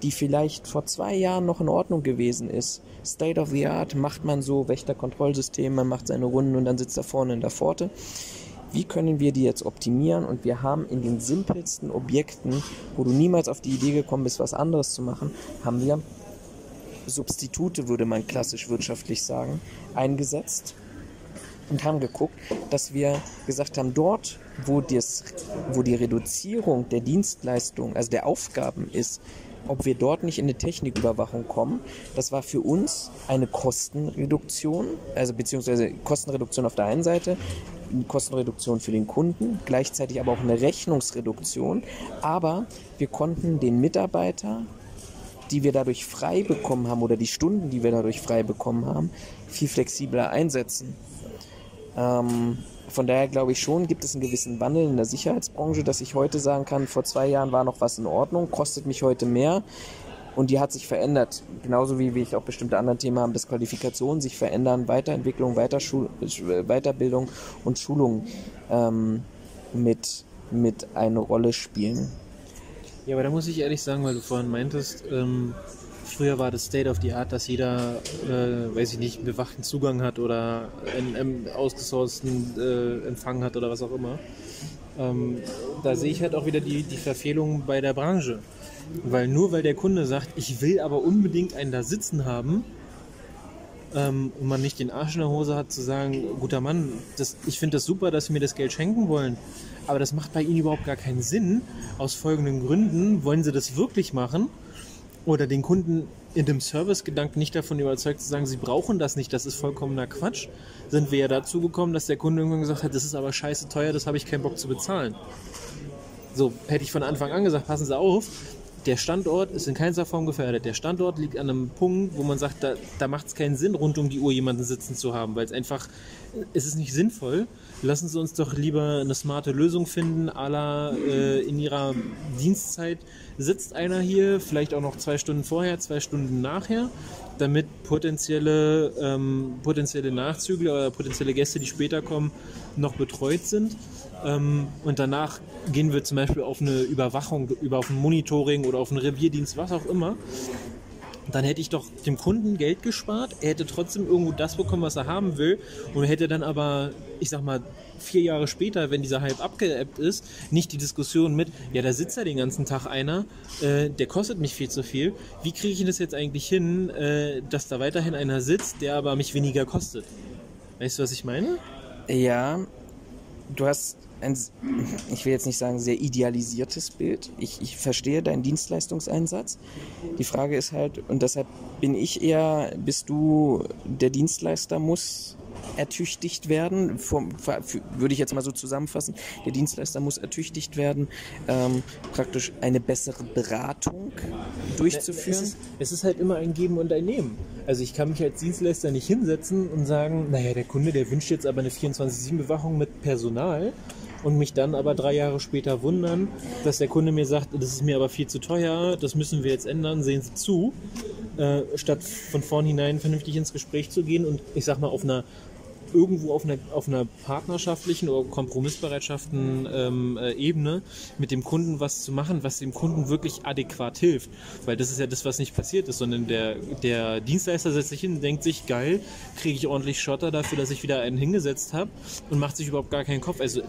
die vielleicht vor zwei Jahren noch in Ordnung gewesen ist, State of the Art, macht man so, Wächterkontrollsystem, man macht seine Runden und dann sitzt da vorne in der Pforte. Wie können wir die jetzt optimieren? Und wir haben in den simpelsten Objekten, wo du niemals auf die Idee gekommen bist, was anderes zu machen, haben wir Substitute, würde man klassisch wirtschaftlich sagen, eingesetzt und haben geguckt, dass wir gesagt haben, dort, wo, das, wo die Reduzierung der Dienstleistung, also der Aufgaben ist, ob wir dort nicht in eine Techniküberwachung kommen. Das war für uns eine Kostenreduktion, also beziehungsweise Kostenreduktion auf der einen Seite, Kostenreduktion für den Kunden, gleichzeitig aber auch eine Rechnungsreduktion. Aber wir konnten den Mitarbeiter die wir dadurch frei bekommen haben oder die Stunden, die wir dadurch frei bekommen haben, viel flexibler einsetzen. Ähm, von daher glaube ich schon, gibt es einen gewissen Wandel in der Sicherheitsbranche, dass ich heute sagen kann, vor zwei Jahren war noch was in Ordnung, kostet mich heute mehr. Und die hat sich verändert. Genauso wie, wie ich auch bestimmte andere Themen haben, dass Qualifikationen sich verändern, Weiterentwicklung, Weiterschul Weiterbildung und Schulung ähm, mit, mit eine Rolle spielen. Ja, aber da muss ich ehrlich sagen, weil du vorhin meintest, ähm, früher war das State of the Art, dass jeder, äh, weiß ich nicht, bewachten Zugang hat oder einen, einen ausgesourcten äh, Empfang hat oder was auch immer. Ähm, da sehe ich halt auch wieder die, die Verfehlung bei der Branche. Weil nur weil der Kunde sagt, ich will aber unbedingt einen da sitzen haben, ähm, und man nicht den Arsch in der Hose hat zu sagen, guter Mann, das, ich finde das super, dass Sie mir das Geld schenken wollen, aber das macht bei Ihnen überhaupt gar keinen Sinn. Aus folgenden Gründen wollen Sie das wirklich machen oder den Kunden in dem Servicegedanken nicht davon überzeugt zu sagen, sie brauchen das nicht, das ist vollkommener Quatsch, sind wir ja dazu gekommen, dass der Kunde irgendwann gesagt hat, das ist aber scheiße teuer, das habe ich keinen Bock zu bezahlen. So, hätte ich von Anfang an gesagt, passen Sie auf, der Standort ist in keiner Form gefährdet. Der Standort liegt an einem Punkt, wo man sagt, da, da macht es keinen Sinn, rund um die Uhr jemanden sitzen zu haben, weil es einfach, es ist nicht sinnvoll. Lassen Sie uns doch lieber eine smarte Lösung finden, à la äh, in Ihrer Dienstzeit sitzt einer hier, vielleicht auch noch zwei Stunden vorher, zwei Stunden nachher, damit potenzielle, ähm, potenzielle Nachzügler oder potenzielle Gäste, die später kommen, noch betreut sind. Ähm, und danach gehen wir zum Beispiel auf eine Überwachung, über auf ein Monitoring oder auf einen Revierdienst, was auch immer. Dann hätte ich doch dem Kunden Geld gespart. Er hätte trotzdem irgendwo das bekommen, was er haben will. Und hätte dann aber, ich sag mal, vier Jahre später, wenn dieser Hype abgeebbt ist, nicht die Diskussion mit, ja, da sitzt ja den ganzen Tag einer, äh, der kostet mich viel zu viel. Wie kriege ich das jetzt eigentlich hin, äh, dass da weiterhin einer sitzt, der aber mich weniger kostet? Weißt du, was ich meine? Ja, du hast ein, ich will jetzt nicht sagen, sehr idealisiertes Bild. Ich, ich verstehe deinen Dienstleistungseinsatz. Die Frage ist halt, und deshalb bin ich eher, bist du der Dienstleister muss ertüchtigt werden, vom, würde ich jetzt mal so zusammenfassen, der Dienstleister muss ertüchtigt werden, ähm, praktisch eine bessere Beratung durchzuführen. Es ist, es ist halt immer ein Geben und ein Nehmen. Also ich kann mich als Dienstleister nicht hinsetzen und sagen, naja, der Kunde, der wünscht jetzt aber eine 24-7-Bewachung mit Personal und mich dann aber drei Jahre später wundern, dass der Kunde mir sagt, das ist mir aber viel zu teuer, das müssen wir jetzt ändern, sehen Sie zu, äh, statt von vornherein vernünftig ins Gespräch zu gehen und ich sag mal auf einer irgendwo auf einer, auf einer partnerschaftlichen oder Kompromissbereitschaften ähm, äh, Ebene mit dem Kunden was zu machen, was dem Kunden wirklich adäquat hilft. Weil das ist ja das, was nicht passiert ist, sondern der, der Dienstleister setzt sich hin und denkt sich, geil, kriege ich ordentlich Schotter dafür, dass ich wieder einen hingesetzt habe und macht sich überhaupt gar keinen Kopf. Also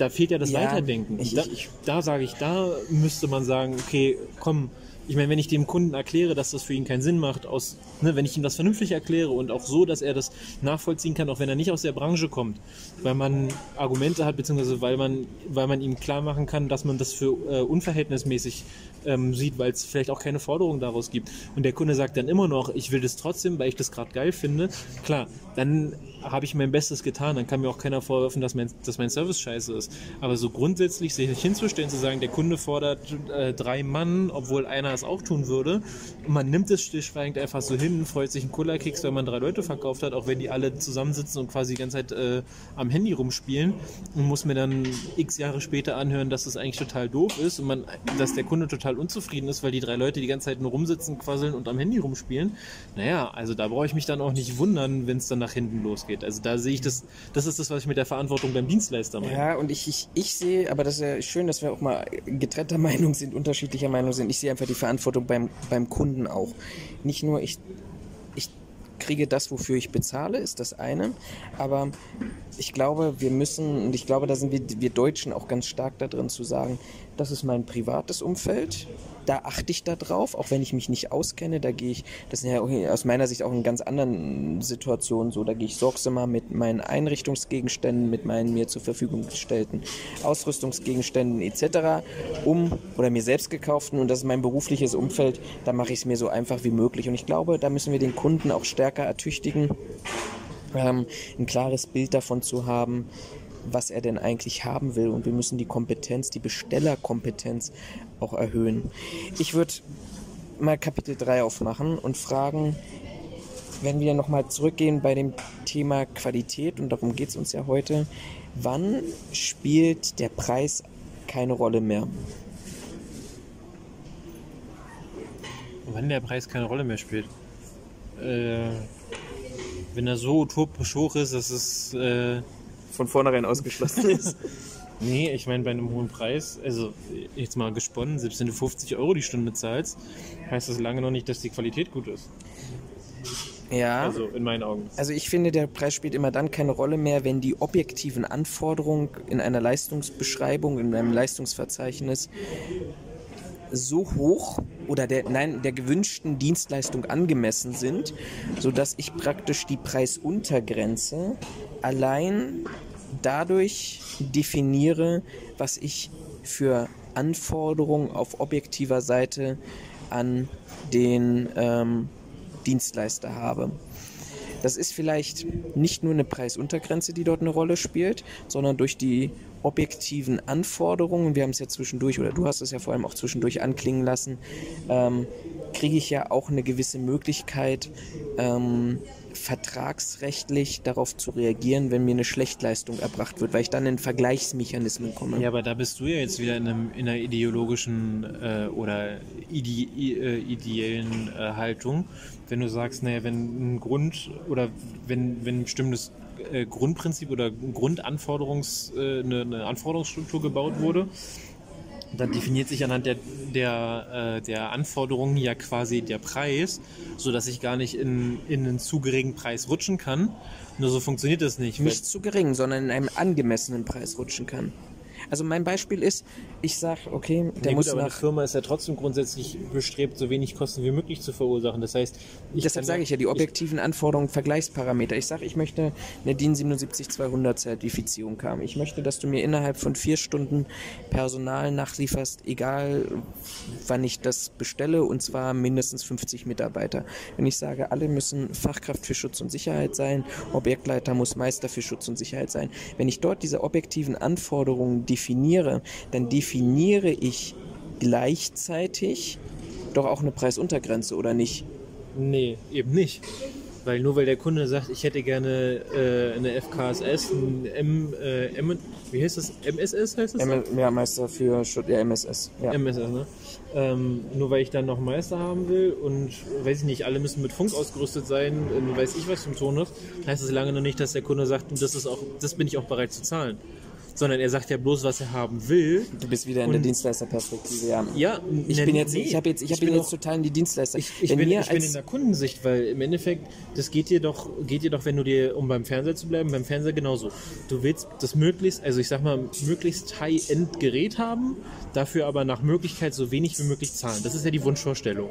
da fehlt ja das ja, Weiterdenken. Ich, da, da sage ich, da müsste man sagen, okay, komm, ich meine, wenn ich dem Kunden erkläre, dass das für ihn keinen Sinn macht, aus, ne, wenn ich ihm das vernünftig erkläre und auch so, dass er das nachvollziehen kann, auch wenn er nicht aus der Branche kommt, weil man Argumente hat, beziehungsweise weil man, weil man ihm klar machen kann, dass man das für äh, unverhältnismäßig ähm, sieht, weil es vielleicht auch keine Forderung daraus gibt. Und der Kunde sagt dann immer noch, ich will das trotzdem, weil ich das gerade geil finde. Klar, dann habe ich mein Bestes getan. Dann kann mir auch keiner vorwerfen, dass mein, dass mein Service scheiße ist. Aber so grundsätzlich sich hinzustellen, zu sagen, der Kunde fordert äh, drei Mann, obwohl einer es auch tun würde. Und man nimmt es stillschweigend einfach so hin, freut sich ein Cola-Keks, wenn man drei Leute verkauft hat, auch wenn die alle zusammensitzen und quasi die ganze Zeit äh, am Handy rumspielen und muss mir dann x Jahre später anhören, dass das eigentlich total doof ist und man, dass der Kunde total unzufrieden ist, weil die drei Leute die ganze Zeit nur rumsitzen, quasseln und am Handy rumspielen. Naja, also da brauche ich mich dann auch nicht wundern, wenn es dann nach hinten losgeht. Also da sehe ich das, das ist das, was ich mit der Verantwortung beim Dienstleister meine. Ja, und ich, ich, ich sehe, aber das ist ja schön, dass wir auch mal getrennter Meinung sind, unterschiedlicher Meinung sind. Ich sehe einfach die Verantwortung beim, beim Kunden auch. Nicht nur ich, ich kriege das, wofür ich bezahle, ist das eine. Aber ich glaube, wir müssen, und ich glaube, da sind wir, wir Deutschen auch ganz stark da drin zu sagen, das ist mein privates Umfeld. Da achte ich da drauf, auch wenn ich mich nicht auskenne. Da gehe ich, das ist ja aus meiner Sicht auch in ganz anderen Situationen so. Da gehe ich sorgsamer mit meinen Einrichtungsgegenständen, mit meinen mir zur Verfügung gestellten Ausrüstungsgegenständen etc. um oder mir selbst gekauften. Und das ist mein berufliches Umfeld. Da mache ich es mir so einfach wie möglich. Und ich glaube, da müssen wir den Kunden auch stärker ertüchtigen, ähm, ein klares Bild davon zu haben, was er denn eigentlich haben will. Und wir müssen die Kompetenz, die Bestellerkompetenz auch erhöhen. Ich würde mal Kapitel 3 aufmachen und fragen, wenn wir nochmal zurückgehen bei dem Thema Qualität, und darum geht es uns ja heute, wann spielt der Preis keine Rolle mehr? Wann der Preis keine Rolle mehr spielt. Äh, wenn er so utopisch hoch ist, dass es. Äh, Von vornherein ausgeschlossen ist. nee, ich meine, bei einem hohen Preis, also jetzt mal gesponnen, selbst wenn du 50 Euro die Stunde zahlst, heißt das lange noch nicht, dass die Qualität gut ist. ja. Also in meinen Augen. Also ich finde, der Preis spielt immer dann keine Rolle mehr, wenn die objektiven Anforderungen in einer Leistungsbeschreibung, in einem Leistungsverzeichnis so hoch oder der, nein, der gewünschten Dienstleistung angemessen sind, sodass ich praktisch die Preisuntergrenze allein dadurch definiere, was ich für Anforderungen auf objektiver Seite an den ähm, Dienstleister habe. Das ist vielleicht nicht nur eine Preisuntergrenze, die dort eine Rolle spielt, sondern durch die objektiven Anforderungen, wir haben es ja zwischendurch, oder du hast es ja vor allem auch zwischendurch anklingen lassen, ähm, kriege ich ja auch eine gewisse Möglichkeit, ähm, vertragsrechtlich darauf zu reagieren, wenn mir eine Schlechtleistung erbracht wird, weil ich dann in Vergleichsmechanismen komme. Ja, aber da bist du ja jetzt wieder in, einem, in einer ideologischen äh, oder ide, äh, ideellen äh, Haltung, wenn du sagst, naja, wenn ein Grund oder wenn, wenn ein bestimmtes äh, Grundprinzip oder Grundanforderungs, äh, eine, eine Anforderungsstruktur gebaut wurde, dann definiert sich anhand der, der, äh, der Anforderungen ja quasi der Preis, sodass ich gar nicht in, in einen zu geringen Preis rutschen kann. Nur so funktioniert das nicht. nicht zu gering, sondern in einem angemessenen Preis rutschen kann. Also mein Beispiel ist, ich sage, okay, der Ja, muss gut, aber eine nach Firma ist ja trotzdem grundsätzlich bestrebt, so wenig Kosten wie möglich zu verursachen. Das heißt, ich Deshalb sage ich ja, die objektiven Anforderungen, Vergleichsparameter. Ich sage, ich möchte eine DIN 77200 Zertifizierung haben. Ich möchte, dass du mir innerhalb von vier Stunden Personal nachlieferst, egal wann ich das bestelle, und zwar mindestens 50 Mitarbeiter. Wenn ich sage, alle müssen Fachkraft für Schutz und Sicherheit sein, Objektleiter muss Meister für Schutz und Sicherheit sein. Wenn ich dort diese objektiven Anforderungen definiere, dann definiere ich gleichzeitig doch auch eine Preisuntergrenze, oder nicht? Nee, eben nicht. Weil nur weil der Kunde sagt, ich hätte gerne äh, eine FKSS, ein M, äh, M, wie heißt das? MSS heißt das? M ja, Meister für Schutz, ja, MSS. Ja. MSS, ne? Ähm, nur weil ich dann noch Meister haben will und weiß ich nicht, alle müssen mit Funk ausgerüstet sein, äh, weiß ich was zum Tonus, heißt das lange noch nicht, dass der Kunde sagt, das ist auch, das bin ich auch bereit zu zahlen. Sondern er sagt ja bloß, was er haben will. Du bist wieder in der Dienstleisterperspektive, ja. Ja, Ich bin jetzt, nee, ich habe jetzt, ich habe bin jetzt auch- total in die Dienstleister. Ich, ich, bin, ich bin in der Kundensicht, weil im Endeffekt, das geht dir doch, geht dir doch, wenn du dir, um beim Fernseher zu bleiben, beim Fernseher genauso. Du willst das möglichst, also ich sag mal, möglichst High-End-Gerät haben, dafür aber nach Möglichkeit so wenig wie möglich zahlen. Das ist ja die Wunschvorstellung.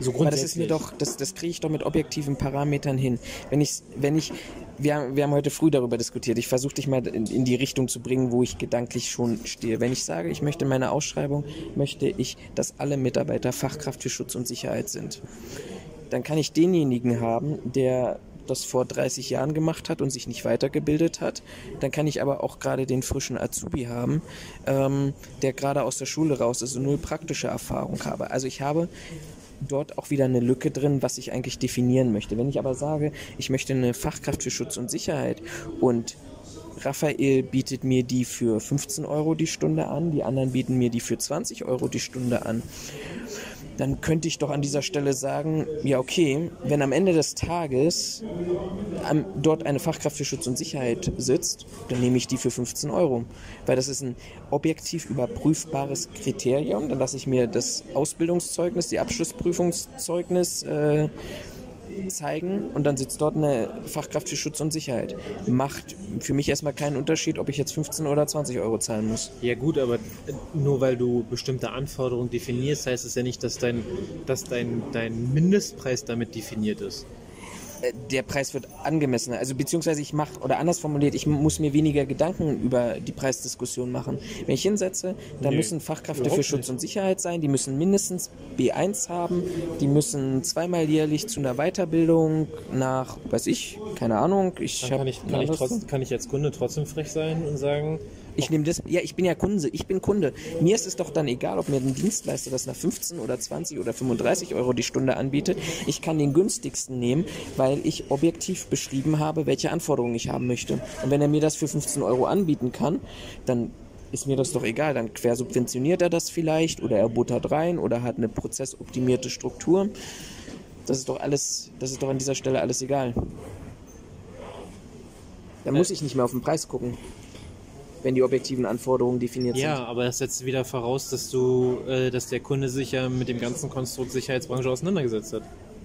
So aber das grundsätzlich. ist mir doch, das, das kriege ich doch mit objektiven Parametern hin. Wenn ich, wenn ich, wir, haben- wir haben heute früh darüber diskutiert. Ich versuche dich mal in, in die Richtung zu bringen, wo ich gedanklich schon stehe. Wenn ich sage, ich möchte in meiner Ausschreibung, möchte ich, dass alle Mitarbeiter Fachkraft für Schutz und Sicherheit sind, dann kann ich denjenigen haben, der das vor 30 Jahren gemacht hat und sich nicht weitergebildet hat. Dann kann ich aber auch gerade den frischen Azubi haben, ähm, der gerade aus der Schule raus ist und null praktische Erfahrung habe. Also ich habe dort auch wieder eine Lücke drin, was ich eigentlich definieren möchte. Wenn ich aber sage, ich möchte eine Fachkraft für Schutz und Sicherheit und Raphael bietet mir die für 15 Euro die Stunde an, die anderen bieten mir die für 20 Euro die Stunde an, dann könnte ich doch an dieser Stelle sagen, ja okay, wenn am Ende des Tages dort eine Fachkraft für Schutz und Sicherheit sitzt, dann nehme ich die für 15 Euro. Weil das ist ein objektiv überprüfbares Kriterium. Dann lasse ich mir das Ausbildungszeugnis, die Abschlussprüfungszeugnis äh, zeigen und dann sitzt dort eine Fachkraft für Schutz und Sicherheit. Macht für mich erstmal keinen Unterschied, ob ich jetzt 15 oder 20 Euro zahlen muss. Ja gut, aber nur weil du bestimmte Anforderungen definierst, heißt es ja nicht, dass dein, dass dein, dein Mindestpreis damit definiert ist. Der Preis wird angemessener. Also beziehungsweise ich mache, oder anders formuliert, ich muss mir weniger Gedanken über die Preisdiskussion machen. Wenn ich hinsetze, dann Nee, müssen Fachkräfte für Schutz nicht. und Sicherheit sein, die müssen mindestens B1 haben, die müssen zweimal jährlich zu einer Weiterbildung nach, weiß ich, keine Ahnung, ich kann ich, kann, ich trotz, kann ich als Kunde trotzdem frech sein und sagen, ich nehme das, ja, ich bin ja Kunde, ich bin Kunde. Mir ist es doch dann egal, ob mir ein Dienstleister das nach 15 oder 20 oder 35 Euro die Stunde anbietet. Ich kann den günstigsten nehmen, weil ich objektiv beschrieben habe, welche Anforderungen ich haben möchte. Und wenn er mir das für 15 Euro anbieten kann, dann ist mir das doch egal. Dann quersubventioniert er das vielleicht oder er buttert rein oder hat eine prozessoptimierte Struktur. Das ist doch alles, das ist doch an dieser Stelle alles egal. Dann muss ich nicht mehr auf den Preis gucken, wenn die objektiven Anforderungen definiert ja, sind. aber das setzt wieder voraus, dass du, äh, dass der Kunde sich ja mit dem ganzen Konstrukt Sicherheitsbranche auseinandergesetzt hat.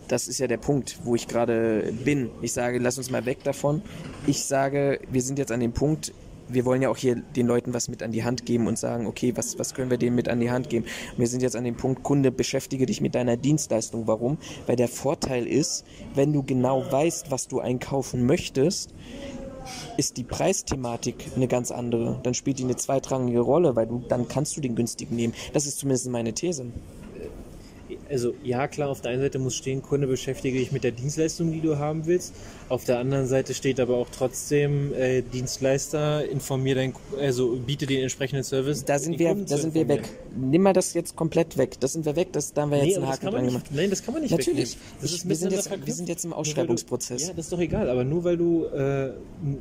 Das ist ja der Punkt, wo ich gerade bin. Ich sage, lass uns mal weg davon. Ich sage, wir sind jetzt an dem Punkt, wir wollen ja auch hier den Leuten was mit an die Hand geben und sagen, okay, was, was können wir denen mit an die Hand geben? Wir sind jetzt an dem Punkt, Kunde, beschäftige dich mit deiner Dienstleistung. Warum? Weil der Vorteil ist, wenn du genau weißt, was du einkaufen möchtest, ist die Preisthematik eine ganz andere. Dann spielt die eine zweitrangige Rolle, weil du dann kannst du den günstigen nehmen. Das ist zumindest meine These. Also ja, klar, auf der einen Seite muss stehen, Kunde beschäftige dich mit der Dienstleistung, die du haben willst. Auf der anderen Seite steht aber auch trotzdem äh, Dienstleister, informier dein, also biete den entsprechenden Service. Da sind wir, Kunden da sind wir weg. Nimm mal das jetzt komplett weg. Das sind wir weg. Das, da haben wir jetzt Nee, einen das Haken dran gemacht. nein, das kann man nicht Natürlich. wegnehmen. Das Ich- wir, sind jetzt, wir sind jetzt im weil du- Ausschreibungsprozess. Ja, das ist doch egal, aber nur weil du, äh,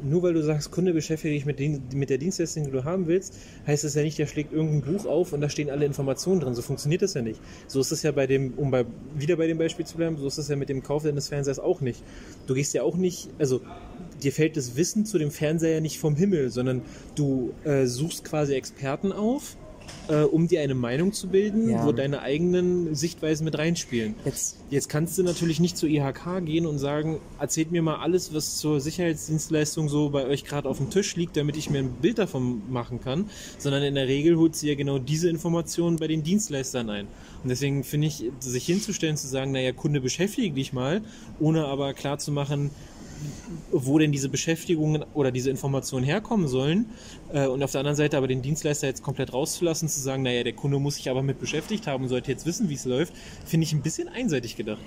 nur weil du sagst, Kunde beschäftige dich mit, den, mit der Dienstleistung, die du haben willst, heißt es ja nicht, der schlägt irgendein Buch auf und da stehen alle Informationen drin. So funktioniert das ja nicht. So ist es ja bei dem, um bei, wieder bei dem Beispiel zu bleiben, so ist es ja mit dem Kauf deines Fernsehers auch nicht. Du gehst ja auch nicht, also dir fällt das Wissen zu dem Fernseher nicht vom Himmel, sondern du äh, suchst quasi Experten auf, äh, um dir eine Meinung zu bilden, Ja. wo deine eigenen Sichtweisen mit reinspielen. Jetzt, Jetzt kannst du natürlich nicht zur IHK gehen und sagen, erzählt mir mal alles, was zur Sicherheitsdienstleistung so bei euch gerade auf dem Tisch liegt, damit ich mir ein Bild davon machen kann, sondern in der Regel holt sie ja genau diese Informationen bei den Dienstleistern ein. Und deswegen finde ich, sich hinzustellen, zu sagen, naja, Kunde, beschäftige dich mal, ohne aber klar zu machen, wo denn diese Beschäftigungen oder diese Informationen herkommen sollen äh, und auf der anderen Seite aber den Dienstleister jetzt komplett rauszulassen, zu sagen, naja, der Kunde muss sich aber mit beschäftigt haben und sollte jetzt wissen, wie es läuft, finde ich ein bisschen einseitig gedacht.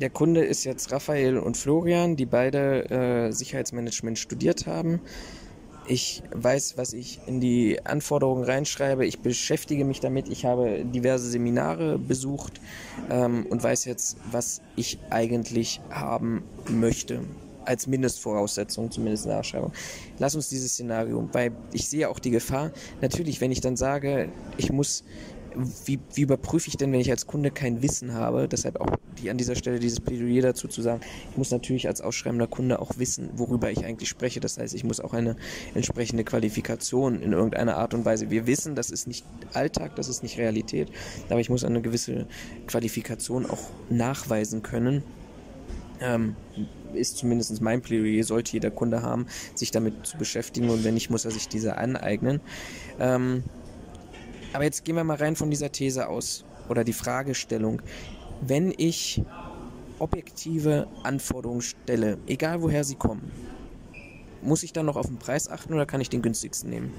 der Kunde ist jetzt Raphael und Florian, die beide äh, Sicherheitsmanagement studiert haben. Ich weiß, was ich in die Anforderungen reinschreibe. Ich beschäftige mich damit. Ich habe diverse Seminare besucht ähm, und weiß jetzt, was ich eigentlich haben möchte. Als Mindestvoraussetzung, zumindest in der Ausschreibung. Lass uns dieses Szenario, weil ich sehe auch die Gefahr. Natürlich, wenn ich dann sage, ich muss wie, wie überprüfe ich denn, wenn ich als Kunde kein Wissen habe? Deshalb auch die, an dieser Stelle dieses Plädoyer dazu zu sagen, ich muss natürlich als ausschreibender Kunde auch wissen, worüber ich eigentlich spreche. Das heißt, ich muss auch eine entsprechende Qualifikation in irgendeiner Art und Weise. Wir wissen, das ist nicht Alltag, das ist nicht Realität, aber ich muss eine gewisse Qualifikation auch nachweisen können. Ähm, ist zumindest mein Plädoyer, sollte jeder Kunde haben, sich damit zu beschäftigen und wenn nicht, muss er sich diese aneignen. Ähm, aber jetzt gehen wir mal rein von dieser These aus oder die Fragestellung. Wenn ich objektive Anforderungen stelle, egal woher sie kommen, muss ich dann noch auf den Preis achten oder kann ich den günstigsten nehmen?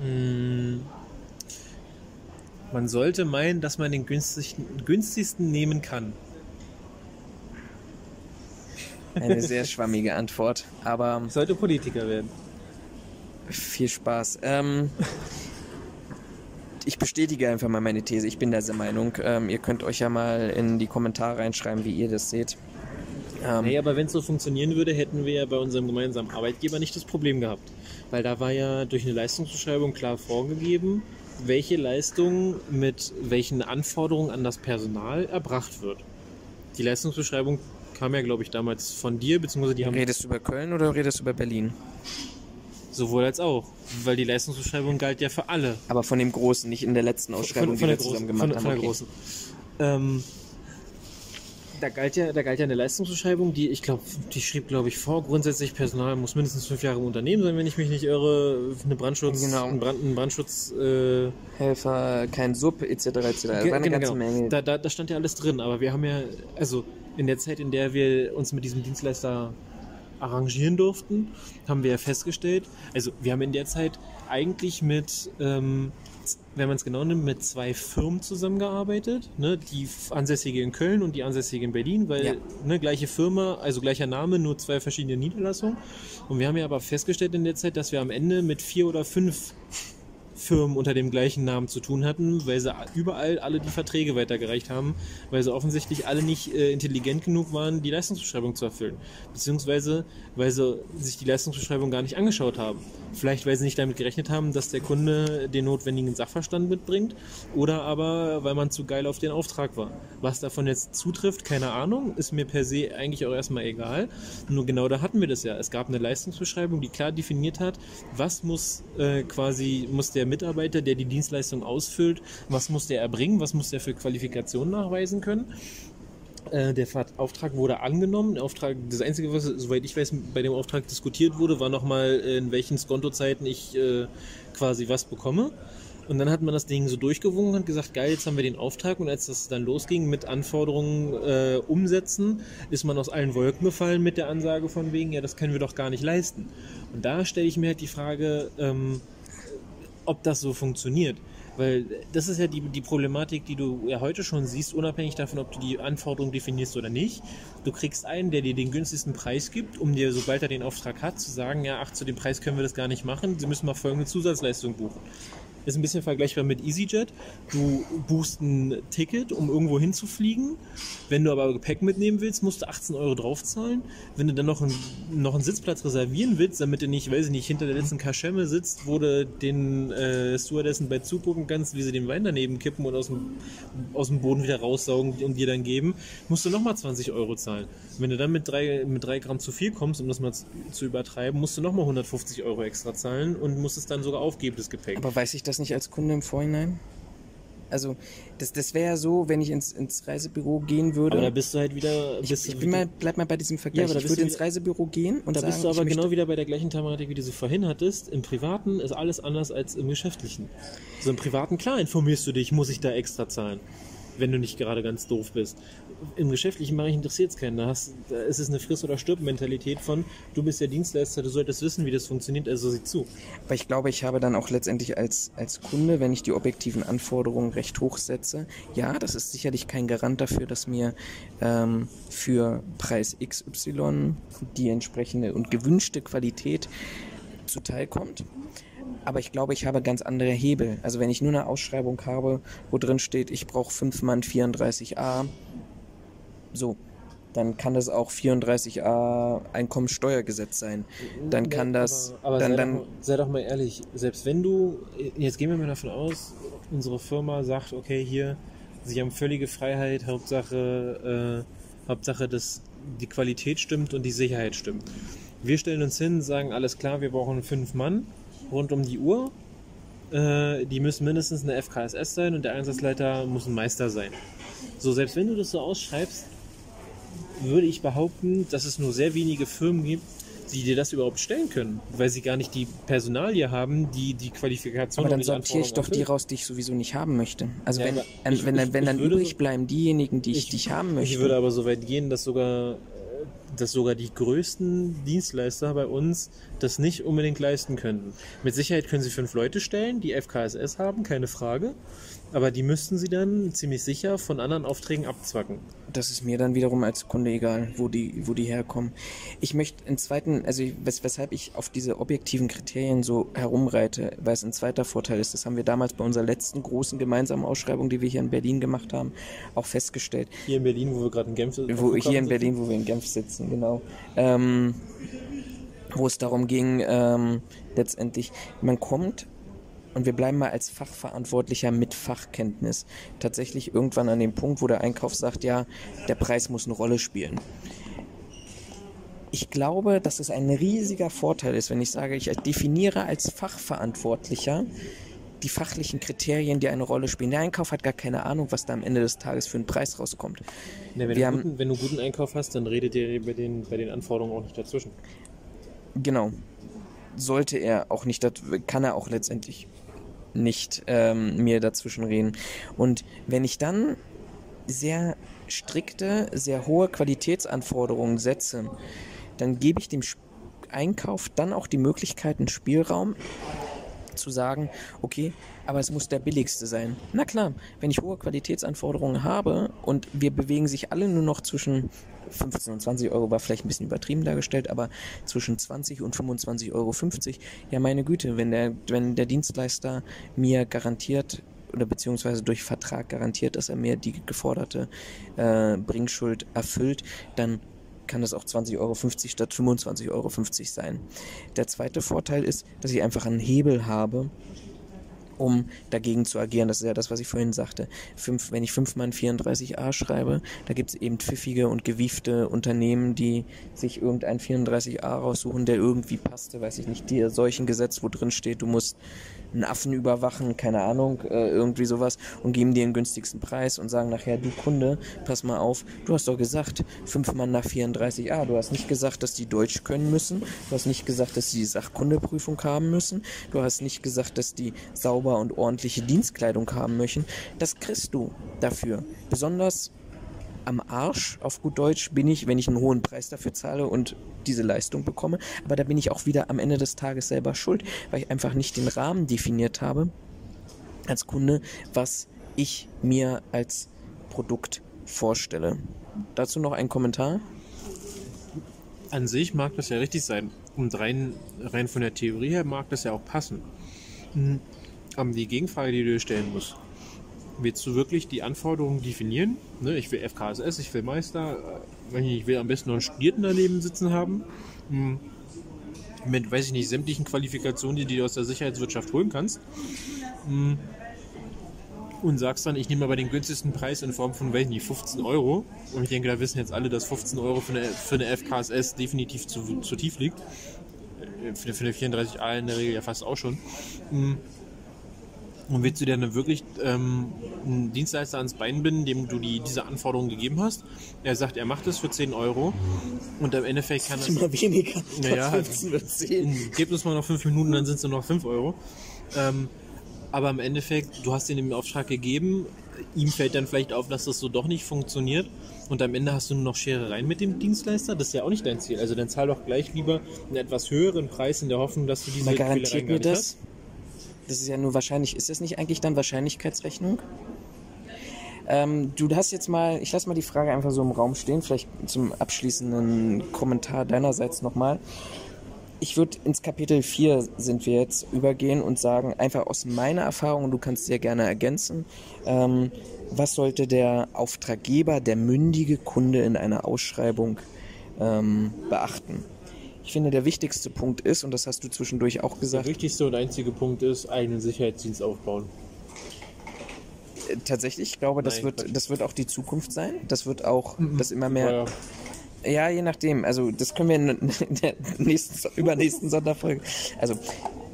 Mm. Man sollte meinen, dass man den günstigsten, günstigsten nehmen kann. Eine sehr schwammige Antwort, aber Ich sollte Politiker werden. Viel Spaß. Ähm, ich bestätige einfach mal meine These. Ich bin dieser Meinung. Ähm, ihr könnt euch ja mal in die Kommentare reinschreiben, wie ihr das seht. Ähm, Nee, aber wenn es so funktionieren würde, hätten wir ja bei unserem gemeinsamen Arbeitgeber nicht das Problem gehabt. Weil da war ja durch eine Leistungsbeschreibung klar vorgegeben, welche Leistung mit welchen Anforderungen an das Personal erbracht wird. Die Leistungsbeschreibung kam ja, glaube ich, damals von dir, beziehungsweise die haben redest du über Köln oder redest du über Berlin? Sowohl als auch. Weil die Leistungsbeschreibung galt ja für alle. Aber von dem Großen, nicht in der letzten Ausschreibung, von, von die wir zusammen gemacht von, haben. von der okay. großen. Ähm, da galt ja, da galt ja eine Leistungsbeschreibung, die ich glaube, die schrieb, glaube ich, vor, grundsätzlich Personal muss mindestens fünf Jahre im Unternehmen sein, wenn ich mich nicht irre, eine Brandschutz, Genau. ein, Brand, ein Brandschutz, äh, Helfer, kein Sub, etc. etc. War eine Ge- ganze genau. Menge. Da, da, da stand ja alles drin, aber wir haben ja, also in der Zeit, in der wir uns mit diesem Dienstleister arrangieren durften, haben wir ja festgestellt, also wir haben in der Zeit eigentlich mit, ähm, wenn man es genau nimmt, mit zwei Firmen zusammengearbeitet, ne, die ansässige in Köln und die ansässige in Berlin, weil Ja. ne, gleiche Firma, also gleicher Name, nur zwei verschiedene Niederlassungen. Und wir haben ja aber festgestellt in der Zeit, dass wir am Ende mit vier oder fünf Firmen unter dem gleichen Namen zu tun hatten, weil sie überall alle die Verträge weitergereicht haben, weil sie offensichtlich alle nicht äh, intelligent genug waren, die Leistungsbeschreibung zu erfüllen. Beziehungsweise, weil sie sich die Leistungsbeschreibung gar nicht angeschaut haben. Vielleicht, weil sie nicht damit gerechnet haben, dass der Kunde den notwendigen Sachverstand mitbringt oder aber, weil man zu geil auf den Auftrag war. Was davon jetzt zutrifft, keine Ahnung, ist mir per se eigentlich auch erstmal egal. Nur genau da hatten wir das ja. Es gab eine Leistungsbeschreibung, die klar definiert hat, was muss äh, quasi, muss der Mitarbeiter, der die Dienstleistung ausfüllt, was muss der erbringen, was muss der für Qualifikationen nachweisen können. Äh, Der Auftrag wurde angenommen. Auftrag, das Einzige, was, soweit ich weiß, bei dem Auftrag diskutiert wurde, war nochmal, in welchen Skontozeiten ich äh, quasi was bekomme. Und dann hat man das Ding so durchgewungen und gesagt, geil, jetzt haben wir den Auftrag. Und als das dann losging mit Anforderungen äh, umsetzen, ist man aus allen Wolken gefallen mit der Ansage von wegen, ja, das können wir doch gar nicht leisten. Und da stelle ich mir halt die Frage, ähm, ob das so funktioniert. Weil das ist ja die, die Problematik, die du ja heute schon siehst, unabhängig davon, ob du die Anforderungen definierst oder nicht. Du kriegst einen, der dir den günstigsten Preis gibt, um dir, sobald er den Auftrag hat, zu sagen, ja, ach, zu dem Preis können wir das gar nicht machen, Sie müssen mal folgende Zusatzleistung buchen. Ist ein bisschen vergleichbar mit EasyJet. Du buchst ein Ticket, um irgendwo hinzufliegen. Wenn du aber Gepäck mitnehmen willst, musst du 18 Euro draufzahlen. Wenn du dann noch einen, noch einen Sitzplatz reservieren willst, damit du nicht, weiß ich nicht, hinter der letzten Kaschemme sitzt, wo du den äh, Stewardessen bei zugucken kannst, wie sie den Wein daneben kippen und aus dem, aus dem Boden wieder raussaugen und dir dann geben, musst du nochmal 20 Euro zahlen. Wenn du dann mit drei, mit drei Gramm zu viel kommst, um das mal zu, zu übertreiben, musst du nochmal 150 Euro extra zahlen und musst es dann sogar aufgeben, das Gepäck. Aber weiß ich das nicht als Kunde im Vorhinein? Also, das, das wäre ja so, wenn ich ins, ins Reisebüro gehen würde. Aber da bist du halt wieder. ich, ich bin mal, bleib mal bei diesem Vergleich. aber da ich würde ins Reisebüro gehen und Da sagen, bist du aber genau wieder bei der gleichen Thematik, wie du sie vorhin hattest. Im Privaten ist alles anders als im Geschäftlichen. So im Privaten, klar, informierst du dich, muss ich da extra zahlen, wenn du nicht gerade ganz doof bist. Im geschäftlichen Bereich interessiert es keinen. Da, hast, da ist es eine Friss- oder Stirb-Mentalität von, du bist der Dienstleister, du solltest wissen, wie das funktioniert, also sieh zu. Aber ich glaube, ich habe dann auch letztendlich als, als Kunde, wenn ich die objektiven Anforderungen recht hoch setze, ja, das ist sicherlich kein Garant dafür, dass mir ähm, für Preis XY die entsprechende und gewünschte Qualität zuteilkommt. Aber ich glaube, ich habe ganz andere Hebel. Also wenn ich nur eine Ausschreibung habe, wo drin steht, ich brauche 5 Mann 34a, so, dann kann das auch 34a Einkommensteuergesetz sein. Dann kann das, Aber, aber dann, sei, dann, doch, mal- sei doch mal ehrlich, selbst wenn du, jetzt gehen wir mal davon aus, unsere Firma sagt, okay, hier, sie haben völlige Freiheit, Hauptsache, äh, Hauptsache, dass die Qualität stimmt und die Sicherheit stimmt. Wir stellen uns hin, sagen, alles klar, wir brauchen fünf Mann rund um die Uhr. Äh, die müssen mindestens eine FKSS sein und der Einsatzleiter muss ein Meister sein. So, selbst wenn du das so ausschreibst, würde ich behaupten, dass es nur sehr wenige Firmen gibt, die dir das überhaupt stellen können, weil sie gar nicht die Personalie haben, die die Qualifikation aber dann sortiere ich doch die raus, die ich sowieso nicht haben möchte. Also Ja, wenn, ich- wenn, dann- ich- wenn ich dann übrig bleiben diejenigen, die ich, ich haben möchte. Ich würde aber so weit gehen, dass sogar, äh, dass sogar die größten Dienstleister bei uns das nicht unbedingt leisten könnten. Mit Sicherheit können sie fünf Leute stellen, die FKSS haben, keine Frage. Aber die müssten sie dann ziemlich sicher von anderen Aufträgen abzwacken. das ist mir dann wiederum als Kunde egal, wo die, wo die herkommen. Ich möchte einen zweiten, also wes weshalb ich auf diese objektiven Kriterien so herumreite, weil es ein zweiter Vorteil ist. Das haben wir damals bei unserer letzten großen gemeinsamen Ausschreibung, die wir hier in Berlin gemacht haben, auch festgestellt. Hier in Berlin, wo wir gerade in Genf sitzen. wo hier in Berlin, wo wir in Genf sitzen, genau. Ähm, wo es darum ging, ähm, letztendlich, man kommt und wir bleiben mal als Fachverantwortlicher mit Fachkenntnis tatsächlich irgendwann an dem Punkt, wo der Einkauf sagt, ja, der Preis muss eine Rolle spielen. Ich glaube, dass es ein riesiger Vorteil ist, wenn ich sage, ich definiere als Fachverantwortlicher die fachlichen Kriterien, die eine Rolle spielen. Der Einkauf hat gar keine Ahnung, was da am Ende des Tages für einen Preis rauskommt. Ne, wenn, Wir du haben- guten, wenn du einen guten Einkauf hast, dann redet ihr bei den, bei den Anforderungen auch nicht dazwischen. Genau. Sollte er auch nicht, kann er auch letztendlich nicht ähm, mir dazwischen reden. Und wenn ich dann sehr strikte, sehr hohe Qualitätsanforderungen setze, dann gebe ich dem Einkauf dann auch die Möglichkeit, einen Spielraum zu sagen, okay, aber es muss der billigste sein. Na klar, wenn ich hohe Qualitätsanforderungen habe und wir bewegen sich alle nur noch zwischen 15 und 20 Euro, war vielleicht ein bisschen übertrieben dargestellt, aber zwischen 20 und 25,50 Euro, ja meine Güte, wenn der, wenn der Dienstleister mir garantiert oder beziehungsweise durch Vertrag garantiert, dass er mir die geforderte äh, Bringschuld erfüllt, dann kann das auch 20,50 Euro statt 25,50 Euro sein. Der zweite Vorteil ist, dass ich einfach einen Hebel habe, um dagegen zu agieren. Das ist ja das, was ich vorhin sagte. Fünf, wenn ich 5 mal 34a schreibe, da gibt es eben pfiffige und gewiefte Unternehmen, die sich irgendein 34a raussuchen, der irgendwie passte, weiß ich nicht, dir solchen Gesetz, wo drin steht, du musst einen Affen überwachen, keine Ahnung, äh, irgendwie sowas und geben dir den günstigsten Preis und sagen nachher, du Kunde, pass mal auf, du hast doch gesagt, fünf Mann nach 34a, du hast nicht gesagt, dass die Deutsch können müssen, du hast nicht gesagt, dass sie die Sachkundeprüfung haben müssen, du hast nicht gesagt, dass die sauber und ordentliche Dienstkleidung haben möchten, das kriegst du dafür. Besonders am Arsch, auf gut Deutsch, bin ich, wenn ich einen hohen Preis dafür zahle und diese Leistung bekomme. Aber da bin ich auch wieder am Ende des Tages selber schuld, weil ich einfach nicht den Rahmen definiert habe als Kunde, was ich mir als Produkt vorstelle. Dazu noch ein Kommentar. An sich mag das ja richtig sein. Und rein, rein von der Theorie her mag das ja auch passen. Mhm. Aber die Gegenfrage, die du dir stellen musst, willst du wirklich die Anforderungen definieren? Ne, ich will FKSS, ich will Meister, äh, ich will am besten noch einen Studierten daneben sitzen haben. Mit, weiß ich nicht, sämtlichen Qualifikationen, die du aus der Sicherheitswirtschaft holen kannst. Mhm. Und sagst dann, ich nehme aber den günstigsten Preis in Form von, ich nicht, 15 Euro. Und ich denke, da wissen jetzt alle, dass 15 Euro für eine, für eine FKSS definitiv zu, zu tief liegt. Äh, Für, eine 34a in der Regel ja fast auch schon. Mm. Und willst du dir dann wirklich ähm, einen Dienstleister ans Bein binden, dem du die, diese Anforderungen gegeben hast? Er sagt, er macht es für 10 Euro und im Endeffekt kann das... Immer weniger. Naja, 15 wird 10. Gebt uns mal noch 5 Minuten, dann sind es nur noch 5 Euro. Ähm, aber im Endeffekt, du hast ihm den Auftrag gegeben, ihm fällt dann vielleicht auf, dass das so doch nicht funktioniert und am Ende hast du nur noch Scherereien mit dem Dienstleister. Das ist ja auch nicht dein Ziel. Also dann zahl doch gleich lieber einen etwas höheren Preis in der Hoffnung, dass du diese Quälereien garantiert gar mir nicht das? hast. Das ist ja nur wahrscheinlich, ist das nicht eigentlich dann Wahrscheinlichkeitsrechnung? Ähm, du hast jetzt mal, ich lasse mal die Frage einfach so im Raum stehen, vielleicht zum abschließenden Kommentar deinerseits nochmal. Ich würde ins Kapitel 4 sind wir jetzt übergehen und sagen, einfach aus meiner Erfahrung, du kannst sehr gerne ergänzen, ähm, was sollte der Auftraggeber, der mündige Kunde in einer Ausschreibung ähm, beachten? Ich finde, der wichtigste Punkt ist, und das hast du zwischendurch auch Der gesagt, wichtigste und einzige Punkt ist, eigenen Sicherheitsdienst aufbauen. Äh, Tatsächlich, ich glaube, das Nein, wird, das wird auch die Zukunft sein. Das wird auch, das immer mehr. Ja, Ja, je nachdem. Also das können wir in der nächsten, übernächsten Sonderfolge. Also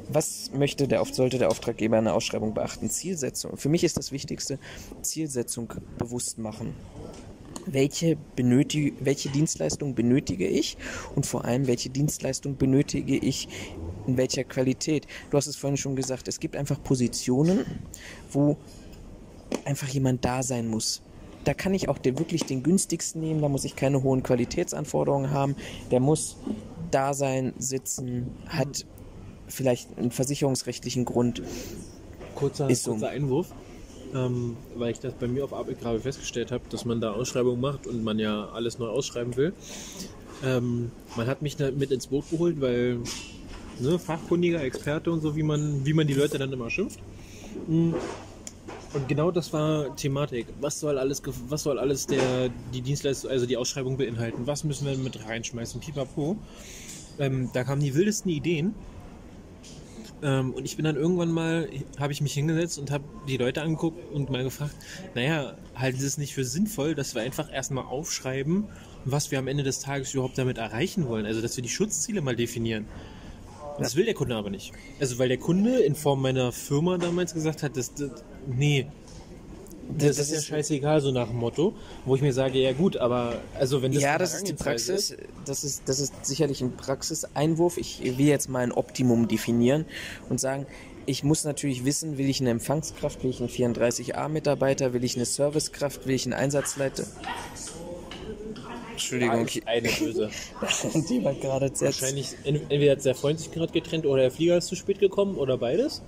was möchte der, sollte der Auftraggeber in der Ausschreibung beachten? Zielsetzung. Für mich ist das Wichtigste, Zielsetzung bewusst machen. Welche, benötige, welche Dienstleistung benötige ich und vor allem, welche Dienstleistung benötige ich in welcher Qualität? Du hast es vorhin schon gesagt, es gibt einfach Positionen, wo einfach jemand da sein muss. Da kann ich auch den, wirklich den günstigsten nehmen, da muss ich keine hohen Qualitätsanforderungen haben. Der muss da sein, sitzen, hat vielleicht einen versicherungsrechtlichen Grund. Kurzer, so. kurzer Einwurf, ähm, weil ich das bei mir auf Arbeit gerade festgestellt habe, dass man da Ausschreibungen macht und man ja alles neu ausschreiben will. Ähm, man hat mich mit ins Boot geholt, weil ne, fachkundiger Experte und so, wie man, wie man die Leute dann immer schimpft. Mm. Und genau das war Thematik. Was soll alles, was soll alles der, die Dienstleistung, also die Ausschreibung beinhalten? Was müssen wir mit reinschmeißen? Pipapo. Ähm, da kamen die wildesten Ideen. Ähm, und ich bin dann irgendwann mal, habe ich mich hingesetzt und habe die Leute angeguckt und mal gefragt, naja, halten Sie es nicht für sinnvoll, dass wir einfach erstmal aufschreiben, was wir am Ende des Tages überhaupt damit erreichen wollen? Also, dass wir die Schutzziele mal definieren. Das will der Kunde aber nicht. Also weil der Kunde in Form meiner Firma damals gesagt hat, das, das nee, das, Das ist ja scheißegal, so nach dem Motto, wo ich mir sage, ja gut, aber also wenn das ja, das ist die Praxis. Das ist, das ist sicherlich ein Praxiseinwurf. Ich will jetzt mal ein Optimum definieren und sagen, ich muss natürlich wissen, will ich eine Empfangskraft, will ich einen 34a-Mitarbeiter, will ich eine Servicekraft, will ich einen Einsatzleiter. Entschuldigung, eine böse. die war gerade jetzt. Wahrscheinlich, ent- entweder hat der Freund sich gerade getrennt oder der Flieger ist zu spät gekommen oder beides.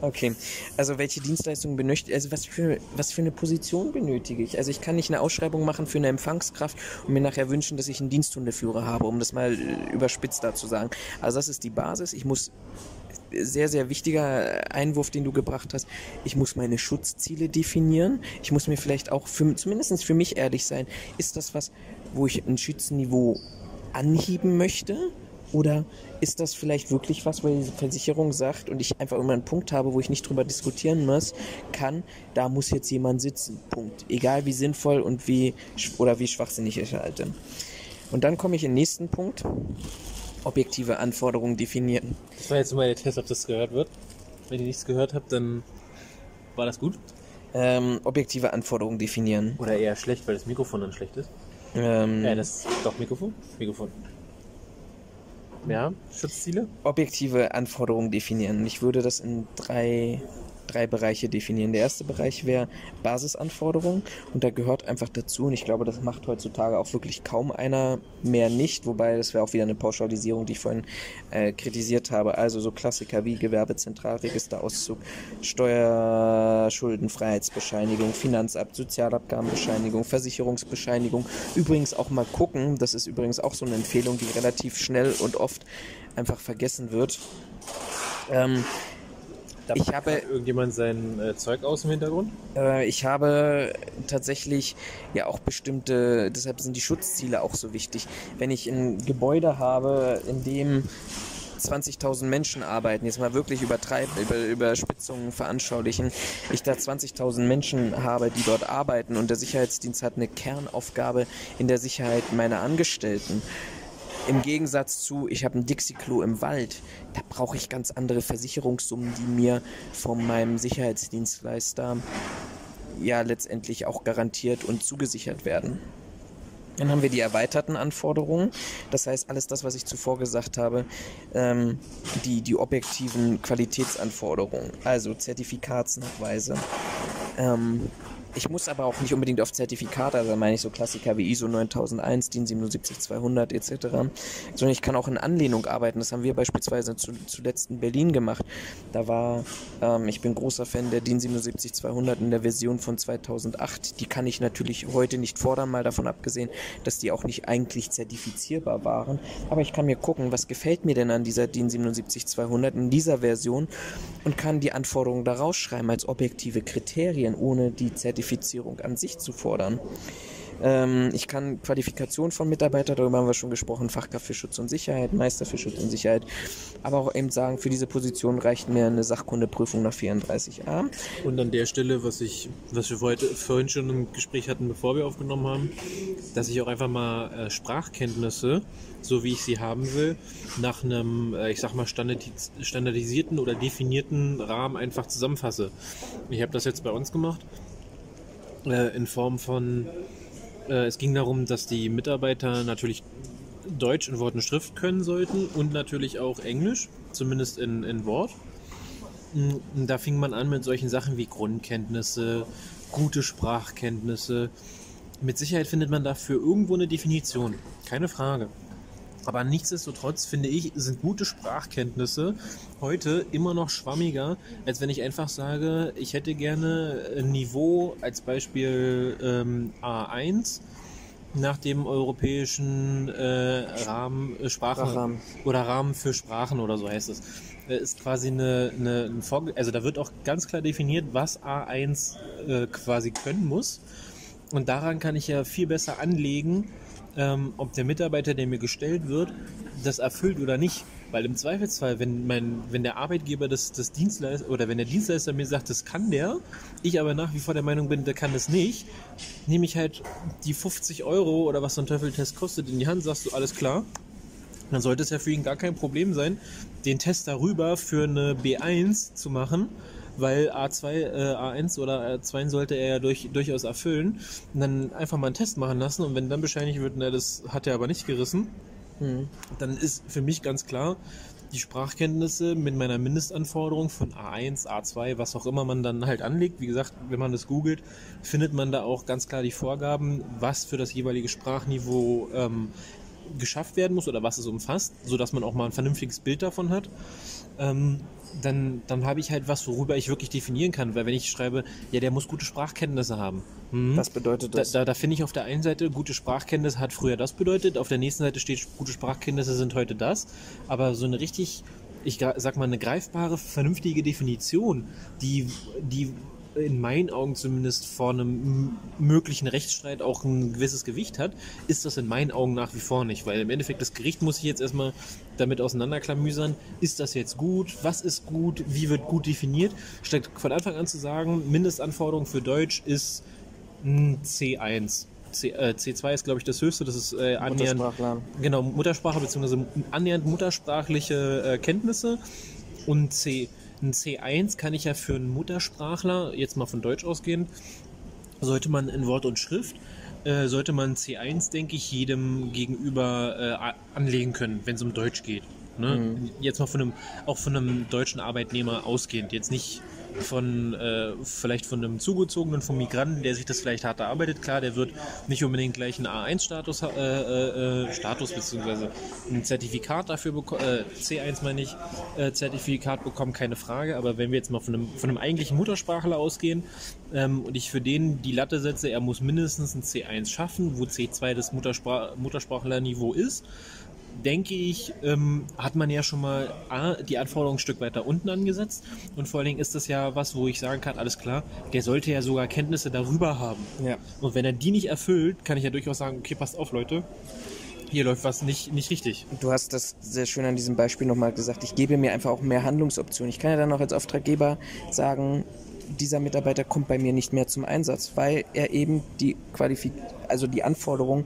Okay, also welche Dienstleistungen benötige also was für, was für eine Position benötige ich? Also ich kann nicht eine Ausschreibung machen für eine Empfangskraft und mir nachher wünschen, dass ich einen Diensthundeführer habe, um das mal äh, überspitzt da zu sagen. Also das ist die Basis. Ich muss sehr, sehr wichtiger Einwurf, den du gebracht hast. Ich muss meine Schutzziele definieren. Ich muss mir vielleicht auch für, zumindest für mich ehrlich sein. Ist das was, wo ich ein Schützenniveau anheben möchte? Oder ist das vielleicht wirklich was, weil die Versicherung sagt und ich einfach immer einen Punkt habe, wo ich nicht drüber diskutieren muss, kann, da muss jetzt jemand sitzen. Punkt. Egal wie sinnvoll und wie oder wie schwachsinnig ich halte. Und dann komme ich in den nächsten Punkt. Objektive Anforderungen definieren. Das war jetzt mal der Test, ob das gehört wird. Wenn ihr nichts gehört habt, dann war das gut. Ähm, objektive Anforderungen definieren. Oder eher schlecht, weil das Mikrofon dann schlecht ist. Ähm, Ja, das doch Mikrofon. Mikrofon. Ja, Schutzziele. objektive Anforderungen definieren. Ich würde das in drei, drei Bereiche definieren. Der erste Bereich wäre Basisanforderungen und da gehört einfach dazu, und ich glaube, das macht heutzutage auch wirklich kaum einer mehr nicht, wobei das wäre auch wieder eine Pauschalisierung, die ich vorhin äh, kritisiert habe. Also so Klassiker wie Gewerbezentralregisterauszug, Steuerschuldenfreiheitsbescheinigung, Finanzamt, Sozialabgabenbescheinigung, Versicherungsbescheinigung. Übrigens auch mal gucken, das ist übrigens auch so eine Empfehlung, die relativ schnell und oft einfach vergessen wird. Ähm, Da Ich habe- irgendjemand sein äh, Zeug aus im Hintergrund. Äh, ich habe tatsächlich ja auch bestimmte, deshalb sind die Schutzziele auch so wichtig. Wenn ich ein Gebäude habe, in dem 20.000 Menschen arbeiten, jetzt mal wirklich übertreiben, über Überspitzungen veranschaulichen, ich da 20.000 Menschen habe, die dort arbeiten und der Sicherheitsdienst hat eine Kernaufgabe in der Sicherheit meiner Angestellten. Im Gegensatz zu, ich habe ein Dixie-Klo im Wald, da brauche ich ganz andere Versicherungssummen, die mir von meinem Sicherheitsdienstleister ja letztendlich auch garantiert und zugesichert werden. Dann haben wir die erweiterten Anforderungen. Das heißt, alles das, was ich zuvor gesagt habe, ähm, die, die objektiven Qualitätsanforderungen, also Zertifikatsnachweise. Ähm, ich muss aber auch nicht unbedingt auf Zertifikate, also meine ich so Klassiker wie ISO 9001, DIN 77200 etc., sondern ich kann auch in Anlehnung arbeiten. Das haben wir beispielsweise zu, zuletzt in Berlin gemacht. Da war, ähm, ich bin großer Fan der DIN 77200 in der Version von 2008. Die kann ich natürlich heute nicht fordern, mal davon abgesehen, dass die auch nicht eigentlich zertifizierbar waren. Aber ich kann mir gucken, was gefällt mir denn an dieser DIN 77200 in dieser Version und kann die Anforderungen da rausschreiben als objektive Kriterien, ohne die Zertifizierung an sich zu fordern. Ähm, ich kann Qualifikation von Mitarbeitern, darüber haben wir schon gesprochen, Fachkraft für Schutz und Sicherheit, Meister für Schutz und Sicherheit, aber auch eben sagen, für diese Position reicht mir eine Sachkundeprüfung nach 34a. Und an der Stelle, was ich, was wir heute, vorhin schon im Gespräch hatten, bevor wir aufgenommen haben, dass ich auch einfach mal äh, Sprachkenntnisse, so wie ich sie haben will, nach einem, äh, ich sag mal, standardis standardisierten oder definierten Rahmen einfach zusammenfasse. Ich habe das jetzt bei uns gemacht, äh, in Form von, äh, es ging darum, dass die Mitarbeiter natürlich Deutsch in Wort und Schrift können sollten und natürlich auch Englisch, zumindest in, in Wort. Mm, Da fing man an mit solchen Sachen wie Grundkenntnisse, gute Sprachkenntnisse. Mit Sicherheit findet man dafür irgendwo eine Definition, keine Frage. Aber nichtsdestotrotz finde ich, sind gute Sprachkenntnisse heute immer noch schwammiger, als wenn ich einfach sage, ich hätte gerne ein Niveau als Beispiel ähm, A1 nach dem europäischen äh, Rahmen äh, Sprachen Sprachrahmen. oder Rahmen für Sprachen oder so heißt es. Äh, Ist quasi eine, eine ein Vorge also da wird auch ganz klar definiert, was A1 äh, quasi können muss. Und daran kann ich ja viel besser anlegen, ähm, ob der Mitarbeiter, der mir gestellt wird, das erfüllt oder nicht. Weil im Zweifelsfall, wenn mein, wenn der Arbeitgeber das, das Dienstleister oder wenn der Dienstleister mir sagt, das kann der, ich aber nach wie vor der Meinung bin, der kann das nicht, nehme ich halt die 50 Euro oder was so ein Teufeltest kostet in die Hand, sagst du, alles klar, dann sollte es ja für ihn gar kein Problem sein, den Test darüber für eine B1 zu machen, weil A2, äh, A1 oder A2 sollte er ja durch, durchaus erfüllen. Und dann einfach mal einen Test machen lassen und wenn dann bescheinigt wird, na, das hat er aber nicht gerissen, Mhm. dann ist für mich ganz klar, die Sprachkenntnisse mit meiner Mindestanforderung von A1, A2, was auch immer man dann halt anlegt. Wie gesagt, wenn man das googelt, findet man da auch ganz klar die Vorgaben, was für das jeweilige Sprachniveau ähm, geschafft werden muss oder was es umfasst, sodass man auch mal ein vernünftiges Bild davon hat. Ähm, dann, dann habe ich halt was, worüber ich wirklich definieren kann. Weil wenn ich schreibe, ja, der muss gute Sprachkenntnisse haben. Mhm. Was bedeutet Da, das? da, da finde ich auf der einen Seite, gute Sprachkenntnisse hat früher das bedeutet, auf der nächsten Seite steht, gute Sprachkenntnisse sind heute das. Aber so eine richtig, ich sag mal, eine greifbare, vernünftige Definition, die, die in meinen Augen zumindest vor einem möglichen Rechtsstreit auch ein gewisses Gewicht hat, ist das in meinen Augen nach wie vor nicht. Weil im Endeffekt das Gericht muss sich jetzt erstmal damit auseinanderklamüsern, ist das jetzt gut, was ist gut, wie wird gut definiert, statt von Anfang an zu sagen, Mindestanforderung für Deutsch ist ein C1. C, äh, C2 ist, glaube ich, das höchste, das ist äh, annähernd, Muttersprachler. genau, Muttersprache bzw. annähernd muttersprachliche äh, Kenntnisse. Und C, ein C1 kann ich ja für einen Muttersprachler, jetzt mal von Deutsch ausgehend, sollte man in Wort und Schrift, äh, sollte man C1, denke ich, jedem gegenüber äh, anlegen können, wenn es um Deutsch geht. Ne? Jetzt mal von einem, auch von einem deutschen Arbeitnehmer ausgehend. Jetzt nicht von äh, vielleicht von einem Zugezogenen, vom Migranten, der sich das vielleicht hart erarbeitet. Klar, der wird nicht unbedingt gleich einen A1-Status ha- äh, äh, Status beziehungsweise ein Zertifikat dafür bekommen, äh, C1 meine ich, äh, Zertifikat bekommen, keine Frage. Aber wenn wir jetzt mal von einem, von einem eigentlichen Muttersprachler ausgehen ähm, und ich für den die Latte setze, er muss mindestens ein C1 schaffen, wo C2 das Mutterspra Muttersprachlerniveau ist, denke ich, ähm, hat man ja schon mal A, die Anforderungen ein Stück weiter unten angesetzt. Und vor allen Dingen ist das ja was, wo ich sagen kann, alles klar, der sollte ja sogar Kenntnisse darüber haben. Ja. Und wenn er die nicht erfüllt, kann ich ja durchaus sagen, okay, passt auf, Leute, hier läuft was nicht, nicht richtig. Du hast das sehr schön an diesem Beispiel nochmal gesagt. Ich gebe mir einfach auch mehr Handlungsoptionen. Ich kann ja dann auch als Auftraggeber sagen, dieser Mitarbeiter kommt bei mir nicht mehr zum Einsatz, weil er eben die Qualifik also die Anforderungen,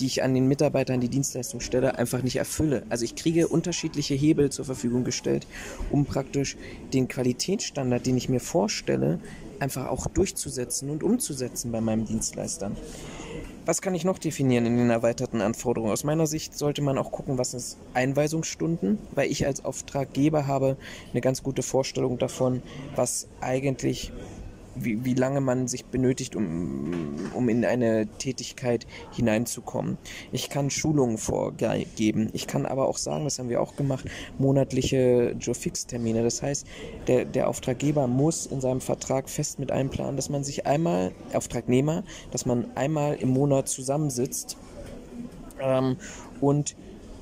die ich an den Mitarbeiter, an die Dienstleistung stelle, einfach nicht erfülle. Also ich kriege unterschiedliche Hebel zur Verfügung gestellt, um praktisch den Qualitätsstandard, den ich mir vorstelle, einfach auch durchzusetzen und umzusetzen bei meinem Dienstleister. Was kann ich noch definieren in den erweiterten Anforderungen? Aus meiner Sicht sollte man auch gucken, was ist Einweisungsstunden, weil ich als Auftraggeber habe eine ganz gute Vorstellung davon, was eigentlich, wie, wie lange man sich benötigt, um, um in eine Tätigkeit hineinzukommen. Ich kann Schulungen vorgeben. Ich kann aber auch sagen, das haben wir auch gemacht, monatliche Joe-Fix-Termine. Das heißt, der, der Auftraggeber muss in seinem Vertrag fest mit einplanen, dass man sich einmal, Auftragnehmer, dass man einmal im Monat zusammensitzt ähm, und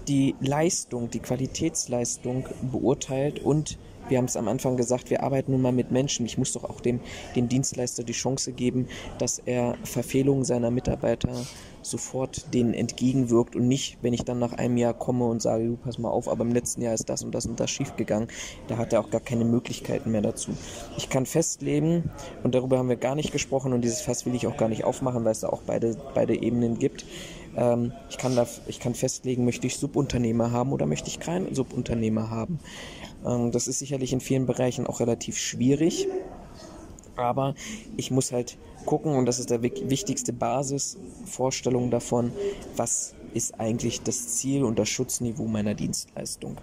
die Leistung, die Qualitätsleistung beurteilt und wir haben es am Anfang gesagt, wir arbeiten nun mal mit Menschen. Ich muss doch auch dem, dem Dienstleister die Chance geben, dass er Verfehlungen seiner Mitarbeiter sofort denen entgegenwirkt und nicht, wenn ich dann nach einem Jahr komme und sage, du pass mal auf, aber im letzten Jahr ist das und das und das schiefgegangen, da hat er auch gar keine Möglichkeiten mehr dazu. Ich kann festlegen, und darüber haben wir gar nicht gesprochen und dieses Fass will ich auch gar nicht aufmachen, weil es da auch beide, beide Ebenen gibt. Ähm, ich, kann da, ich kann festlegen, möchte ich Subunternehmer haben oder möchte ich keinen Subunternehmer haben. Ähm, das ist sicherlich in vielen Bereichen auch relativ schwierig. Aber ich muss halt gucken, und das ist der wichtigste Basisvorstellung davon, was ist eigentlich das Ziel und das Schutzniveau meiner Dienstleistung.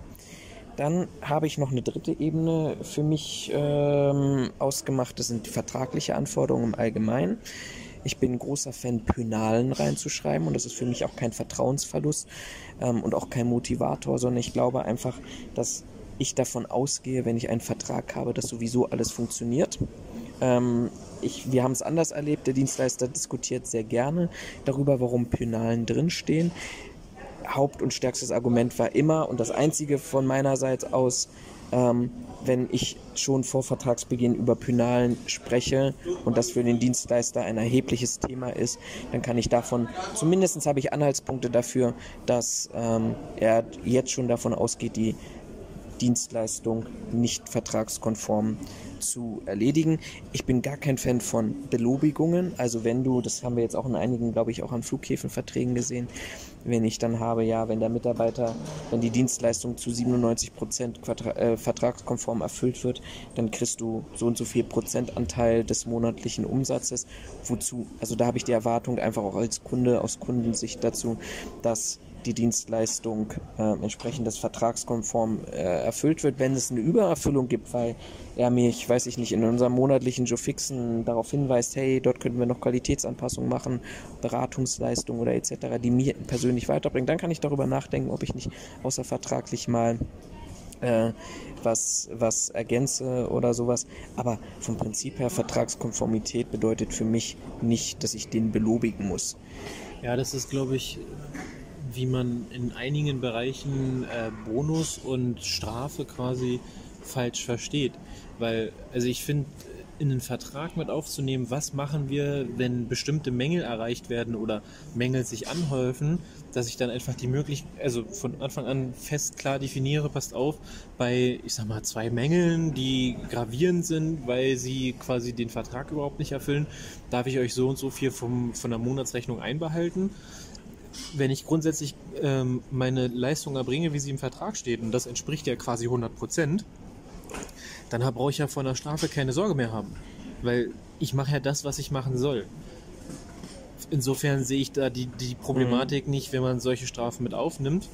Dann habe ich noch eine dritte Ebene für mich ähm, ausgemacht. Das sind die vertragliche Anforderungen im Allgemeinen. Ich bin ein großer Fan, Pönalen reinzuschreiben und das ist für mich auch kein Vertrauensverlust ähm, und auch kein Motivator, sondern ich glaube einfach, dass ich davon ausgehe, wenn ich einen Vertrag habe, dass sowieso alles funktioniert. Ähm, ich, wir haben es anders erlebt. Der Dienstleister diskutiert sehr gerne darüber, warum Pönalen drinstehen. Haupt- und stärkstes Argument war immer und das einzige von meiner Seite aus, ähm, wenn ich schon vor Vertragsbeginn über Pönalen spreche und das für den Dienstleister ein erhebliches Thema ist, dann kann ich davon, zumindest habe ich Anhaltspunkte dafür, dass ähm, er jetzt schon davon ausgeht, die Dienstleistung nicht vertragskonform zu erledigen. Ich bin gar kein Fan von Belobigungen. Also wenn du, das haben wir jetzt auch in einigen, glaube ich, auch an Flughäfenverträgen gesehen, wenn ich dann habe, ja, wenn der Mitarbeiter, wenn die Dienstleistung zu 97 Prozent äh, vertragskonform erfüllt wird, dann kriegst du so und so viel Prozentanteil des monatlichen Umsatzes. Wozu? Also da habe ich die Erwartung einfach auch als Kunde aus Kundensicht dazu, dass die Dienstleistung äh, entsprechend des Vertragskonform äh, erfüllt wird. Wenn es eine Übererfüllung gibt, weil er mich, weiß ich nicht, in unserem monatlichen Joe Fixen darauf hinweist, hey, dort könnten wir noch Qualitätsanpassungen machen, Beratungsleistungen oder etc., die mir persönlich weiterbringen, dann kann ich darüber nachdenken, ob ich nicht außervertraglich mal äh, was, was ergänze oder sowas. Aber vom Prinzip her, Vertragskonformität bedeutet für mich nicht, dass ich den belobigen muss. Ja, das ist, glaube ich, wie man in einigen Bereichen äh, Bonus und Strafe quasi falsch versteht. Weil, also ich finde, in den Vertrag mit aufzunehmen, was machen wir, wenn bestimmte Mängel erreicht werden oder Mängel sich anhäufen, dass ich dann einfach die Möglichkeit, also von Anfang an fest klar definiere, passt auf, bei, ich sag mal, zwei Mängeln, die gravierend sind, weil sie quasi den Vertrag überhaupt nicht erfüllen, darf ich euch so und so viel vom, von der Monatsrechnung einbehalten wenn ich grundsätzlich ähm, meine Leistung erbringe, wie sie im Vertrag steht, und das entspricht ja quasi 100 Prozent, dann brauche ich ja vor einer Strafe keine Sorge mehr haben. Weil ich mache ja das, was ich machen soll. Insofern sehe ich da die, die Problematik mhm. nicht, wenn man solche Strafen mit aufnimmt.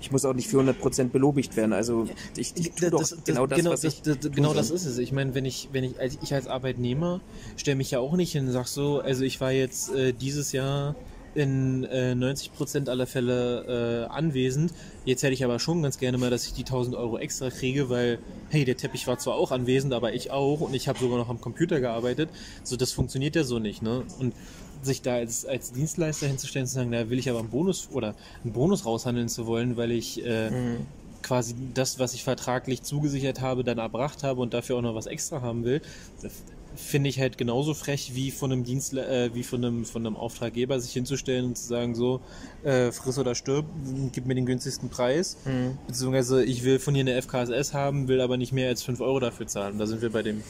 Ich muss auch nicht für 100% belobigt werden. Also ich, ich tue das, das, genau das, genau, was ich das, Genau das ist es. Ich meine, wenn ich, wenn ich, als, ich als Arbeitnehmer stelle mich ja auch nicht hin und sag so, also ich war jetzt äh, dieses Jahr in äh, 90% aller Fälle äh, anwesend. Jetzt hätte ich aber schon ganz gerne mal, dass ich die 1000 Euro extra kriege, weil, hey, der Teppich war zwar auch anwesend, aber ich auch und ich habe sogar noch am Computer gearbeitet. So, das funktioniert ja so nicht, ne? Und sich da als, als Dienstleister hinzustellen, zu sagen, da will ich aber einen Bonus oder einen Bonus raushandeln zu wollen, weil ich äh, mhm. quasi das, was ich vertraglich zugesichert habe, dann erbracht habe und dafür auch noch was extra haben will, das, finde ich halt genauso frech wie von einem Dienstler, äh, wie von einem, von einem Auftraggeber sich hinzustellen und zu sagen so, äh, friss oder stirb, gib mir den günstigsten Preis. Mhm. Beziehungsweise ich will von dir eine FKSS haben, will aber nicht mehr als 5 Euro dafür zahlen. Da sind wir bei dem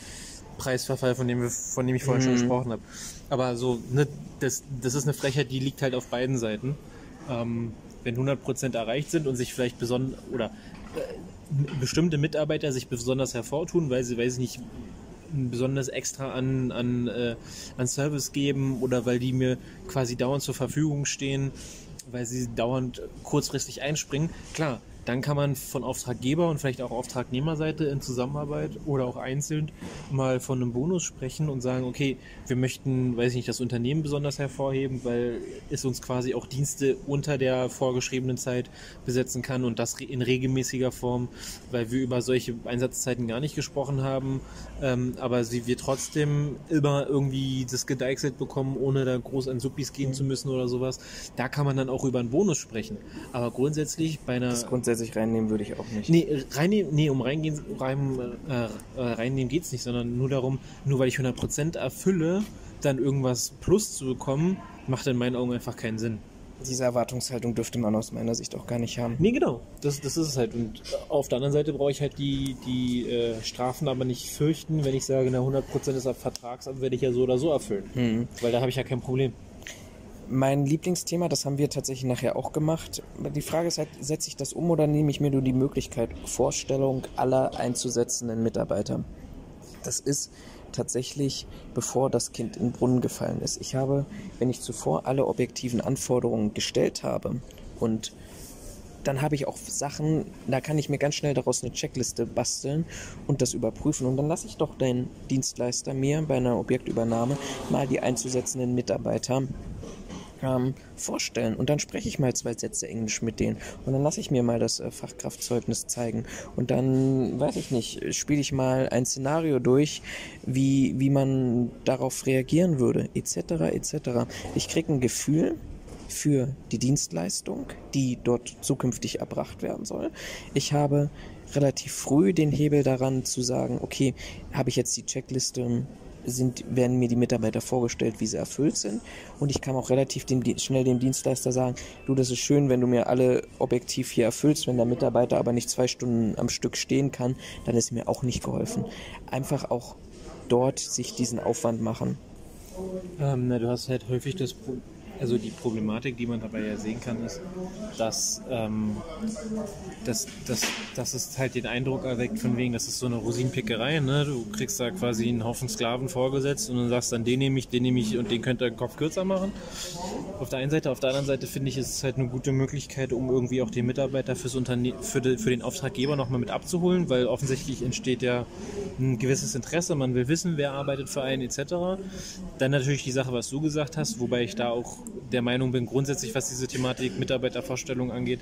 Preisverfall, von dem, wir, von dem ich vorhin mhm. schon gesprochen habe. Aber so, ne, das, das ist eine Frechheit, die liegt halt auf beiden Seiten. Ähm, wenn 100% erreicht sind und sich vielleicht besonders, oder äh, bestimmte Mitarbeiter sich besonders hervortun, weil sie, weiß ich nicht, besonders extra an, an, äh, an Service geben oder weil die mir quasi dauernd zur Verfügung stehen, weil sie dauernd kurzfristig einspringen. Klar, dann kann man von Auftraggeber und vielleicht auch Auftragnehmerseite in Zusammenarbeit oder auch einzeln mal von einem Bonus sprechen und sagen, okay, wir möchten, weiß ich nicht, das Unternehmen besonders hervorheben, weil es uns quasi auch Dienste unter der vorgeschriebenen Zeit besetzen kann und das in regelmäßiger Form, weil wir über solche Einsatzzeiten gar nicht gesprochen haben, ähm, aber sie wir trotzdem immer irgendwie das gedeichselt bekommen, ohne da groß an Suppis gehen mhm. zu müssen oder sowas. Da kann man dann auch über einen Bonus sprechen. Aber grundsätzlich bei einer grundsätzlich reinnehmen würde ich auch nicht. Nee, reinnehmen, nee um reingehen, rein, äh, äh reinnehmen geht es nicht, sondern nur darum, nur weil ich 100% erfülle, dann irgendwas plus zu bekommen, macht in meinen Augen einfach keinen Sinn. Diese Erwartungshaltung dürfte man aus meiner Sicht auch gar nicht haben. Nee, genau. Das, das ist es halt. Und auf der anderen Seite brauche ich halt die, die äh, Strafen aber nicht fürchten, wenn ich sage, na 100% des Vertrags werde ich ja so oder so erfüllen. Mhm. Weil da habe ich ja kein Problem. Mein Lieblingsthema, das haben wir tatsächlich nachher auch gemacht. Die Frage ist halt, setze ich das um oder nehme ich mir nur die Möglichkeit, Vorstellung aller einzusetzenden Mitarbeiter? Das ist tatsächlich, bevor das Kind in den Brunnen gefallen ist. Ich habe, wenn ich zuvor alle objektiven Anforderungen gestellt habe und dann habe ich auch Sachen, da kann ich mir ganz schnell daraus eine Checkliste basteln und das überprüfen. Und dann lasse ich doch den Dienstleister mir bei einer Objektübernahme mal die einzusetzenden Mitarbeiter ähm, vorstellen. Und dann spreche ich mal zwei Sätze Englisch mit denen. Und dann lasse ich mir mal das äh, Fachkraftzeugnis zeigen. Und dann, weiß ich nicht, spiele ich mal ein Szenario durch, wie, wie man darauf reagieren würde, etc. etc. Ich kriege ein Gefühl, für die Dienstleistung, die dort zukünftig erbracht werden soll. Ich habe relativ früh den Hebel daran zu sagen, okay, habe ich jetzt die Checkliste sind, werden mir die Mitarbeiter vorgestellt, wie sie erfüllt sind. Und ich kann auch relativ dem, schnell dem Dienstleister sagen, du, das ist schön, wenn du mir alle objektiv hier erfüllst, wenn der Mitarbeiter aber nicht zwei Stunden am Stück stehen kann, dann ist mir auch nicht geholfen. Einfach auch dort sich diesen Aufwand machen. Ähm, na, du hast halt häufig das also die Problematik, die man dabei ja sehen kann, ist, dass, ähm, dass, dass, dass es halt den Eindruck erweckt, von wegen, das ist so eine Rosinenpickerei, ne? Du kriegst da quasi einen Haufen Sklaven vorgesetzt und dann sagst dann, den nehme ich, den nehme ich und den könnt ihr den Kopf kürzer machen. Auf der einen Seite, auf der anderen Seite finde ich, ist es halt eine gute Möglichkeit, um irgendwie auch den Mitarbeiter fürs Unterne für, de für den Auftraggeber nochmal mit abzuholen, weil offensichtlich entsteht ja ein gewisses Interesse, man will wissen, wer arbeitet für einen etc. Dann natürlich die Sache, was du gesagt hast, wobei ich da auch der Meinung bin, grundsätzlich, was diese Thematik Mitarbeitervorstellung angeht,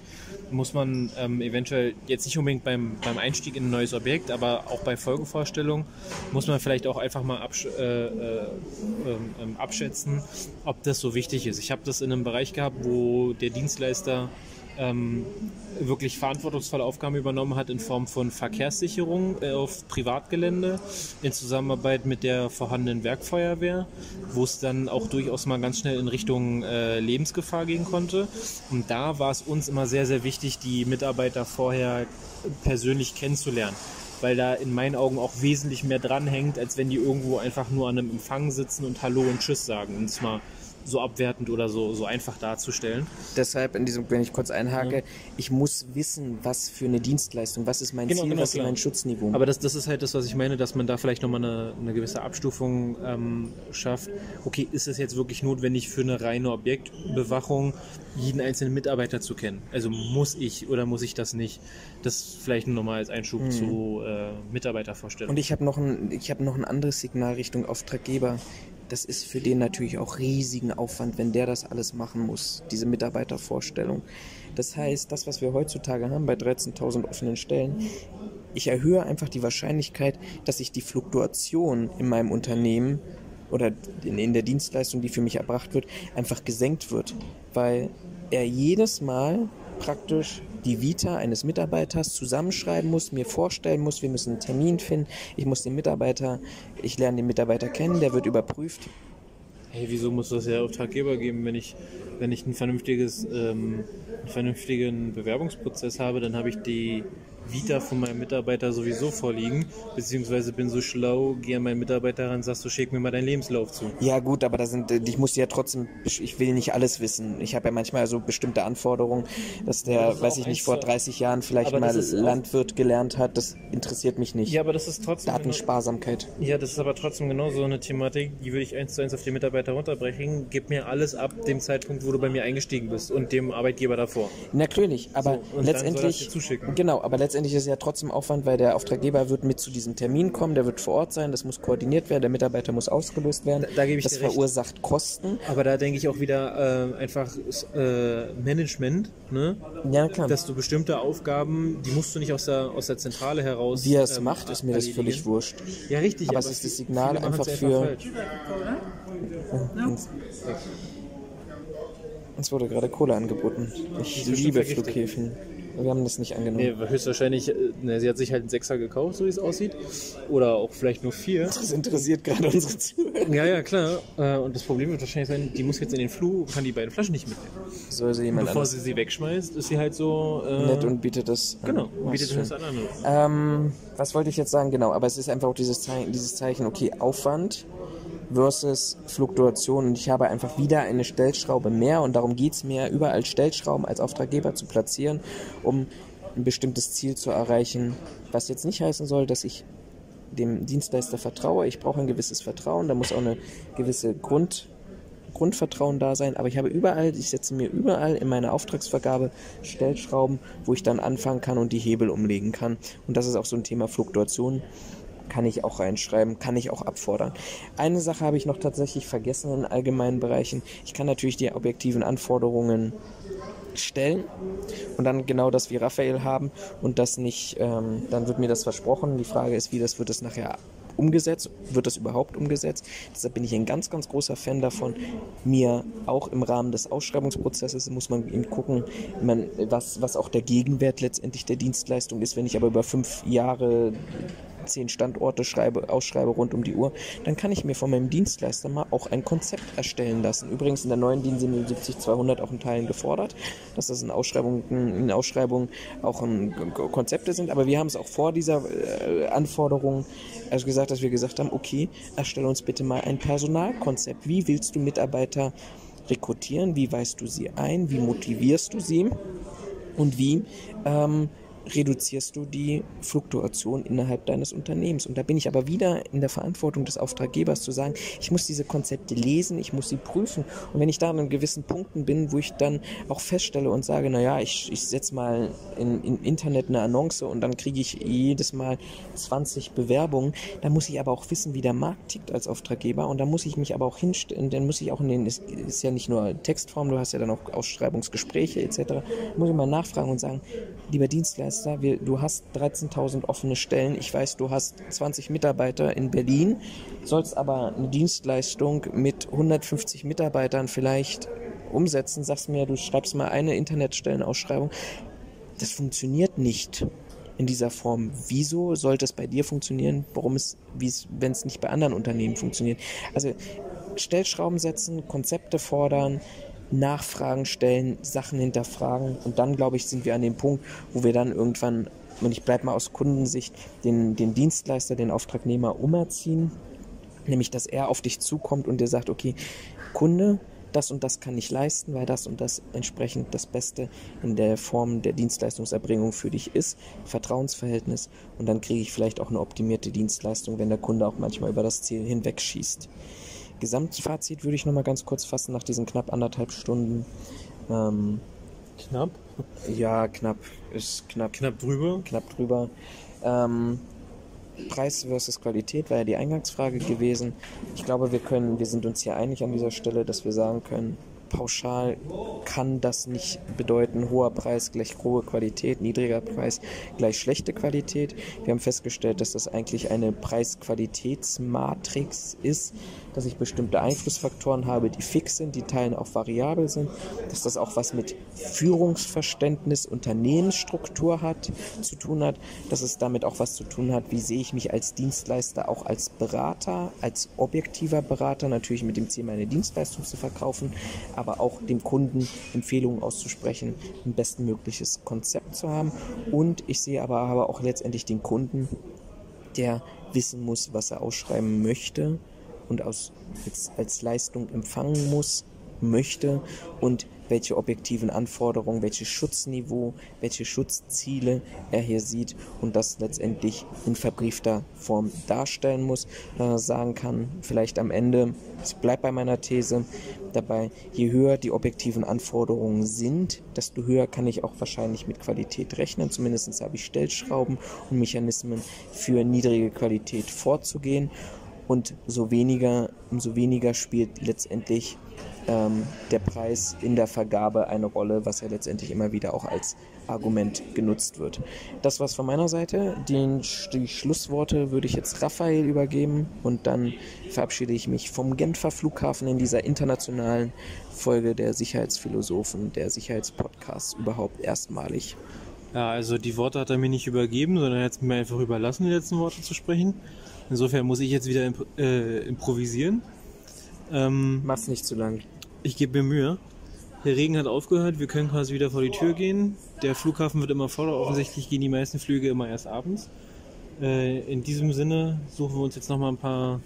muss man ähm, eventuell jetzt nicht unbedingt beim, beim Einstieg in ein neues Objekt, aber auch bei Folgevorstellungen muss man vielleicht auch einfach mal absch äh, äh, äh, abschätzen, ob das so wichtig ist. Ich habe das in einem Bereich gehabt, wo der Dienstleister ähm, wirklich verantwortungsvolle Aufgaben übernommen hat in Form von Verkehrssicherung äh, auf Privatgelände in Zusammenarbeit mit der vorhandenen Werkfeuerwehr, wo es dann auch durchaus mal ganz schnell in Richtung äh, Lebensgefahr gehen konnte. Und da war es uns immer sehr, sehr wichtig, die Mitarbeiter vorher persönlich kennenzulernen weil da in meinen Augen auch wesentlich mehr dranhängt, als wenn die irgendwo einfach nur an einem Empfang sitzen und Hallo und Tschüss sagen. Und zwar so abwertend oder so, so einfach darzustellen. Deshalb, in diesem, wenn ich kurz einhake, ja. ich muss wissen, was für eine Dienstleistung, was ist mein genau, Ziel, genau, was klar. ist mein Schutzniveau. Aber das, das ist halt das, was ich meine, dass man da vielleicht nochmal eine, eine gewisse Abstufung ähm, schafft. Okay, ist es jetzt wirklich notwendig für eine reine Objektbewachung, jeden einzelnen Mitarbeiter zu kennen? Also muss ich oder muss ich das nicht? Das vielleicht nochmal als Einschub mhm. zu äh, Mitarbeitervorstellungen. Und ich habe noch, ein, hab noch ein anderes Signal Richtung Auftraggeber das ist für den natürlich auch riesigen Aufwand, wenn der das alles machen muss, diese Mitarbeitervorstellung. Das heißt, das, was wir heutzutage haben bei 13.000 offenen Stellen, ich erhöhe einfach die Wahrscheinlichkeit, dass sich die Fluktuation in meinem Unternehmen oder in, der Dienstleistung, die für mich erbracht wird, einfach gesenkt wird, weil er jedes Mal praktisch die Vita eines Mitarbeiters zusammenschreiben muss, mir vorstellen muss, wir müssen einen Termin finden, ich muss den Mitarbeiter, ich lerne den Mitarbeiter kennen, der wird überprüft. Hey, wieso muss das ja Auftraggeber geben, wenn ich, wenn ich ein vernünftiges, ähm, einen vernünftigen Bewerbungsprozess habe, dann habe ich die Vita von meinem Mitarbeiter sowieso vorliegen, beziehungsweise bin so schlau, gehe an meinen Mitarbeiter ran, sagst du, schick mir mal deinen Lebenslauf zu. Ja gut, aber da sind, ich muss ja trotzdem, ich will nicht alles wissen. Ich habe ja manchmal so bestimmte Anforderungen, dass der, das weiß ich nicht, vor 30 Jahren vielleicht mal Landwirt gelernt hat, das interessiert mich nicht. Ja, aber das ist trotzdem... Datensparsamkeit. Genau, ja, das ist aber trotzdem genau so eine Thematik, die würde ich eins zu eins auf die Mitarbeiter runterbrechen. Gib mir alles ab dem Zeitpunkt, wo du bei mir eingestiegen bist und dem Arbeitgeber davor. Natürlich, aber so, letztendlich... Genau, aber letztendlich letztendlich ist es ja trotzdem Aufwand, weil der Auftraggeber wird mit zu diesem Termin kommen, der wird vor Ort sein, das muss koordiniert werden, der Mitarbeiter muss ausgelöst werden. Da, da gebe ich das verursacht recht. Kosten. Aber da denke ich auch wieder äh, einfach äh, Management, ne? Ja, klar. Dass du bestimmte Aufgaben, die musst du nicht aus der, aus der Zentrale heraus. Wie er es ähm, macht, ist mir das völlig wurscht. Ja, richtig. Aber, aber es ist das Signal einfach für. Einfach Uns wurde gerade Kohle angeboten. Ich liebe Flughäfen. Wir haben das nicht angenommen. Nee, höchstwahrscheinlich, äh, ne, sie hat sich halt einen Sechser gekauft, so wie es aussieht. Oder auch vielleicht nur vier. Das interessiert gerade unsere Zuhörer. Ja, ja, klar. Äh, und das Problem wird wahrscheinlich sein, die muss jetzt in den Flug, kann die beiden Flaschen nicht mitnehmen. Soll sie jemand Bevor sie sie wegschmeißt, ist sie halt so... Äh, Nett und bietet das an. Genau, bietet das an andere. Ähm, was wollte ich jetzt sagen? Genau, aber es ist einfach auch dieses Zeichen, dieses Zeichen okay, Aufwand versus Fluktuation. Und ich habe einfach wieder eine Stellschraube mehr und darum geht es mir, überall Stellschrauben als Auftraggeber zu platzieren, um ein bestimmtes Ziel zu erreichen. Was jetzt nicht heißen soll, dass ich dem Dienstleister vertraue. Ich brauche ein gewisses Vertrauen, da muss auch eine gewisse Grund, Grundvertrauen da sein, aber ich habe überall, ich setze mir überall in meiner Auftragsvergabe Stellschrauben, wo ich dann anfangen kann und die Hebel umlegen kann. Und das ist auch so ein Thema Fluktuation kann ich auch reinschreiben, kann ich auch abfordern. Eine Sache habe ich noch tatsächlich vergessen in allgemeinen Bereichen. Ich kann natürlich die objektiven Anforderungen stellen und dann genau das wie Raphael haben und das nicht, ähm, dann wird mir das versprochen. Die Frage ist, wie das wird es nachher umgesetzt? Wird das überhaupt umgesetzt? Deshalb bin ich ein ganz, ganz großer Fan davon. Mir auch im Rahmen des Ausschreibungsprozesses muss man eben gucken, man, was, was auch der Gegenwert letztendlich der Dienstleistung ist. Wenn ich aber über fünf Jahre zehn Standorte schreibe, ausschreibe rund um die Uhr, dann kann ich mir von meinem Dienstleister mal auch ein Konzept erstellen lassen. Übrigens in der neuen DIN 77200 auch in Teilen gefordert, dass das in Ausschreibungen, in Ausschreibungen auch ein, Konzepte sind, aber wir haben es auch vor dieser äh, Anforderung also gesagt, dass wir gesagt haben, okay, erstelle uns bitte mal ein Personalkonzept. Wie willst du Mitarbeiter rekrutieren? Wie weist du sie ein? Wie motivierst du sie? Und wie ähm, reduzierst du die Fluktuation innerhalb deines Unternehmens. Und da bin ich aber wieder in der Verantwortung des Auftraggebers zu sagen, ich muss diese Konzepte lesen, ich muss sie prüfen. Und wenn ich da an gewissen Punkten bin, wo ich dann auch feststelle und sage, naja, ich, ich setze mal in, im Internet eine Annonce und dann kriege ich jedes Mal 20 Bewerbungen, dann muss ich aber auch wissen, wie der Markt tickt als Auftraggeber. Und da muss ich mich aber auch hinstellen, dann muss ich auch in den, es ist ja nicht nur Textform, du hast ja dann auch Ausschreibungsgespräche etc., muss ich mal nachfragen und sagen, lieber Dienstleister, Dienstleister, wir, du hast 13.000 offene Stellen. Ich weiß, du hast 20 Mitarbeiter in Berlin, sollst aber eine Dienstleistung mit 150 Mitarbeitern vielleicht umsetzen. Sagst mir, du schreibst mal eine Internetstellenausschreibung. Das funktioniert nicht in dieser Form. Wieso sollte es bei dir funktionieren? Warum es, wenn es nicht bei anderen Unternehmen funktioniert? Also Stellschrauben setzen, Konzepte fordern, Nachfragen stellen, Sachen hinterfragen. Und dann, glaube ich, sind wir an dem Punkt, wo wir dann irgendwann, und ich bleibe mal aus Kundensicht, den, den Dienstleister, den Auftragnehmer umerziehen, nämlich dass er auf dich zukommt und dir sagt, okay, Kunde, das und das kann ich leisten, weil das und das entsprechend das Beste in der Form der Dienstleistungserbringung für dich ist, Vertrauensverhältnis. Und dann kriege ich vielleicht auch eine optimierte Dienstleistung, wenn der Kunde auch manchmal über das Ziel hinwegschießt. Gesamtfazit würde ich noch mal ganz kurz fassen nach diesen knapp anderthalb Stunden. Ähm, knapp? Ja, knapp. Ist knapp. Knapp drüber? Knapp drüber. Ähm, Preis versus Qualität war ja die Eingangsfrage gewesen. Ich glaube, wir können, wir sind uns hier einig an dieser Stelle, dass wir sagen können, pauschal kann das nicht bedeuten, hoher Preis gleich hohe Qualität, niedriger Preis gleich schlechte Qualität. Wir haben festgestellt, dass das eigentlich eine Preis-Qualitätsmatrix ist, dass ich bestimmte Einflussfaktoren habe, die fix sind, die Teilen auch variabel sind, dass das auch was mit Führungsverständnis, Unternehmensstruktur hat, zu tun hat, dass es damit auch was zu tun hat, wie sehe ich mich als Dienstleister, auch als Berater, als objektiver Berater, natürlich mit dem Ziel, meine Dienstleistung zu verkaufen, aber auch dem Kunden Empfehlungen auszusprechen, ein bestmögliches Konzept zu haben. Und ich sehe aber, aber auch letztendlich den Kunden, der wissen muss, was er ausschreiben möchte und aus, als, als Leistung empfangen muss, möchte und welche objektiven Anforderungen, welches Schutzniveau, welche Schutzziele er hier sieht und das letztendlich in verbriefter Form darstellen muss, äh, sagen kann, vielleicht am Ende, ich bleibe bei meiner These dabei, je höher die objektiven Anforderungen sind, desto höher kann ich auch wahrscheinlich mit Qualität rechnen, zumindest habe ich Stellschrauben und Mechanismen für niedrige Qualität vorzugehen und so weniger, umso weniger spielt letztendlich ähm, der Preis in der Vergabe eine Rolle, was ja letztendlich immer wieder auch als Argument genutzt wird. Das war's von meiner Seite. Den, die Schlussworte würde ich jetzt Raphael übergeben und dann verabschiede ich mich vom Genfer Flughafen in dieser internationalen Folge der Sicherheitsphilosophen, der Sicherheitspodcasts überhaupt erstmalig. Ja, also die Worte hat er mir nicht übergeben, sondern er hat mir einfach überlassen, die letzten Worte zu sprechen. Insofern muss ich jetzt wieder imp äh, improvisieren. Ähm, Mach's nicht zu lang. Ich gebe mir Mühe. Der Regen hat aufgehört, wir können quasi wieder vor die Tür gehen. Der Flughafen wird immer voller, offensichtlich gehen die meisten Flüge immer erst abends. Äh, in diesem Sinne suchen wir uns jetzt nochmal ein paar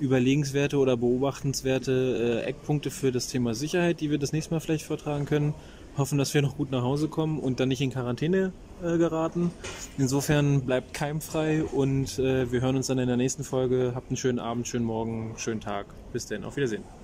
überlegenswerte oder beobachtenswerte äh, Eckpunkte für das Thema Sicherheit, die wir das nächste Mal vielleicht vortragen können. Hoffen, dass wir noch gut nach Hause kommen und dann nicht in Quarantäne äh, geraten. Insofern bleibt keimfrei und äh, wir hören uns dann in der nächsten Folge. Habt einen schönen Abend, schönen Morgen, schönen Tag. Bis dann, auf Wiedersehen.